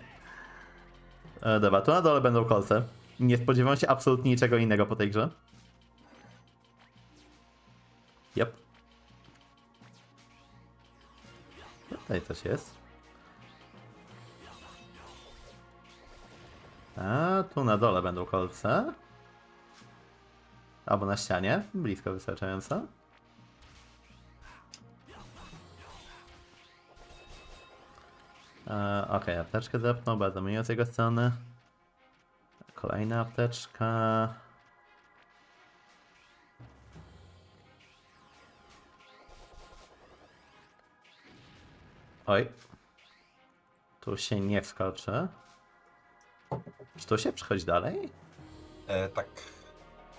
E, dobra, tu na dole będą kolce. Nie spodziewam się absolutnie niczego innego po tej grze. Yep. Tutaj coś jest. A, tu na dole będą kolce. Albo na ścianie, blisko wystarczająco. E, Okej, apteczkę zepnął, bardzo miło z jego strony. Kolejna apteczka. Oj. Tu się nie wskoczy. Czy tu się przechodzi dalej? E, tak.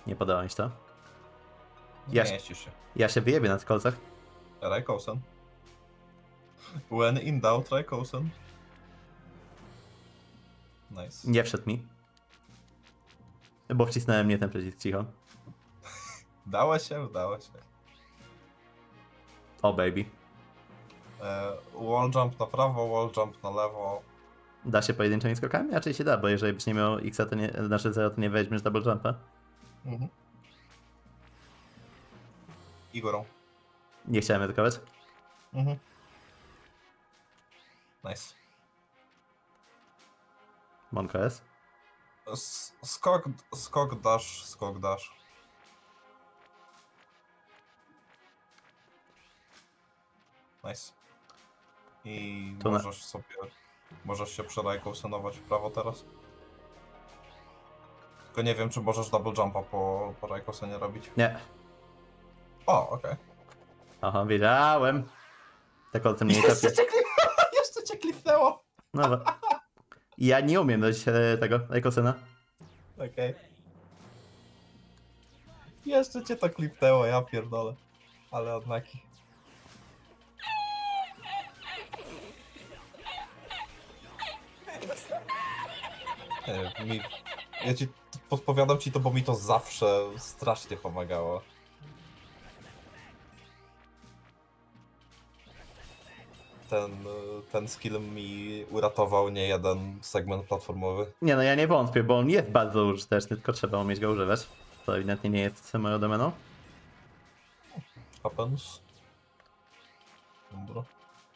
Nie podoba mi się to. Nie Ja- mieścisz się. Ja się wyjebię na tych kolcach. Rajkosen. When in doubt, Rajkosen. Nice. Nie wszedł mi. Bo wcisnąłem nie ten przycisk cicho. Dało się, udało się. O baby. E, wall jump na prawo, wall jump na lewo. Da się pojedynczymi skokami? Raczej się da, bo jeżeli byś nie miał X, to nie, znaczy 0, to nie weźmiesz double jumpa. Mhm. Igorą. Nie chciałem ryzykować. Mhm. Nice. Monka jest. Skok, skok, dash, skok, dash. Nice. I To na- możesz sobie, możesz się przerajkousenować w prawo teraz. Tylko nie wiem, czy możesz double jumpa po, po rajkousenie robić. Nie. O, okej. Aha, wiedziałem. Te kolce mnie nie trafi. Klifnęło! No. Ja nie umiem dać e, tego Eikosyna. Okej. Jeszcze cię to klipnęło, ja pierdolę. Ale odnaki. Nie, mi, ja ci podpowiadam ci to, bo mi to zawsze strasznie pomagało. Ten, ten skill mi uratował nie jeden segment platformowy. Nie no, ja nie wątpię, bo on jest bardzo użyteczny, tylko trzeba umieć go używać. To ewidentnie nie jest moją domeną. happens. Dobra.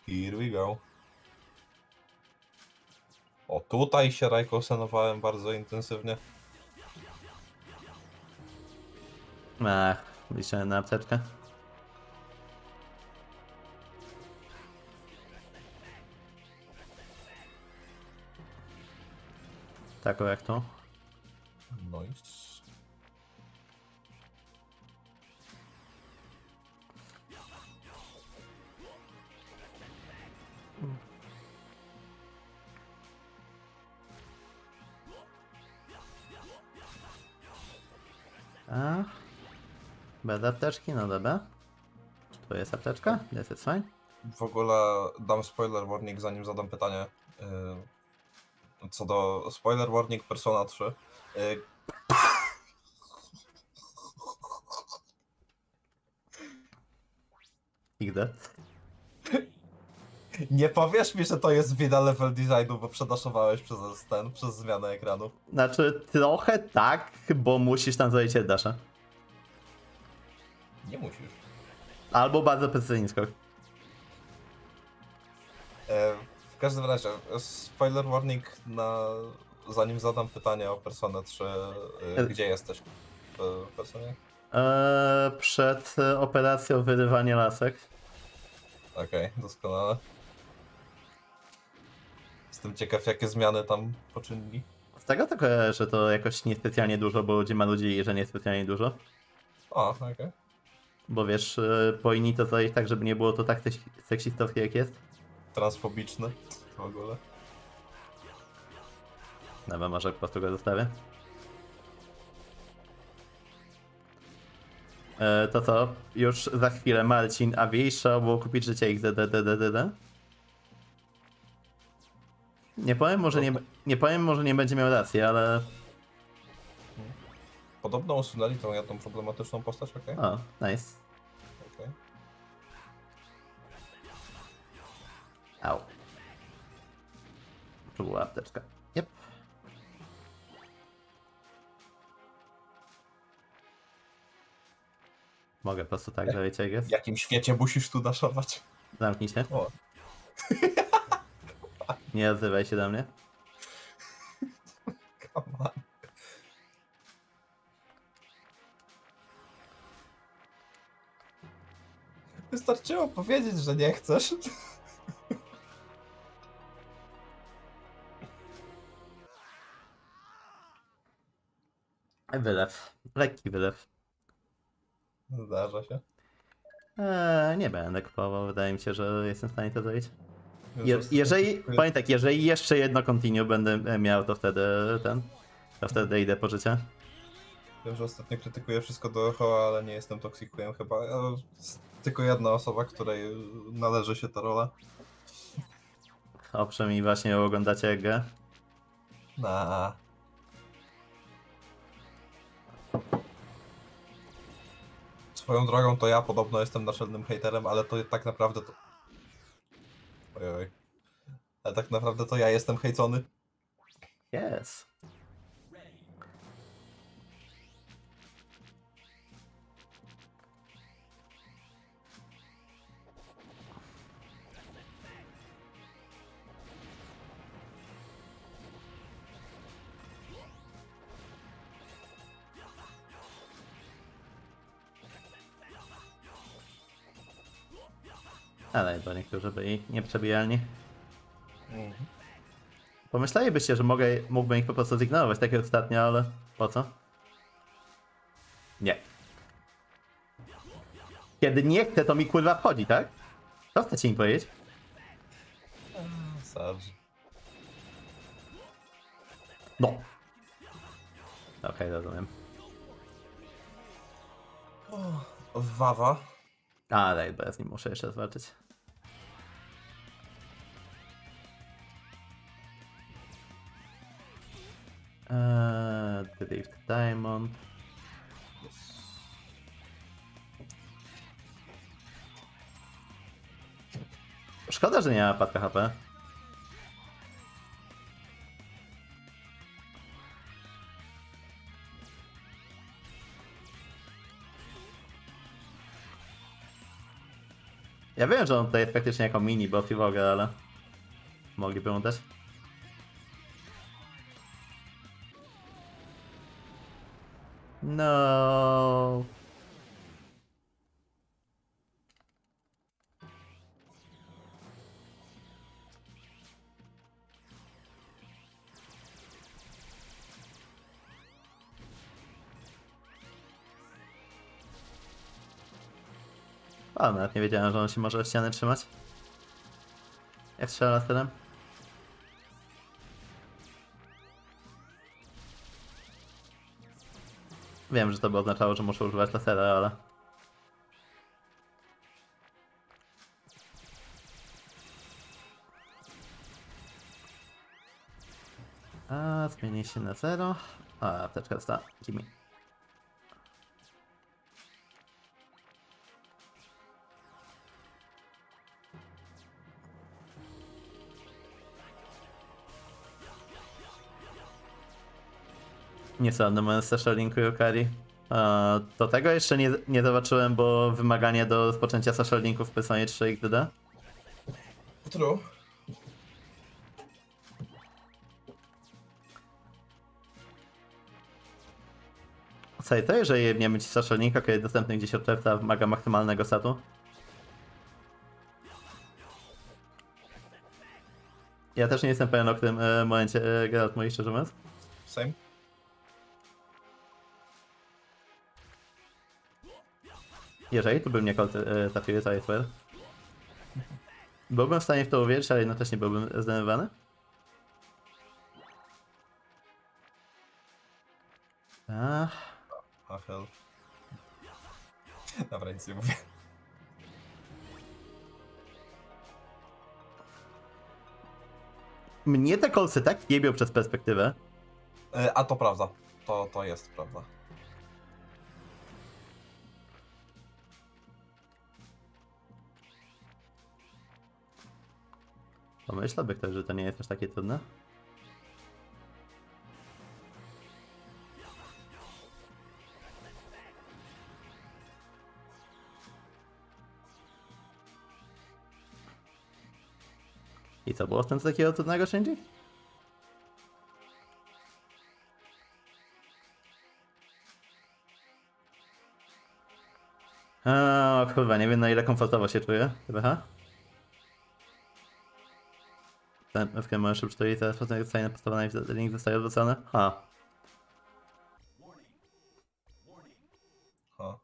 Here we go. O, tutaj się rajkosenowałem bardzo intensywnie. Ech, liczę na apteczkę. Taką jak to. Nice. A. Bez apteczki, no dobra. To jest apteczka? Jest, jest fine. W ogóle dam spoiler warning, zanim zadam pytanie. Yy, co do spoiler warning Persona 3. Yy, XD. nie powiesz mi, że to jest wina level designu, bo przedaszowałeś przez ten, przez zmianę ekranu. Znaczy, trochę tak, bo musisz tam zrobić dasha. Nie musisz. Albo bardzo precyzyjny skok. E, każdym razie, e, spoiler warning na... Zanim zadam pytanie o Personę 3, e, E- gdzie jesteś w Personie? Eee, przed e, operacją wyrywania lasek. Okej, doskonale. Jestem ciekaw, jakie zmiany tam poczynili. Z tego kojarzę, że to jakoś niespecjalnie dużo, bo ludzie ma ludzi, że niespecjalnie dużo. A, okej. Bo wiesz, y, powinni to zrobić tak, żeby nie było to tak seks- seksistowskie jak jest. Transfobiczny w ogóle. Dobra, może po prostu go zostawię. E, to co? Już za chwilę Marcin, a wiesz, trzeba było kupić życie XDDDDD? Nie powiem, może nie, nie powiem, może nie będzie miał racji, ale... Podobno usunęli tą jedną problematyczną postać, okej? O, nice. Okej. Au. Tu była apteczka. Yep. Mogę po prostu tak jak jest? W jakim świecie musisz tu daszować? Zamknij się. O, Nie odzywaj się do mnie. come on. Wystarczyło powiedzieć, że nie chcesz. Wylew. Lekki wylew. Zdarza się. Eee, nie będę kupował, wydaje mi się, że jestem w stanie to zrobić. Je, jeżeli, powiem tak, jeżeli jeszcze jedno continue będę miał, to wtedy ten, to wtedy idę po życie. Wiem, że ostatnio krytykuję wszystko dookoła, ale nie jestem toksikujem chyba. tylko jedna osoba, której należy się ta rola. Owszem, i właśnie oglądacie grę. Na. Swoją drogą to ja podobno jestem naczelnym hejterem, ale to tak naprawdę to... Ojoj. Ale tak naprawdę to ja jestem hejcony. Yes. Ale bo niektórzy byli nieprzebijalni. Pomyślelibyście, że mogę, mógłbym ich po prostu zignorować, tak jak ostatnio, ale po co? Nie. Kiedy nie chcę, to mi kurwa wchodzi, tak? Co chcecie mi powiedzieć? Sarge. No. Okej, rozumiem. Wawa. A, daj, bo ja z nim muszę jeszcze zobaczyć. Eee, Drift Diamond. Szkoda, że nie ma patka HP. Ja wiem, że on tutaj jest praktycznie jako mini w ogóle, ale mogliby mu dać. No. A, nawet nie wiedziałem, że on się może ściany trzymać. Jak strzela laserem? Wiem, że to by oznaczało, że muszę używać lasera, ale... A, zmieni się na zero. A, apteczka została. Gimme. Niesądny moment Sasha Linku Yokari. E, Do tego jeszcze nie, nie zobaczyłem, bo wymaganie do rozpoczęcia Sasha Linku w Personie 3 XDD. True. Słuchaj, to jeżeli jebniemy ci Sasha Linka, kiedy dostępny gdzieś od czerwca wymaga maksymalnego satu. Ja też nie jestem pewien o którym e, momencie e, Geralt mówi szczerze mówiąc. Same. Jeżeli tu by mnie trafiły, well. Byłbym w stanie w to uwierzyć, ale jednocześnie byłbym zdenerwowany. Ach, A hell. Dobra, nic nie mówię. mnie te kolce tak jebią przez perspektywę. E, A to prawda. To, to jest prawda. Pomyślałby ktoś, że to nie jest aż takie trudne. I co było w tym takiego trudnego, Shinji? O kurwa, nie wiem na ile komfortowo się czuję. TBH? Ten którym możesz uczyć teraz potem zostanie postawiony i link zostaje odwrócony? Ha. Ha.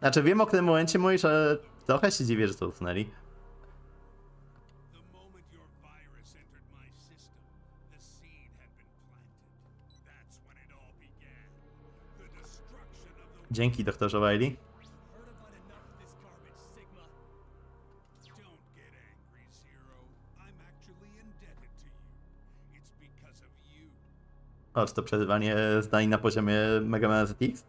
Znaczy wiem o którym momencie mówisz, ale trochę się dziwię, że to usunęli. The moment your O, czy to przerywanie zdań na poziomie Mega Man ZX?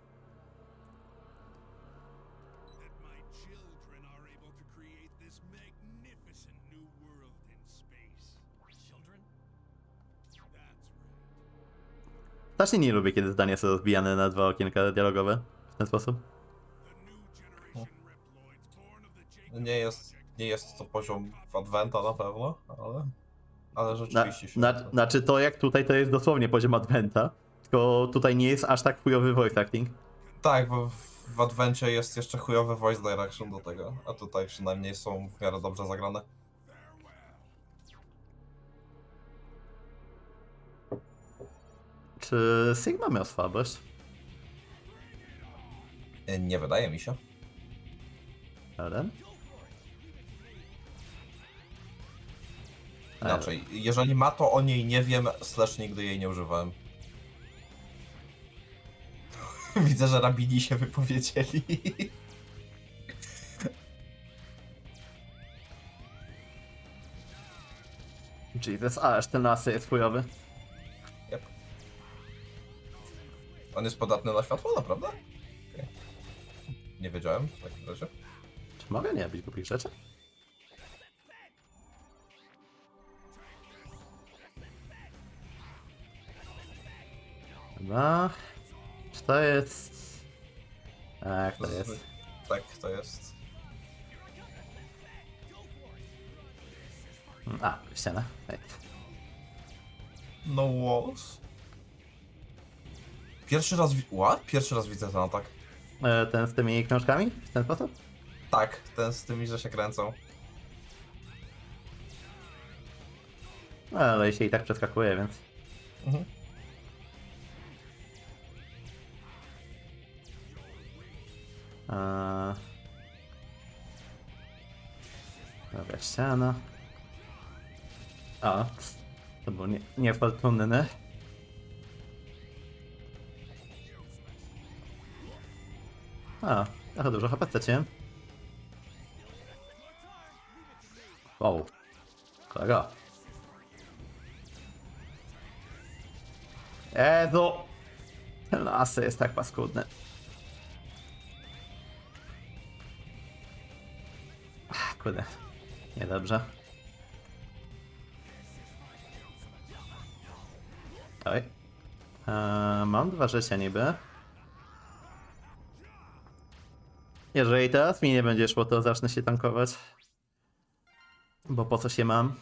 Strasznie nie lubię, kiedy zdania są rozbijane na dwa okienka dialogowe w ten sposób. Nie jest, nie jest to poziom Adventa na pewno, ale... Ale Na, rzeczywiście się... na, znaczy to jak tutaj to jest dosłownie poziom Adventa, tylko tutaj nie jest aż tak chujowy voice acting. Tak, bo w- w Advencie jest jeszcze chujowy voice direction do tego, a tutaj przynajmniej są w miarę dobrze zagrane. Czy Sigma miał słabość? Nie wydaje mi się. Ellen? Inaczej, jeżeli ma, to o niej nie wiem, slash nigdy jej nie używałem. Widzę, że rabini się wypowiedzieli. Jesus, a aż ten lasy jest chujowy. Yep. On jest podatny na światło, naprawdę? Okej. Nie wiedziałem w takim razie. Czy mogę nie robić głupich rzeczy? Chyba... Czy to jest... Tak, to jest. Tak, to jest. A, ściana. No walls. Pierwszy raz What? Pierwszy raz widzę ten atak. E, Ten z tymi książkami? W ten sposób? Tak, ten z tymi, że się kręcą. No, ale się i tak przeskakuje, więc... Mhm. Eee... Dobra, ściana. A, to było nie, niefortunne. A, trochę dużo HP straciłem. Wow. Kolega. Ten lasy jest tak paskudny. Kurde. Niedobrze. Oj. Eee, mam dwa życia niby. Jeżeli teraz mi nie będzie szło, to zacznę się tankować. Bo po co się mam?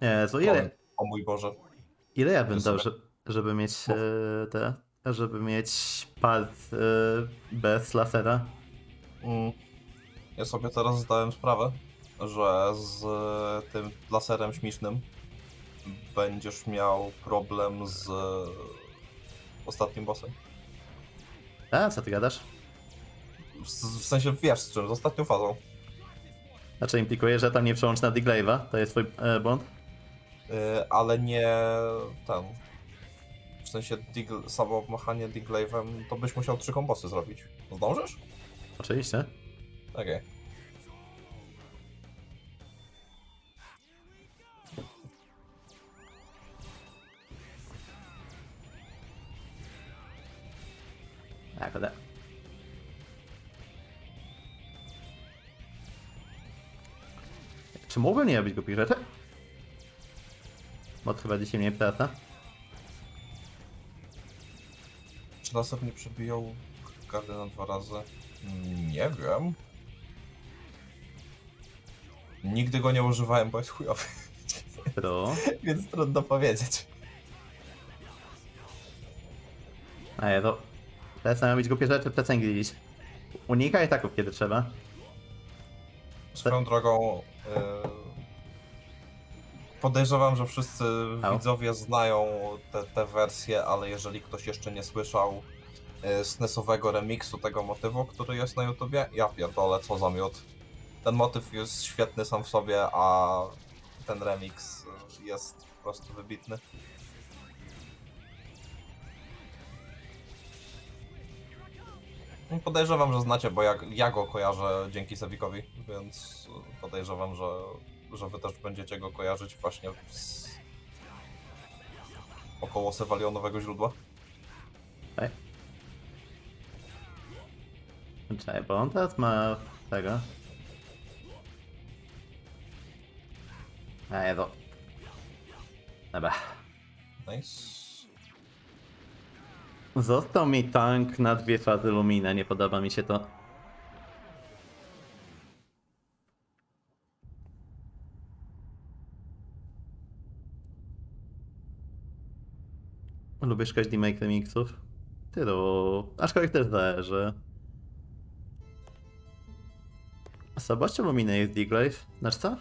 Jezu, ile, o mój Boże. ile ja bym dał, żeby mieć e, te, żeby mieć part e, bez lasera? Mm. Ja sobie teraz zdałem sprawę, że z tym laserem śmiesznym będziesz miał problem z ostatnim bossem. A, co ty gadasz? W, w sensie wiesz z czym, z ostatnią fazą. Znaczy implikuje, że tam nie przełącz na Diglave'a? To jest twój e, błąd? Yy, ale nie ten. W sensie digl, samo machanie diglave'em, to byś musiał trzy kombosy zrobić. Zdążysz? Oczywiście. Okej. Tak, ale... Czy mógłbym nie robić głupich rzeczy? Bo to chyba dzisiaj mniej prawda. Czy laser nie przebijał Guardiana dwa razy? Nie wiem. Nigdy go nie używałem, bo jest chujowy. Pro. Więc trudno powiedzieć. A ja to... Przestań robić głupie rzeczy, przestań glić. Unikaj ataków, kiedy trzeba. Swoją drogą yy, podejrzewam, że wszyscy Au. widzowie znają te, te wersje, ale jeżeli ktoś jeszcze nie słyszał yy, SNESowego remiksu tego motywu, który jest na YouTubie, ja pierdolę, co za miód. Ten motyw jest świetny sam w sobie, a ten remix jest po prostu wybitny. No, Podejrzewam, że znacie, bo ja, ja go kojarzę dzięki Sewikowi, więc podejrzewam, że, że wy też będziecie go kojarzyć właśnie z około sewalionowego źródła. Ej. Czekaj, bo on teraz ma tego. A ja to... Dobra. Nice. Został mi tank na dwie fazy Lumina, nie podoba mi się to. Lubię szukać remake remixów? Tylu. Aczkolwiek też zależy. Słabością Lumina jest Diglaive. Znaczy co?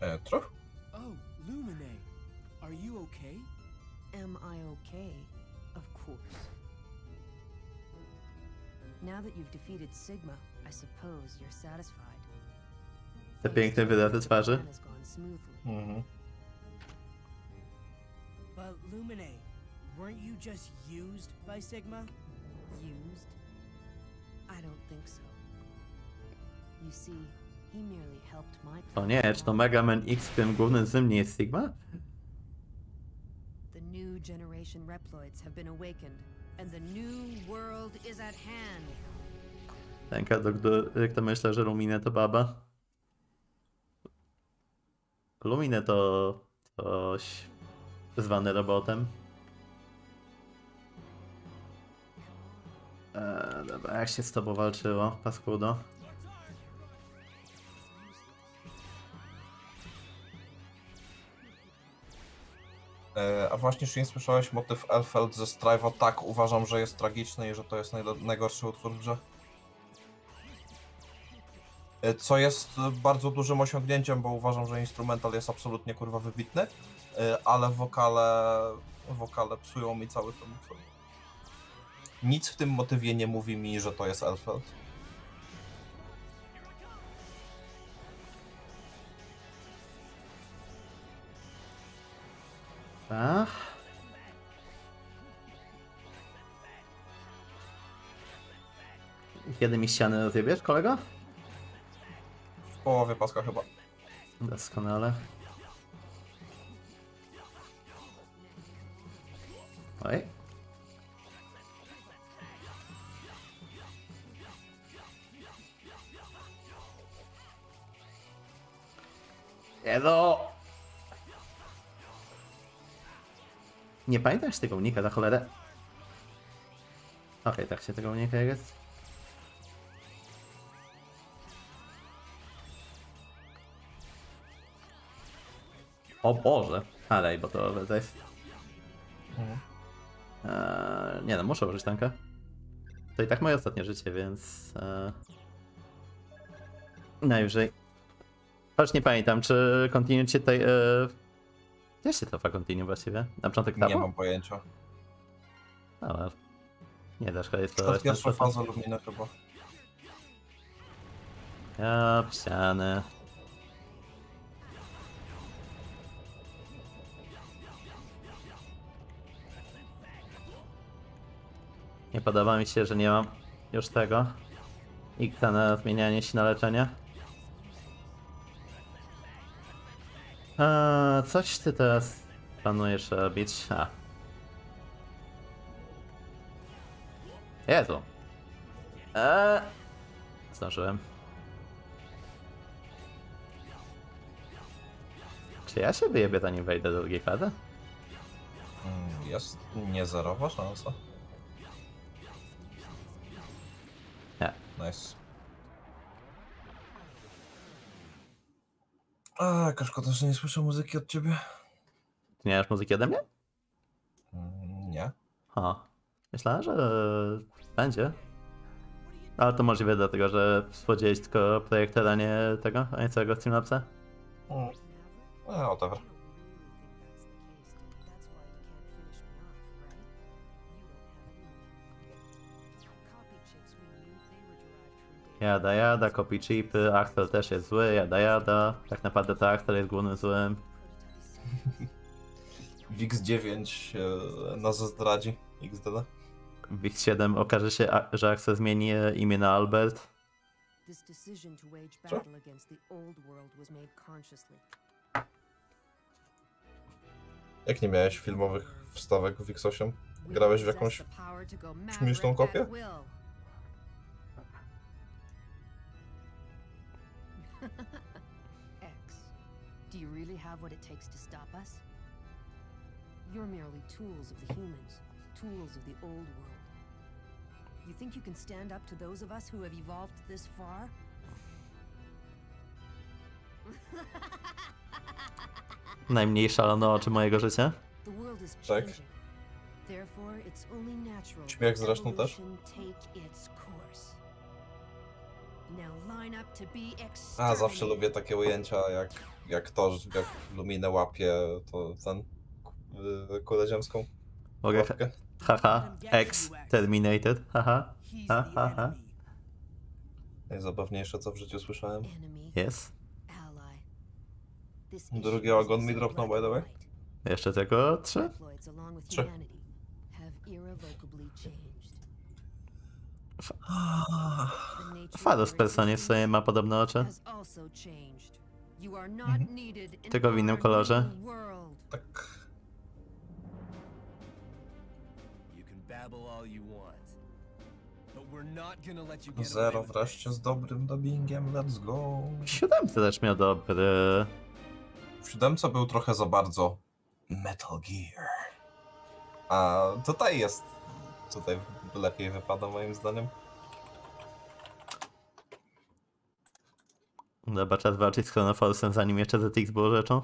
E, trochę. Oh, Lumine. Are you okay? Am I okay? Of course. Now that you've defeated Sigma, I suppose you're satisfied. Te piękne wyrazy twarzy. Mhm. But Lumine, weren't you just used by Sigma? Used? I don't think so. You see, he merely helped my O nie, czy to Mega Man X, którym głównym złym nie jest Sigma? The new generation Reploids have been awakened, and the new world is at hand. Ręka do który kto myślę, że Lumine to baba. Lumine to coś zwane robotem. Eee, dobra, jak się z tobą walczyło, paskudo? E, a właśnie, czy nie słyszałeś motyw Elfeld ze Strive'a? Tak, uważam, że jest tragiczny i że to jest najgorszy utwór w grze. E, Co jest bardzo dużym osiągnięciem, bo uważam, że instrumental jest absolutnie kurwa wybitny, e, ale wokale, wokale psują mi cały ten utwór. Nic w tym motywie nie mówi mi, że to jest Elfeld. Tak. Kiedy mi ściany rozjebiesz, kolego? W połowie paska chyba. Doskonale. Oj. Jedo! Nie pamiętasz tego unika za cholerę? Okej, tak się tego unika jest. O Boże! Ale, bo to jest... Eee, nie no, muszę użyć tanka. To i tak moje ostatnie życie, więc... Eee... Najwyżej. Choć nie pamiętam, czy continue się tutaj... Gdzie się cofa continue właściwie? Na początek Nie tabu? mam pojęcia. No, nie dasz chyba To eksplorować ten pierwsza faza Lumina chyba. Ja, psiany. Nie podoba mi się, że nie mam już tego. I na zmienianie się na leczenie. A, coś ty teraz planujesz robić? A. Jezu. Eee. Zdążyłem. Czy ja się wyjebię zanim wejdę do drugiej fazy? Mm, Jest niezerowa szansa. Nie. Nice. A, jaka szkoda, że nie słyszę muzyki od ciebie. Ty nie masz muzyki ode mnie? Mm, Nie. Ha. Myślałem, że będzie. Ale to możliwe dlatego, że spodziewałeś tylko projektora, nie tego, a nie całego Streamlabsa? Mm. No, whatever. Jada jada, copy chipy, Axel też jest zły, jada jada. Tak naprawdę to Axel jest głównym złym. Wix9 e, nas zdradzi. XDD. W X7 okaże się, że Axel zmieni e, imię na Albert. This decision to wage Co? battle against the old world was made consciously. Jak nie miałeś filmowych wstawek w X8? We Grałeś w jakąś śmieszną kopię? Have what it takes to stop us? You're merely tools of the humans, tools of the old world. You think you can stand up to those of us who have evolved this far? Najmniej szalone oczy mojego życia. Tak. changing. Therefore, it's only natural Śmiech that zresztą też. evolution take its course. Now line up to be A, zawsze exterminated. lubię takie ujęcia, jak, jak to, jak Luminę łapie, to ten y, kulę ziemską Mogę. łapkę. Haha. X Terminated. Haha. Ha, ha, ha. Najzabawniejsze, co w życiu słyszałem. Jest. Drugi ogon mi dropnął, by the way. Jeszcze tylko trzy. Trzy. w existence sobie ma podobne oczy. Mhm. needed in Tylko w innym kolorze. Tak. You can babble all you want. But we're not gonna let you get Zero wreszcie z dobrym dubbingiem, let's go. Siódemce też miał dobry. W siódemce był trochę za bardzo Metal Gear. A tutaj jest. Tutaj lepiej wypada moim zdaniem. Dobra, czas walczyć z Chronoforcem, zanim jeszcze ZX było rzeczą.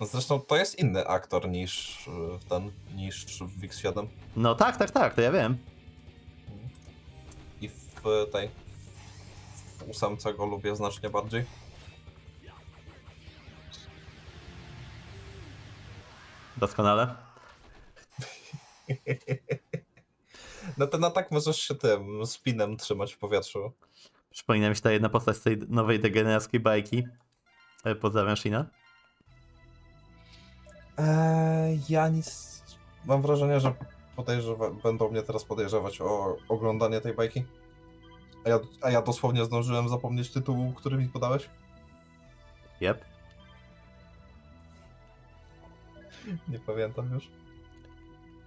Zresztą to jest inny aktor niż ten, niż w X7. No tak, tak, tak, to ja wiem. I w tej. W ósemce go lubię znacznie bardziej. Doskonale. No ten atak możesz się tym spinem trzymać w powietrzu. Przypomina mi się ta jedna postać z tej nowej degenerackiej bajki. E, Pozdrawiam Shina. Eee, ja nic. Mam wrażenie, że podejrzewa... będą mnie teraz podejrzewać o oglądanie tej bajki. A ja, a ja dosłownie zdążyłem zapomnieć tytułu, który mi podałeś. Jep. Nie pamiętam już.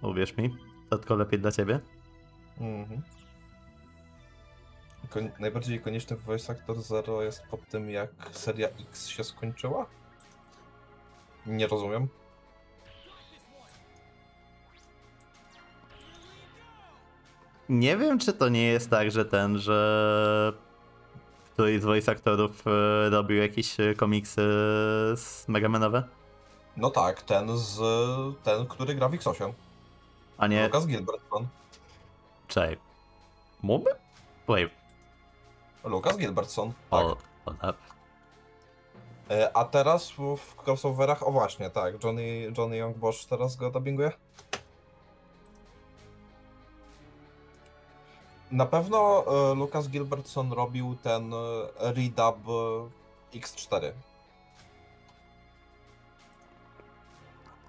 Uwierz mi, to tylko lepiej dla ciebie. Mhm. Ikon- najbardziej ikoniczny voice actor Zero jest po tym, jak seria X się skończyła? Nie rozumiem. Nie wiem, czy to nie jest tak, że ten, że któryś z voice aktorów e, robił jakieś e, komiksy z Megamanowe? No tak, ten z. ten, który gra w X8. A nie. Lucas Gilbertson. Czekaj. Mógłby? Wait, Lucas Gilbertson. Tak. E, A teraz w crossoverach, o właśnie, tak, Johnny, Johnny Young Bosch teraz go dubbinguje? Na pewno e, Lucas Gilbertson robił ten e, redub e, X4.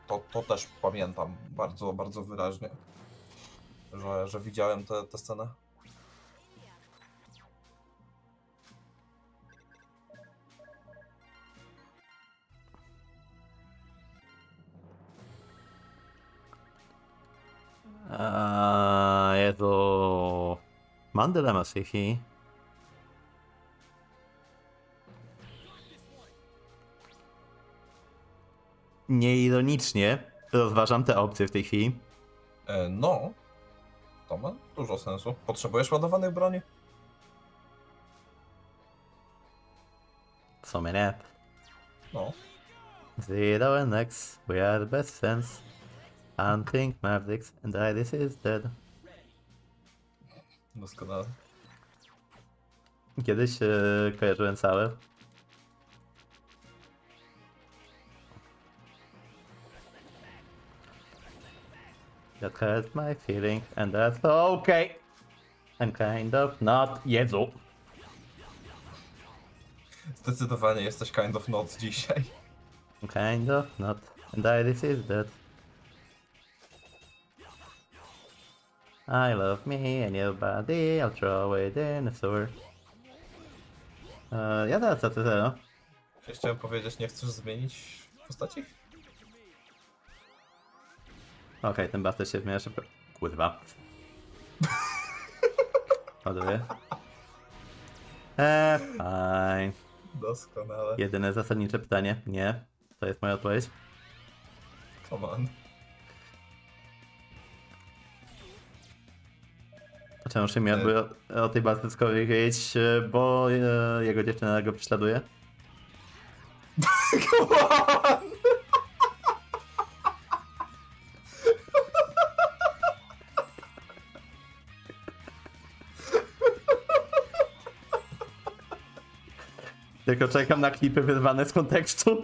To, to też pamiętam bardzo, bardzo wyraźnie, że, że widziałem tę tę scenę. Eee, Jezu. Mam dylemat w tej chwili. Nieironicznie rozważam te opcje w tej chwili. E, No, to ma dużo sensu. Potrzebujesz ładowanych broni? So many. No. Zero and X, we are best friends. Hunting Mavericks and Iris is dead. Doskonale. Kiedyś e, kojarzyłem całe. That hurt my feeling and that's okay. I'm kind of not Jezu. Zdecydowanie jesteś kind of not dzisiaj. Kind of not. And Iris is dead. I love me and your body, I'll throw away dinosaur. E, ja teraz co ty zero. Chciałem powiedzieć, nie chcesz zmienić postaci? Okej, ten buff też się zmienia szybko. Kurwa. Ładuję. Eee, fine. Doskonale. Jedyne zasadnicze pytanie. Nie. To jest moja odpowiedź. Come on. Czemu się mi odbył o, o tej bazce powiedzieć, e, bo e, jego dziewczyna go prześladuje? Come on! Tylko czekam na klipy wyrwane z kontekstu.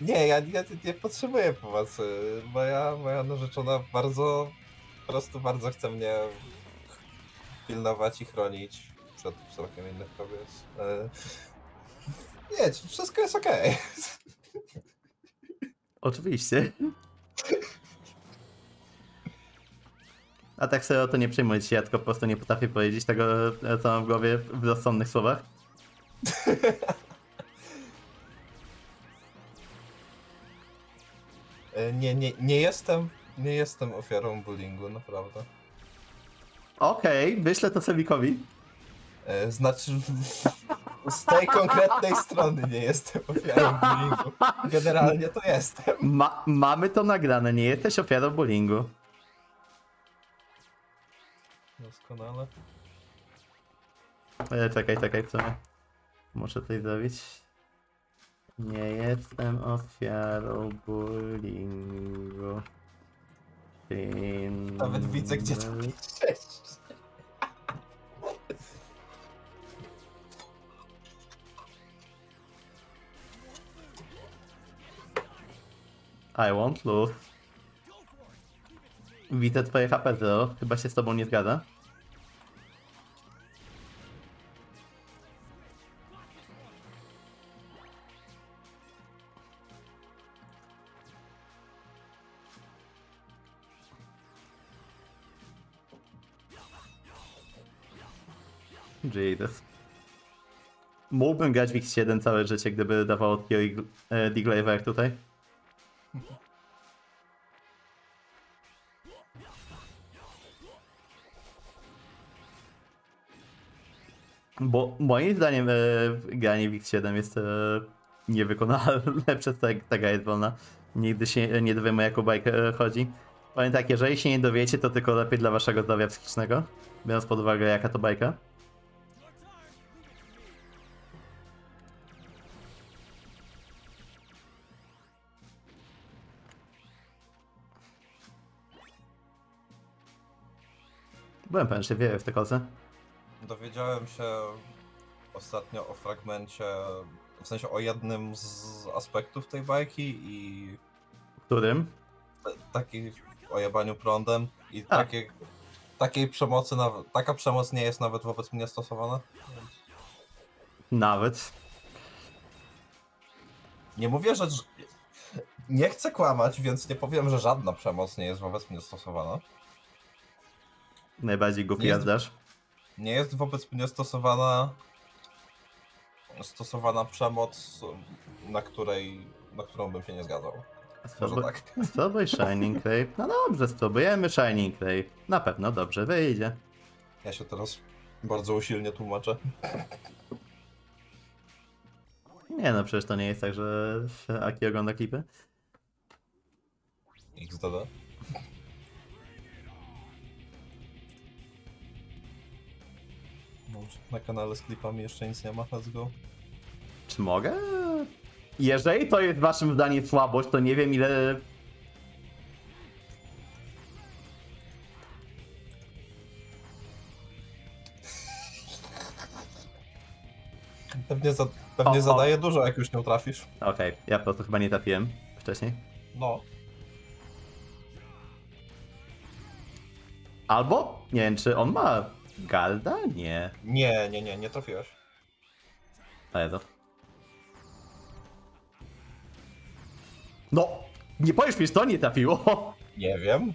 Nie, ja, ja nie potrzebuję pomocy. Moja, moja narzeczona bardzo, po prostu bardzo chce mnie pilnować i chronić przed wzrokiem innych kobiet. E, Nie, wszystko jest okej. Oczywiście. A tak sobie o to nie przejmujcie się, ja tylko po prostu nie potrafię powiedzieć tego, e, co mam w głowie w rozsądnych słowach. E, Nie, nie, nie jestem, nie jestem ofiarą bullyingu, naprawdę. Okej, wyślę to Sewikowi. E, Znaczy, z tej konkretnej strony nie jestem ofiarą bullyingu. Generalnie to jestem. Ma mamy to nagrane, nie jesteś ofiarą bullyingu. Doskonale. E, czekaj, czekaj, sumie. Muszę coś zrobić. Nie jestem ofiarą bullyingu. Nawet widzę, gdzie to piszesz. I won't lose. Widzę twoje HP zero. Chyba się z tobą nie zgadza. Jesus. Mógłbym grać w X7 całe życie, gdyby dawało takiego e, tutaj. Bo moim zdaniem e, granie w X7 jest e, niewykonalne przez jak ta gra jest wolna. Nigdy się nie dowiemy, jaką bajkę e, chodzi. Tak, jeżeli się nie dowiecie, to tylko lepiej dla waszego zdrowia psychicznego, biorąc pod uwagę, jaka to bajka. Byłem pewien, że wieje w te kozy. Dowiedziałem się ostatnio o fragmencie, w sensie o jednym z aspektów tej bajki i Którym? t- takiej o jebaniu prądem i A. takiej, takiej przemocy, nawet, taka przemoc nie jest nawet wobec mnie stosowana. Nawet. Nie mówię, że... Nie chcę kłamać, więc nie powiem, że żadna przemoc nie jest wobec mnie stosowana. Najbardziej głupi Jest- jazdasz. Nie jest wobec mnie stosowana stosowana przemoc, na której na którą bym się nie zgadzał. Spróbuj, tak. spróbuj Shining Ray. No dobrze, spróbujemy Shining Ray. Na pewno dobrze wyjdzie. Ja się teraz bardzo usilnie tłumaczę. Nie no, przecież to nie jest tak, że Aki ogląda klipy. XDD. Na kanale z klipami jeszcze nic nie ma, let's go. Czy mogę? Jeżeli to jest waszym zdaniem słabość, to nie wiem ile... Pewnie, za, pewnie O, o. zadaję dużo, jak już nie trafisz. Okej, ja po prostu chyba nie trafiłem wcześniej. No. Albo? Nie wiem, czy on ma Galda? Nie. Nie, nie, nie, nie trafiłeś. Ale to... No! Nie powiesz mi, że to nie trafiło! Nie wiem.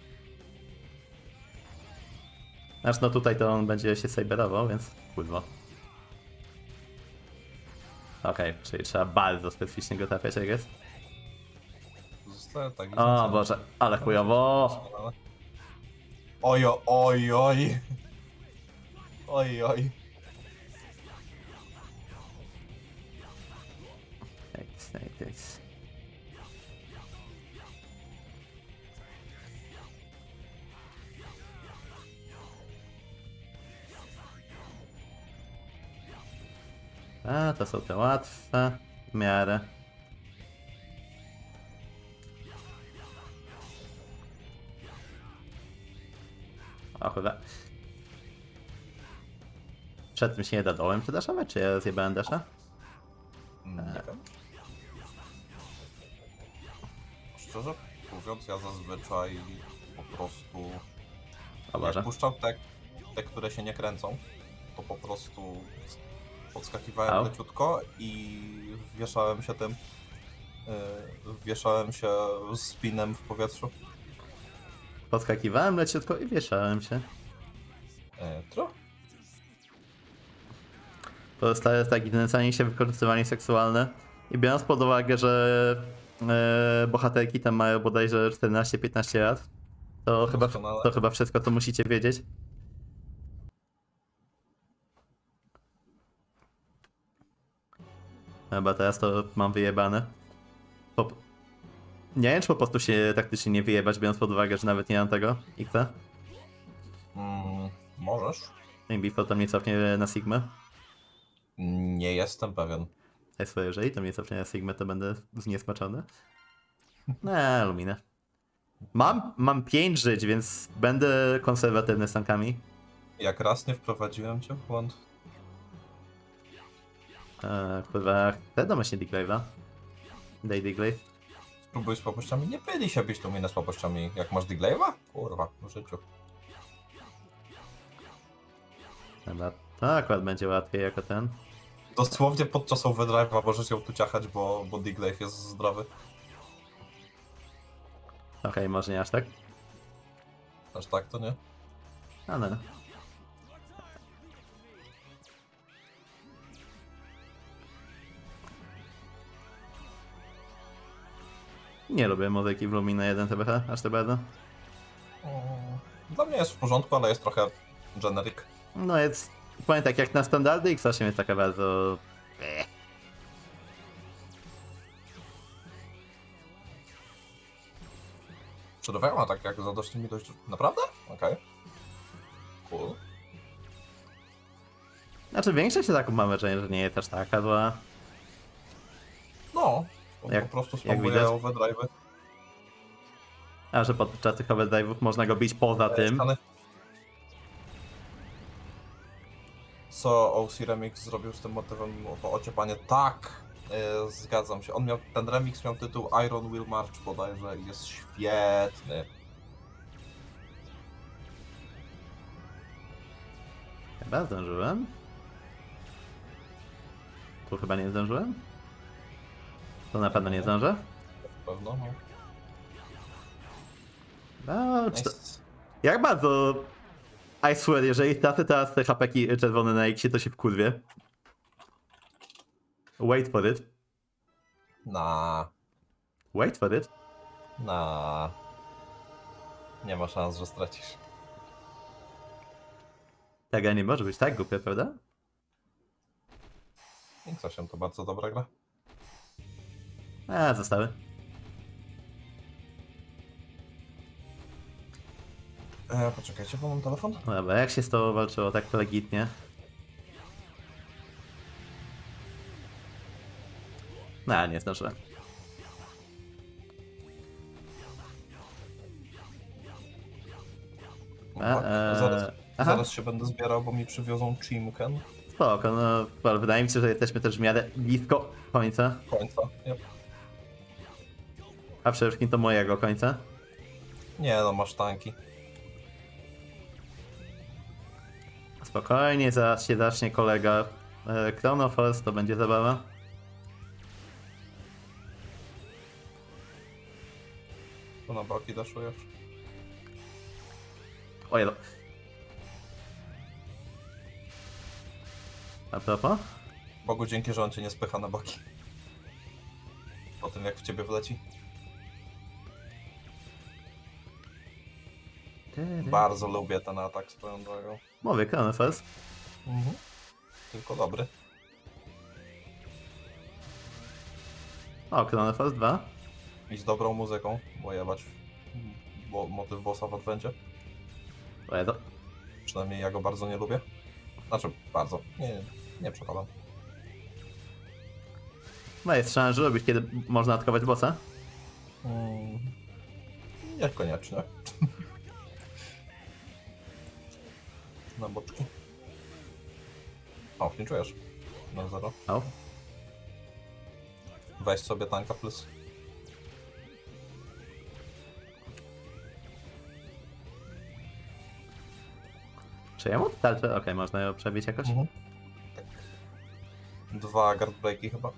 Aż no tutaj to on będzie się cyberował, więc płynwo. Okej, czyli trzeba bardzo specyficznie go trafiać, jak jest. Zostałem tak. O. Boże, ale chujowo! Oj, oj, oj, oj. Oj, oj. Nice, nice, nice. A, to są te Przed tym się nie da dołem przedaszować, czy ja zjebałem desza? Mm, Nie wiem. Szczerze mówiąc, ja zazwyczaj po prostu. O Boże. Jak puszczał te, te, które się nie kręcą, to po prostu podskakiwałem Au. leciutko i wieszałem się tym. Yy, wieszałem się spinem w powietrzu. Podskakiwałem leciutko i wieszałem się. Yy, tro? Pozostałe taki znęcanie się, wykorzystywanie seksualne. I biorąc pod uwagę, że e, bohaterki tam mają bodajże 14-15 lat, to chyba, Doskonale. to chyba wszystko, co musicie wiedzieć. Chyba teraz to mam wyjebane. Nie wiem, czy po prostu się taktycznie nie wyjebać, biorąc pod uwagę, że nawet nie mam tego XT. Mm, możesz. Before to mnie cofnie na Sigmę. Nie jestem pewien. A co jeżeli to mnie cofnie na Sigmę, to będę zniesmaczony? Nie, luminę. Mam, mam 5 żyć, więc będę konserwatywny z tankami. Jak raz nie wprowadziłem cię w błąd, Eee, kurwa, chcę domyślnie Diglave'a. Daj Diglave. spróbuj z słabościami. Nie pyli się bić tu minę słabościami, jak masz Diglave'a? Kurwa, w życiu. Chyba to akurat będzie łatwiej jako ten. Dosłownie podczas overdrive'a możesz ją tu ciachać, bo, bo Diglaive jest zdrowy. Okej, może nie aż tak. Aż tak to nie? Ale. Nie lubię muzyki w Lumina 1 TBH, aż bardzo. Mm, Dla mnie jest w porządku, ale jest trochę generic. No jest, powiem tak, jak na standardy X8 jest taka bardzo... Eh. Przedowiała tak jak zadoszli mi dość... Naprawdę? Okej. Cool. Znaczy większość tak mam wrażenie, że nie jest aż taka zła. No. Jak- po prostu widać. overdrive'y. A że podczas tych overdrive'ów można go bić poza tym. Co OC Remix zrobił z tym motywem, to ociepanie, tak, e, zgadzam się. On miał, ten remix miał tytuł Iron Will March bodajże i jest świetny. Chyba zdążyłem. Tu chyba nie zdążyłem. Tu na pewno nie zdążę. Na pewno, no. No, to... Nice. Jak bardzo... I swear, jeżeli stracę teraz te hapeki czerwone na X, to się wkurwie. Wait for it. Na, Wait for it. na. Nie ma szans, że stracisz. Ta gra nie może być tak głupia, prawda? X się to bardzo dobra gra. A, zostały. E, poczekajcie, bo mam telefon. No Dobra, jak się z tobą walczyło tak legitnie? No, nie zdążyłem. No, tak, e, zaraz, aha. zaraz się będę zbierał, bo mi przywiozą Chimken. Spoko, no, ale wydaje mi się, że jesteśmy też w miarę blisko końca. Końca. Yep. A przede wszystkim to mojego końca. Nie no, masz tanki. Spokojnie, zaraz się zacznie kolega e, Chrono Force, to będzie zabawa. Tu na boki daszujesz. Oj, no. A propos? Bogu dzięki, że on cię nie spycha na boki. Po tym jak w ciebie wleci. Bardzo lubię ten atak swoją drogą. Mówię, Force. Mhm. Tylko dobry. O, Force 2. I z dobrą muzyką, bo jebać bo, motyw bossa w Adwencie. Oj, no. Przynajmniej ja go bardzo nie lubię. Znaczy, bardzo. Nie, nie, nie przepadam. No jest szansa, że lubisz, kiedy można atakować bossa. Mm, niekoniecznie. Na boczki. O, nie czujesz. Na zero. O. Weź sobie tanka plus. Czy ja mu tarczę? Okej, można ją przebić jakoś? Mhm. Tak. Dwa guard breaki chyba.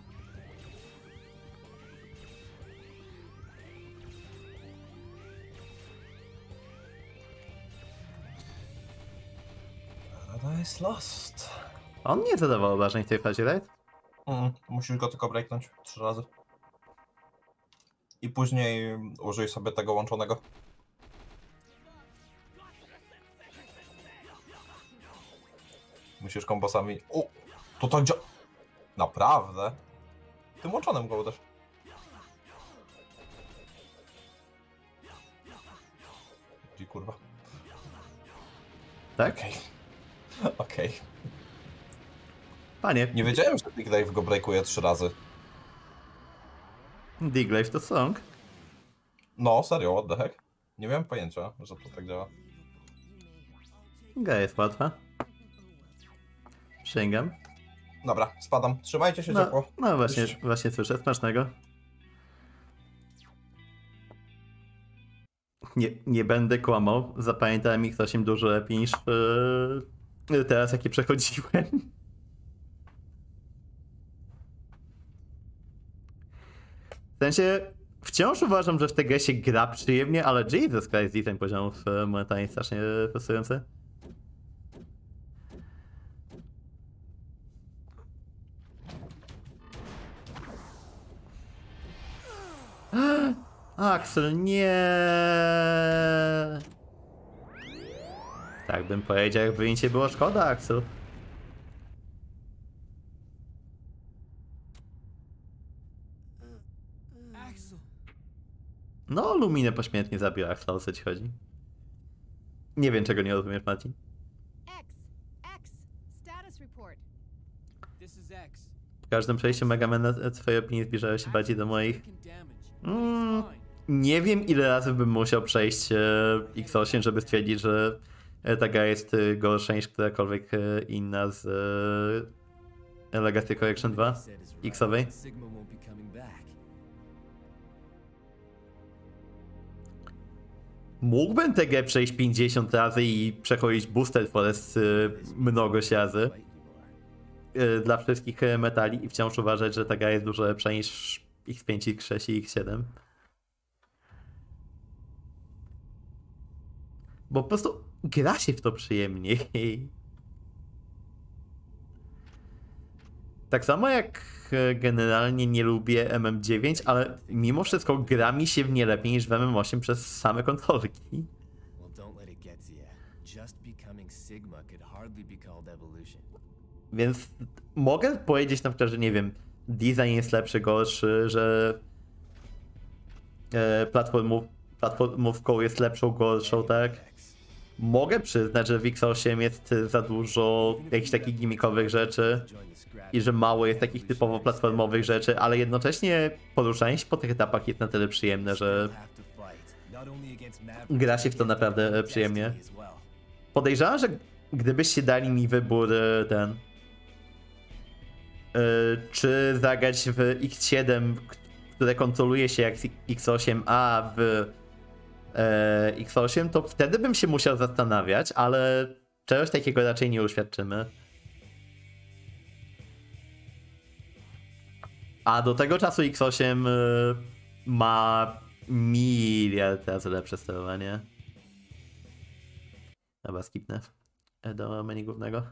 Paradise Lost. On nie zadawał obrażeń w tej fazie, right? Mm, musisz go tylko breaknąć trzy razy. I później użyj sobie tego łączonego. Musisz kombosami. O! To tak dzia... Naprawdę? Tym łączonym go uderz. Gdzie kurwa? Tak? Okej. Okej. Panie, Nie wiedziałem, że Big Dave go breakuje trzy razy. Diglaive to song. No, serio, what the heck? Nie miałem pojęcia, że to tak działa. Gra jest łatwa. Przysięgam. Dobra, spadam. Trzymajcie się No, ciepło. no właśnie, Cześć. właśnie słyszę, smacznego. Nie, nie będę kłamał, zapamiętałem X8 dużo lepiej niż yy, teraz jakie przechodziłem. W sensie, wciąż uważam, że w grę się gra przyjemnie, ale Jesus Christ, ten poziom w momentami strasznie frustrujący. Axel, nie. Tak bym powiedział, jakby mi cię było szkoda, Axel. Axel. No, Luminę pośmiertnie zabił Axel, o co ci chodzi? Nie wiem, czego nie rozumiesz, Marcin. X. X. Status report. This is X. W każdym przejściu Mega Man e, twoje opinie zbliżają się bardziej do moich. Mm, nie wiem, ile razy bym musiał przejść e, X8, żeby stwierdzić, że ta gra jest e, gorsza niż którakolwiek e, inna z e, Legacy Collection 2 Said is right. X-owej. Mógłbym tę grę przejść 50 razy i przechodzić Booster Forest e, mnogość razy e, dla wszystkich e, metali i wciąż uważać, że ta gra jest dużo lepsza niż X5, X6 i X7. Bo po prostu gra się w to przyjemniej. Tak samo jak e, generalnie nie lubię MM9, ale mimo wszystko gra mi się w nie lepiej niż w MM8 przez same kontrolki. Więc mogę powiedzieć na przykład, że nie wiem, design jest lepszy, gorszy, że e, platformów, platformówką jest lepszą, gorszą, tak? Mogę przyznać, że w X8 jest za dużo jakichś takich gimmickowych rzeczy i że mało jest takich typowo platformowych rzeczy, ale jednocześnie poruszanie się po tych etapach jest na tyle przyjemne, że gra się w to naprawdę against przyjemnie. Podejrzewam, że gdybyście dali mi wybór e, ten. e, Czy zagrać w X7, k- które kontroluje się jak X8, a w e, X8, to wtedy bym się musiał zastanawiać, ale czegoś takiego raczej nie uświadczymy. A do tego czasu X8 e, ma miliard razy lepsze sterowanie. Dobra, skipnę e, do menu głównego.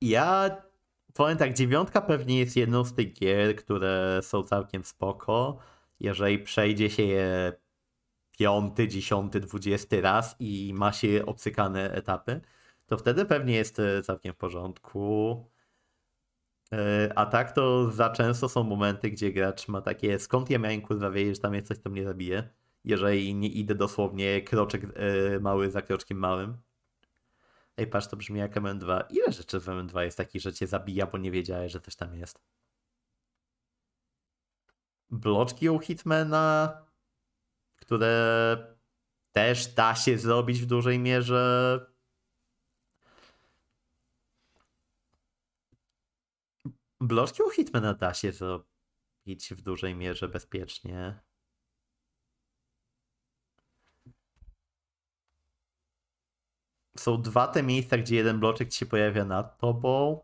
Ja powiem tak, dziewiątka pewnie jest jedną z tych gier, które są całkiem spoko. Jeżeli przejdzie się je piąty, dziesiąty, dwudziesty raz i ma się obcykane etapy, to wtedy pewnie jest e, całkiem w porządku. E, A tak to za często są momenty, gdzie gracz ma takie skąd ja miałem kurwa wiedzieć, że tam jest coś, co mnie zabije. Jeżeli nie idę dosłownie kroczek e, mały za kroczkiem małym. Ej, patrz, to brzmi jak MM2. Ile rzeczy w MM2 jest takich, że cię zabija, bo nie wiedziałeś, że coś tam jest? Bloczki u Hitmana, które też da się zrobić w dużej mierze. Bloczki u Hitmana da się zrobić w dużej mierze bezpiecznie. Są dwa te miejsca, gdzie jeden bloczek się pojawia nad tobą.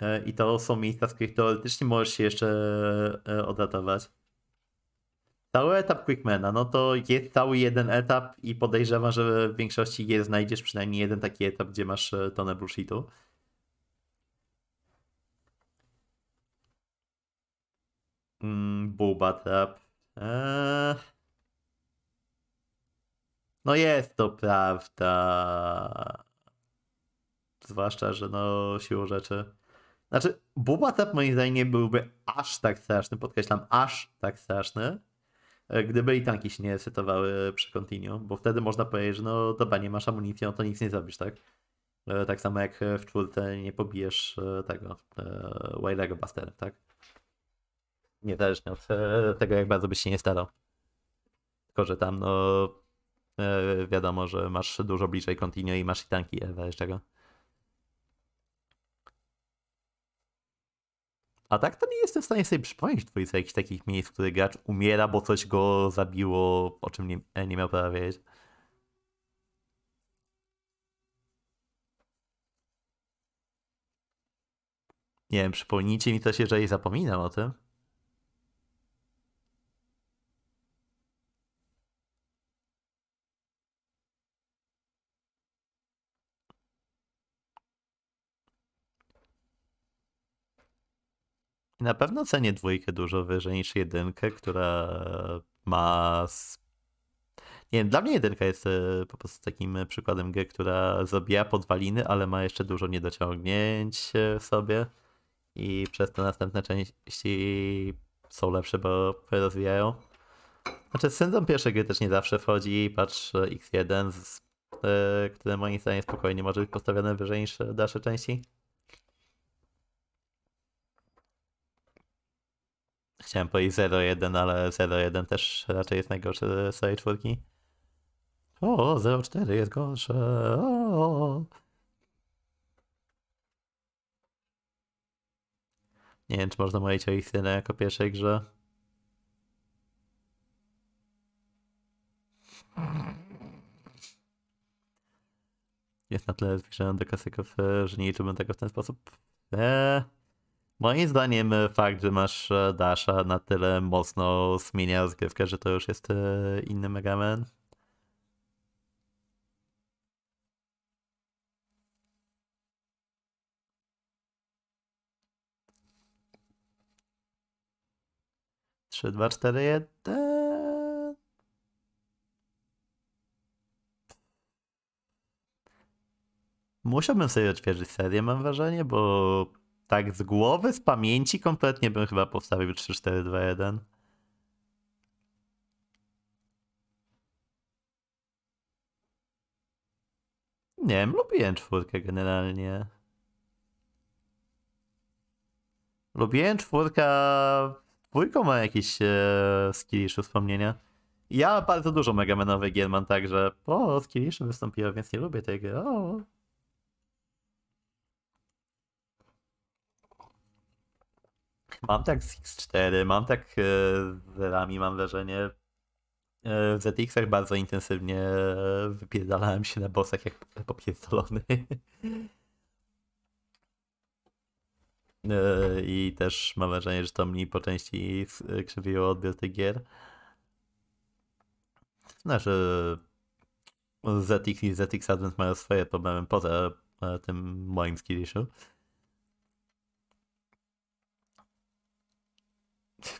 E, I to są miejsca, z których teoretycznie możesz się jeszcze e, odratować. Cały etap Quickmana, no to jest cały jeden etap i podejrzewam, że w większości gier znajdziesz przynajmniej jeden taki etap, gdzie masz e, tonę bullshitu. Mm, Booba Trap. Eee... No jest to prawda. Zwłaszcza, że no siłą rzeczy. Znaczy, Booba Trap moim zdaniem nie byłby aż tak straszny, podkreślam, aż tak straszny, gdyby i tanki się nie resetowały przy continue, bo wtedy można powiedzieć, że no dobra, nie masz amunicji, no to nic nie zrobisz, tak? E, Tak samo jak w czwórce nie pobijesz e, tego e, Wildego Busterem, tak? Niezależnie od tego, jak bardzo byś się nie starał. Tylko, że tam, no, wiadomo, że masz dużo bliżej continue i masz i tanki, e, wiesz czego. A tak to nie jestem w stanie sobie przypomnieć dwójce jakichś takich miejsc, w których gracz umiera, bo coś go zabiło, o czym nie, e, nie miał prawa wiedzieć. Nie wiem, przypomnijcie mi coś, jeżeli zapominam o tym. Na pewno cenię dwójkę dużo wyżej niż jedynkę, która ma. Nie wiem, dla mnie jedynka jest e, po prostu takim e, przykładem gry, która zabija podwaliny, ale ma jeszcze dużo niedociągnięć e, w sobie. I przez to następne części są lepsze, bo rozwijają. Znaczy, syndrom pierwszej gry też nie zawsze wchodzi. Patrz e, X1, z, które moim zdaniem spokojnie może być postawione wyżej niż dalsze części. Chciałem powiedzieć 0-1, ale 0-1 też raczej jest najgorszy z całej czwórki. O, 0-4 jest gorsze. O. Nie wiem, czy można mówić o ich syna jako pierwszej grze. Jest na tyle zbliżony do klasyków, e, że nie liczyłbym tego w ten sposób. Eee, moim zdaniem e, fakt, że masz e, Dasha na tyle mocno zmienia rozgrywkę, że to już jest e, inny Mega Man. Trzy, dwa, cztery, jeden. Musiałbym sobie odświeżyć serię, mam wrażenie, bo tak z głowy, z pamięci kompletnie bym chyba postawił 3, 4, 2, 1. Nie wiem, lubiłem czwórkę generalnie. Lubiłem czwórka. Dwójką ma jakieś e, skilliszu wspomnienia. Ja bardzo dużo Megamanowych gier mam tak, że o, skilliszu wystąpiło, więc nie lubię tej gry. O. Mam tak z X4, mam tak e, z Rami, mam wrażenie. E, w ZX-ach bardzo intensywnie e, wypierdalałem się na bossach jak popierdolony. I też mam wrażenie, że to mi po części krzywiło odbiór tych gier. Znaczy, ZX i ZX Advent mają swoje problemy poza tym moim skilliszu.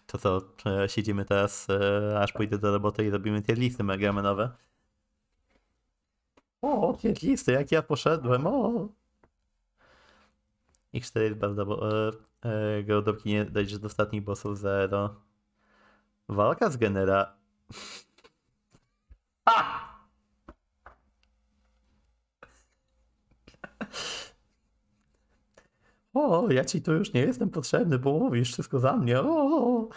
To co, e, siedzimy teraz, e, aż pójdę do roboty i robimy tier listy megamenowe. O, tier listy, jak ja poszedłem, o! X4 jest bardzo, bo e, e, Gołodopki nie dojdziesz do ostatnich bossów 0. Walka z genera... A! O, ja ci tu już nie jestem potrzebny, bo mówisz wszystko za mnie. O!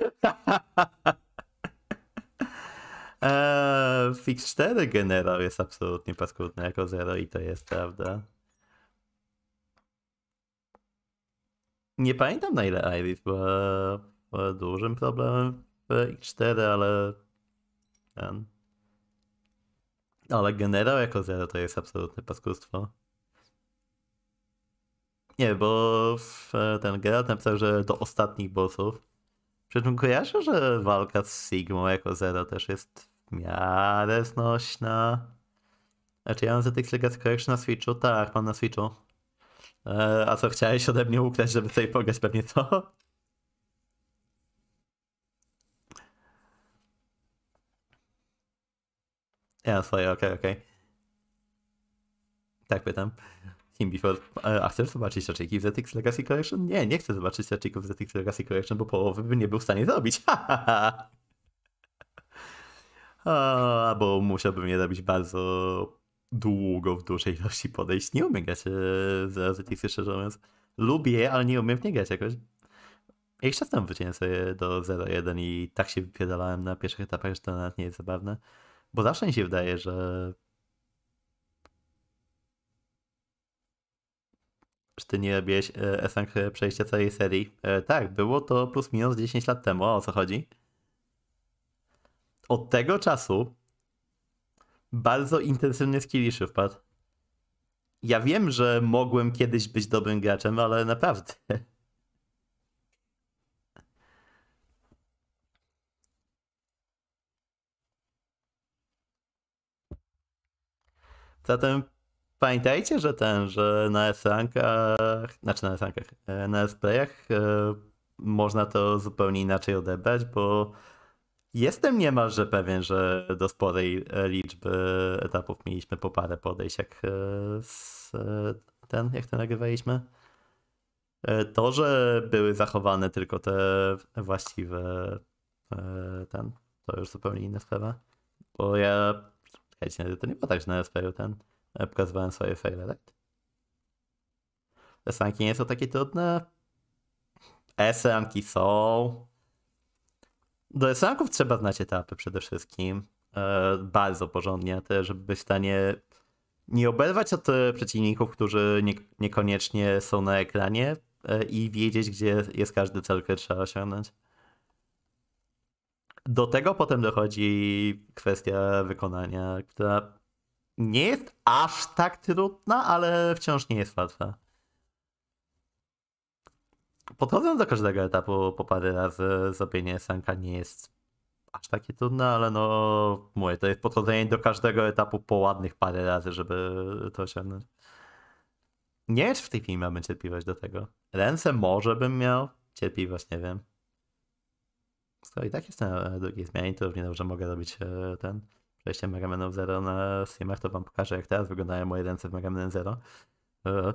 Eee, Fix 4 generał jest absolutnie paskudny jako 0 i to jest prawda. Nie pamiętam na ile Iris dużym problemem w X4, ale ten. Ale generał jako 0 to jest absolutne paskudstwo. Nie, bo w, ten Geralt napisał, że do ostatnich bossów. Przy czym kojarzę, że walka z Sigmą jako Zero też jest w miarę znośna. Znaczy ja mam ZX Legacy Collection na Switchu? Tak, mam na Switchu. E, a co, chciałeś ode mnie ukraść, żeby sobie pograć pewnie co? Ja swoje, okej, okej. Tak pytam. Him before. E, A chcesz zobaczyć staczyki w ZX Legacy Collection? Nie, nie chcę zobaczyć staczyków w ZX Legacy Collection, bo połowy by nie był w stanie zrobić. A, bo musiałbym je robić bardzo długo, w dużej ilości podejść. Nie umiem grać e, z ZX, szczerze mówiąc. Lubię, ale nie umiem w nie grać jakoś. Jakiś czas temu wróciłem sobie do 0.1 i tak się wypierdalałem na pierwszych etapach, że to nawet nie jest zabawne. Bo zawsze mi się wydaje, że Czy ty nie robiłeś e, S-Rank przejścia całej serii? E, tak, było to plus minus 10 lat temu. O co chodzi? Od tego czasu bardzo intensywny skilliszy wpadł. Ja wiem, że mogłem kiedyś być dobrym graczem, ale naprawdę. Zatem Pamiętajcie, że ten, że na S-rankach, znaczy na S-rankach, e, na S-playach e, można to zupełnie inaczej odebrać, bo jestem niemalże pewien, że do sporej liczby etapów mieliśmy po parę podejść, jak e, ten, jak to nagrywaliśmy. To, że były zachowane tylko te właściwe ten, to już zupełnie inna sprawa. Bo ja... Czekajcie, to nie było tak, że na SPU ten... e, Pokazywałem swoje faile, tak? Esanki nie są takie trudne. Esanki są. Do esanków trzeba znać etapy przede wszystkim. E, bardzo porządnie, te, żeby być w stanie nie oberwać od e, przeciwników, którzy nie, niekoniecznie są na ekranie i wiedzieć, gdzie jest każdy cel, który trzeba osiągnąć. Do tego potem dochodzi kwestia wykonania, która nie jest aż tak trudna, ale wciąż nie jest łatwa. Podchodząc do każdego etapu po parę razy, zrobienie sanka nie jest aż takie trudne, ale no mówię, to jest podchodzenie do każdego etapu po ładnych parę razy, żeby to osiągnąć. Nie wiem, czy w tej chwili mamy cierpliwość do tego. Ręce może bym miał, cierpliwość nie wiem. Skoro i tak jestem na drugiej zmianie, to równie dobrze mogę robić e, ten przejście Mega Man Zero na streamach, to wam pokażę jak teraz wyglądają moje ręce w Mega Man. E,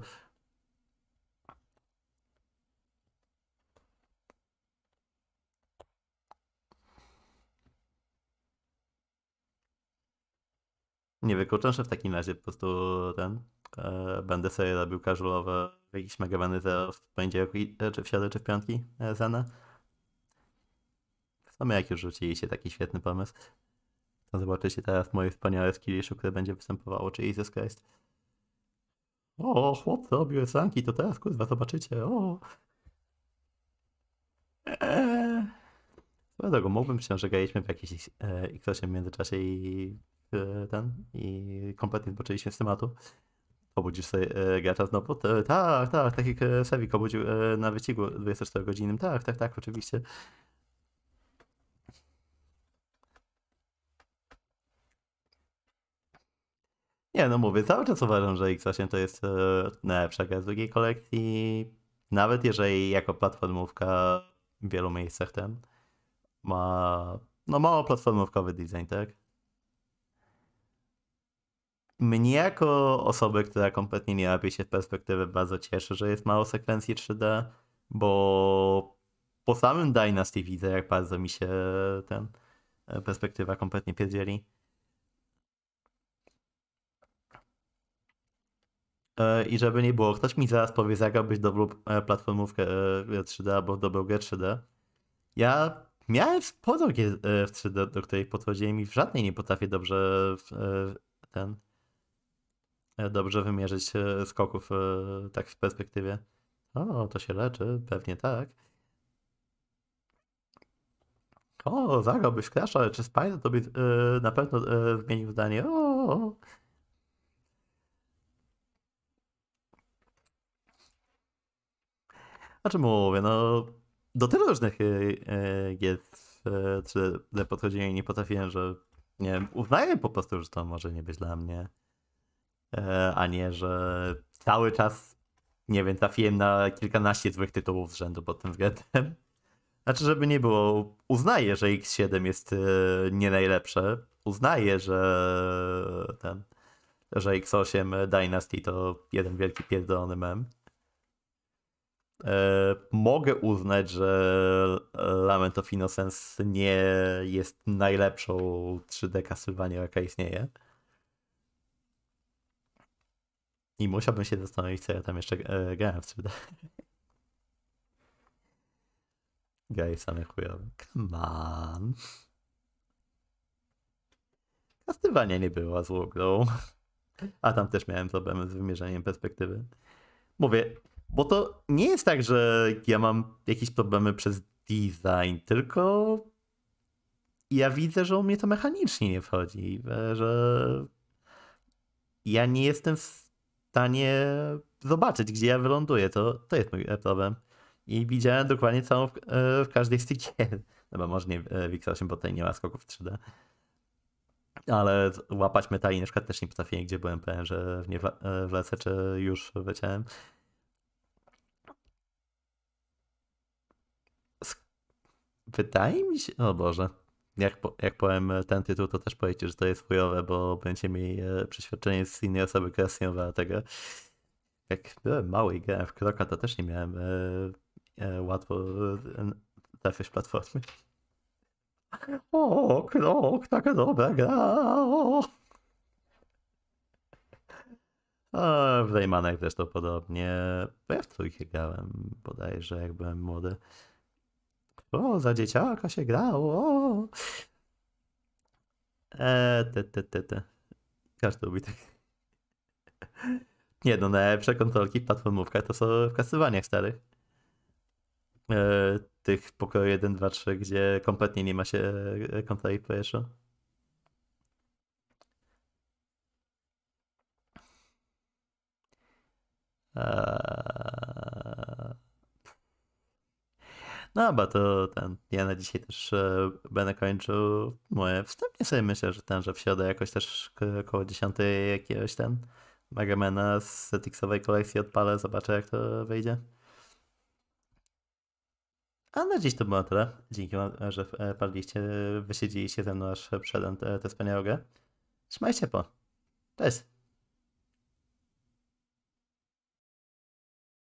Nie wykluczam, że w takim razie po prostu ten e, będę sobie robił casualowe jakieś Megabany w poniedziałek, e, czy w środę, czy w piątki e, Zena. W sumie jak już rzuciliście taki świetny pomysł, to zobaczycie teraz moje wspaniałe skillishu, które będzie występowało, czy Jesus Christ. O, chłop robił sanki, to teraz kurwa zobaczycie, o. Eee. Swoją drogą, mógłbym myśleć, że graliśmy w jakiś e, X8 w międzyczasie i e, ten, i kompletnie zboczyliśmy z tematu. Obudzisz sobie e, gracza znowu? Tak, tak, tak jak e, Sewik obudził e, na wyścigu 24-godzinnym. Tak, tak, tak, oczywiście. Nie, no mówię, cały czas uważam, że X8 to jest e, najlepsza gra z drugiej kolekcji. Nawet jeżeli jako platformówka w wielu miejscach ten ma no mało platformówkowy design, tak? Mnie jako osobę, która kompletnie nie łapie się w perspektywy, bardzo cieszy, że jest mało sekwencji 3D, bo po samym Dynasty widzę, jak bardzo mi się ten e, perspektywa kompletnie pierdzieli. I żeby nie było, ktoś mi zaraz powie, zagrałbyś dobrą e, platformówkę e, 3D albo dobrą grę 3D. Ja miałem sporo gier e, w 3D, do której podchodziłem i w żadnej nie potrafię dobrze e, ten e, dobrze wymierzyć e, skoków e, tak w perspektywie. O, to się leczy, pewnie tak. O, zagrałbyś Crash'a, czy Spyro to by e, na pewno e, zmienił zdanie. O, Znaczy mówię, no do tylu różnych y, y, gier w y, 3D podchodziłem i nie potrafiłem, że nie uznaję po prostu, że to może nie być dla mnie. E, a nie, że cały czas, nie wiem, trafiłem na kilkanaście złych tytułów z rzędu pod tym względem. Znaczy, żeby nie było, uznaję, że X7 jest y, nie najlepsze. Uznaję, że ten, że X8 Dynasty to jeden wielki pierdolony mem. E, mogę uznać, że Lament of Innocence nie jest najlepszą 3D Castlevania, jaka istnieje. I musiałbym się zastanowić, co ja tam jeszcze e, grałem w 3D. Graj same chujowe. Come on. Castlevania nie była złą grą. A tam też miałem problemy z wymierzaniem perspektywy. Mówię, bo to nie jest tak, że ja mam jakieś problemy przez design, tylko ja widzę, że u mnie to mechanicznie nie wchodzi, że ja nie jestem w stanie zobaczyć, gdzie ja wyląduję. To, to jest mój e, problem. I widziałem dokładnie całą w, e, w każdej z tych gier. No może nie e, w X8, bo tutaj nie ma skoków 3D. Ale łapać metali na przykład też nie potrafiłem, gdzie byłem pewien, że w nie czy już wleciałem. Wydaje mi się, o Boże, jak, po, jak powiem ten tytuł, to też powiecie, że to jest chujowe, bo będzie mi e, przeświadczenie z innej osoby kwestionowało tego. Jak byłem mały i grałem w Kroka, to też nie miałem e, e, łatwo e, platformy. O, krok, taka dobra gra. A w Raymanach zresztą podobnie. Bo ja w trójkę grałem, bodajże jak byłem młody. O, za dzieciaka się grało. E, te, te, te, te. Każdy lubi tak. Nie no, najlepsze kontrolki w platformówkach to są w kasywaniach starych. E, tych pokoju 1, 2, 3, gdzie kompletnie nie ma się e, kontroli w powietrzu. Eee... No, bo to ten. Ja na dzisiaj też e, będę kończył moje. Wstępnie sobie myślę, że ten, że w środę jakoś też około 10 jakiegoś ten Megamana z ZX-owej kolekcji odpalę, zobaczę jak to wyjdzie. A na dziś to było tyle. Dzięki wam, że e, padliście, wysiedzieliście ze mną aż przedem tę wspaniałą grę. Trzymajcie po. Cześć.